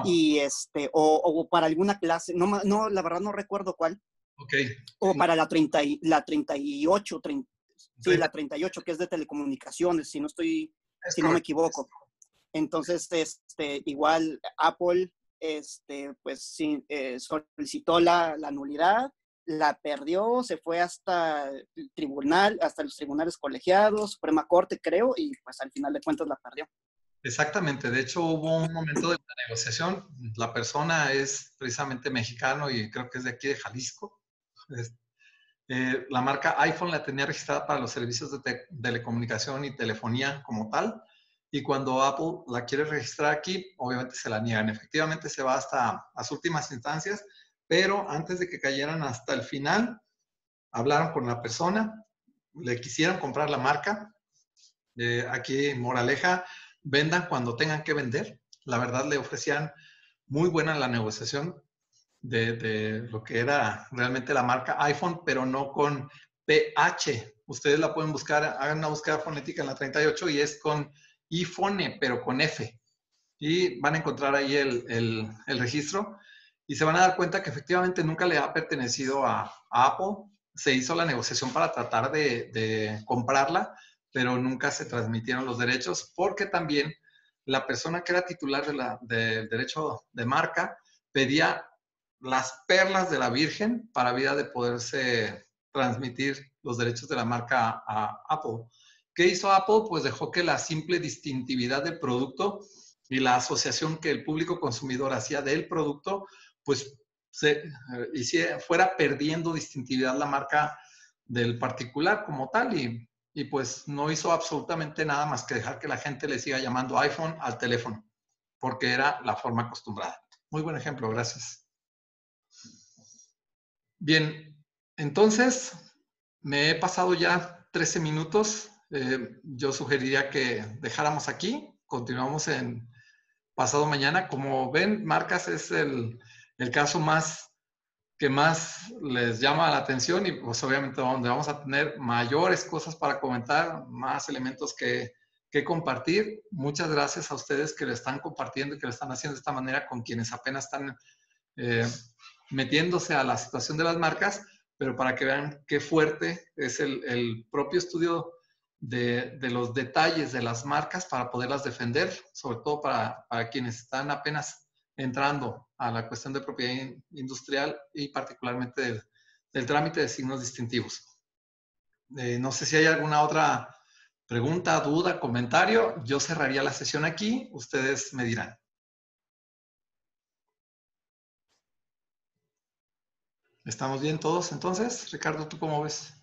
Y este, o, para alguna clase, no, no, la verdad no recuerdo cuál. Ok. O para la, 30 y, la 38, sí, la 38, que es de telecomunicaciones, si no estoy, si no me equivoco. Entonces, este, igual Apple, este, pues eh, solicitó la, la nulidad la perdió, se fue hasta el tribunal, hasta los tribunales colegiados, Suprema Corte, creo, y pues al final de cuentas la perdió. Exactamente, de hecho hubo un momento de negociación, la persona es precisamente mexicano y creo que es de aquí de Jalisco. Eh, la marca iPhone la tenía registrada para los servicios de telecomunicación y telefonía como tal, y cuando Apple la quiere registrar aquí, obviamente se la niegan. Efectivamente se va hasta las últimas instancias pero antes de que cayeran hasta el final, hablaron con la persona, le quisieron comprar la marca. Eh, aquí, moraleja, vendan cuando tengan que vender. La verdad, le ofrecían muy buena la negociación de, lo que era realmente la marca iPhone, pero no con PH. Ustedes la pueden buscar, hagan una búsqueda fonética en la 38 y es con iPhone, pero con F. Y van a encontrar ahí el, el registro y se van a dar cuenta que efectivamente nunca le ha pertenecido a, Apple. Se hizo la negociación para tratar de, comprarla, pero nunca se transmitieron los derechos porque también la persona que era titular del derecho de marca pedía las perlas de la Virgen para vida de poderse transmitir los derechos de la marca a Apple. ¿Qué hizo Apple? Pues dejó que la simple distintividad del producto y la asociación que el público consumidor hacía del producto pues se, eh, fuera perdiendo distintividad la marca del particular como tal y, y, pues no hizo absolutamente nada más que dejar que la gente le siga llamando iPhone al teléfono, porque era la forma acostumbrada. Muy buen ejemplo, gracias. Bien, entonces me he pasado ya 13 minutos. Eh, yo sugeriría que dejáramos aquí, continuamos en pasado mañana. Como ven, Marcas es el el caso más que más les llama la atención y pues obviamente donde vamos a tener mayores cosas para comentar, más elementos que, compartir. Muchas gracias a ustedes que lo están compartiendo y que lo están haciendo de esta manera con quienes apenas están eh, metiéndose a la situación de las marcas, pero para que vean qué fuerte es el, propio estudio de, los detalles de las marcas para poderlas defender, sobre todo para, para quienes están apenas entrando a la cuestión de propiedad industrial y particularmente del, trámite de signos distintivos. Eh, no sé si hay alguna otra pregunta, duda, comentario. Yo cerraría la sesión aquí. Ustedes me dirán. ¿Estamos bien todos entonces? Ricardo, ¿tú cómo ves?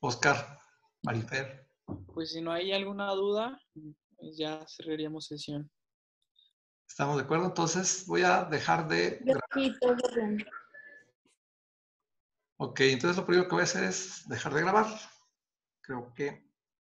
Oscar, Marifer. Pues si no hay alguna duda, pues ya cerraríamos sesión. ¿Estamos de acuerdo? Entonces voy a dejar de... Ok, entonces lo primero que voy a hacer es dejar de grabar. Creo que